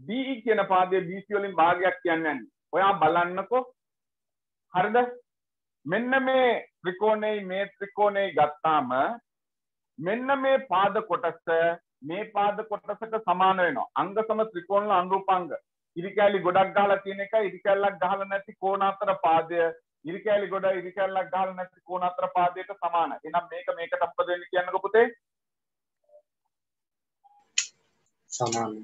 [SPEAKER 1] DE කියන පාදය BC වලින් භාගයක් කියන්නේ ඔයා බලන්නකෝ. හරිද? මෙන්න මේ ත්‍රිකෝණේ මේ ත්‍රිකෝණේ ගත්තාම මෙන්න මේ පාද කොටස මේ පාද කොටසට සමාන වෙනවා. අංග සම ත්‍රිකෝණ අනුරූපාංග ඉරිකැලි ගොඩක් ගහලා තියෙන එක ඉරිකැල්ලක් ගහලා නැති කෝණ අතර පාදය. ඉරිකැලි ගොඩ ඉරිකැල්ලක් ගහලා නැති කෝණ අතර පාදයට සමානයි එහෙනම් මේක මේකට මොකද වෙන්නේ කියන්නකෝ පුතේ
[SPEAKER 2] සමාන.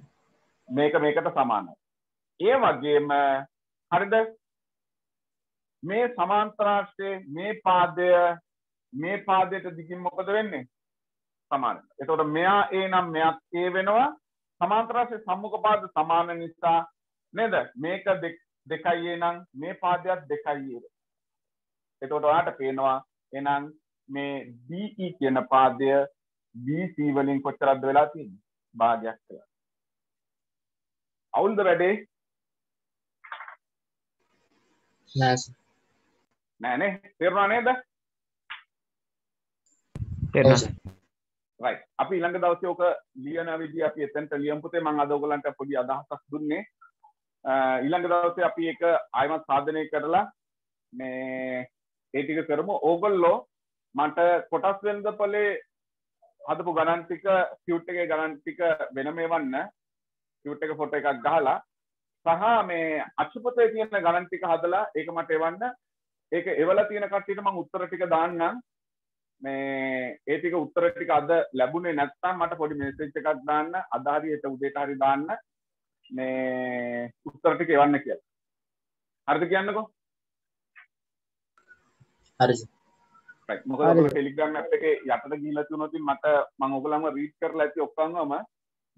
[SPEAKER 1] මේක මේකට සමානයි ඒ වගේම හරිද? මේ සමාන්තරාශ්‍රයේ මේ පාදය මේ පාදයට දිගින් මොකද වෙන්නේ සමාන එතකොට මෙයා ඒ නම් මෙයාත් ඒ වෙනවා. සමාන්තරාශ්‍රයේ සම්මුඛ පාද සමාන නිසා නේද? මේක දෙකයි ඒ නම් මේ පාදයක් දෙකයි ඒ. එතකොට ඔයාට පේනවා එහෙනම් මේ DE කියන පාදය BC වලින් කොච්චරක්ද වෙලා තියෙන්නේ? භාගයක් කියලා. අවුල්ද වැඩේ?
[SPEAKER 2] නෑ සර්.
[SPEAKER 1] නෑනේ තේරුණා නේද?
[SPEAKER 2] ඔව්
[SPEAKER 5] තේරෙනවා
[SPEAKER 2] සර්
[SPEAKER 1] රයිට් අපි ඊළඟ දවසේ ඔක ලියන විදිහ අපි එතනට ලියමු පුතේ මම අද ඔයගලන්ට පොඩි අදහසක් දුන්නේ. අ, ඊළඟ දවසේ අපි ඒක ආයමත් සාධනය කරලා මේ ඒ ටික කරමු. ඕගොල්ලෝ මට කොටස් වෙනදපලේ හදපු ගණන් ටික ටියුට් එකේ ගණන් ටික වෙනම එවන්න ටියුට් එක ෆොටෝ එකක් ගහලා සහ මේ අච්චුපතේ තියෙන ගණන් ටික හදලා ඒක මට එවන්න. ඒක එවලා තියෙන කට්ටියට මම උත්තර ටික දාන්නම්. මේ ඒ ටික උත්තර ටික අද ලැබුණේ නැත්නම් මට පොඩි මෙසේජ් එකක් දාන්න අද හරි හෙට උදේට හරි දාන්න මේ උත්තර ටික එවන්න කියලා. හරිද කියන්නකෝ?
[SPEAKER 2] හරි සර්
[SPEAKER 1] right මොකද ටෙලිග්‍රෑම් ඇප් එකේ යටට ගිහිල්ලා ඉතින් මට මම ඔයගොල්ලන්ව රීඩ් කරලා ඇති ඔක්කොමම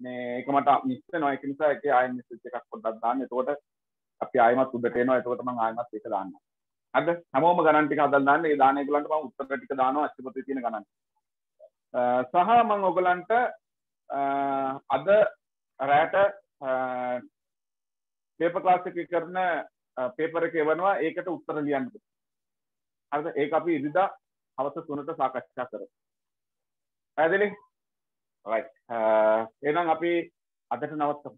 [SPEAKER 1] මේ ඒක මට මිස් වෙනවා ඒක නිසා ඒකේ ආයෙ මෙසේජ් එකක් පොඩ්ඩක් දාන්න. එතකොට අපි ආයෙමත් උඩට එනවා. එතකොට මම ආයෙමත් ඒක දාන්නම්. හරිද? හැමෝම ගණන් ටික හදලා දාන්න. ඒ දාන ඒගොල්ලන්ට මම උත්තර ටික දානවා අච්චුපතේ තියෙන ගණන්. අ, සහ මම ඔයගොල්ලන්ට අ, අද රැට පේපර් ක්ලාස් එකේ කරන පේපර් එක එවනවා ඒකට උත්තර ලියන්න. හරිද? ඒක අපි ඉරිදා හවස 3ට සාකච්ඡා කරමු. පැහැදිලි? right. එහෙනම් අපි අදට නවත්තමු.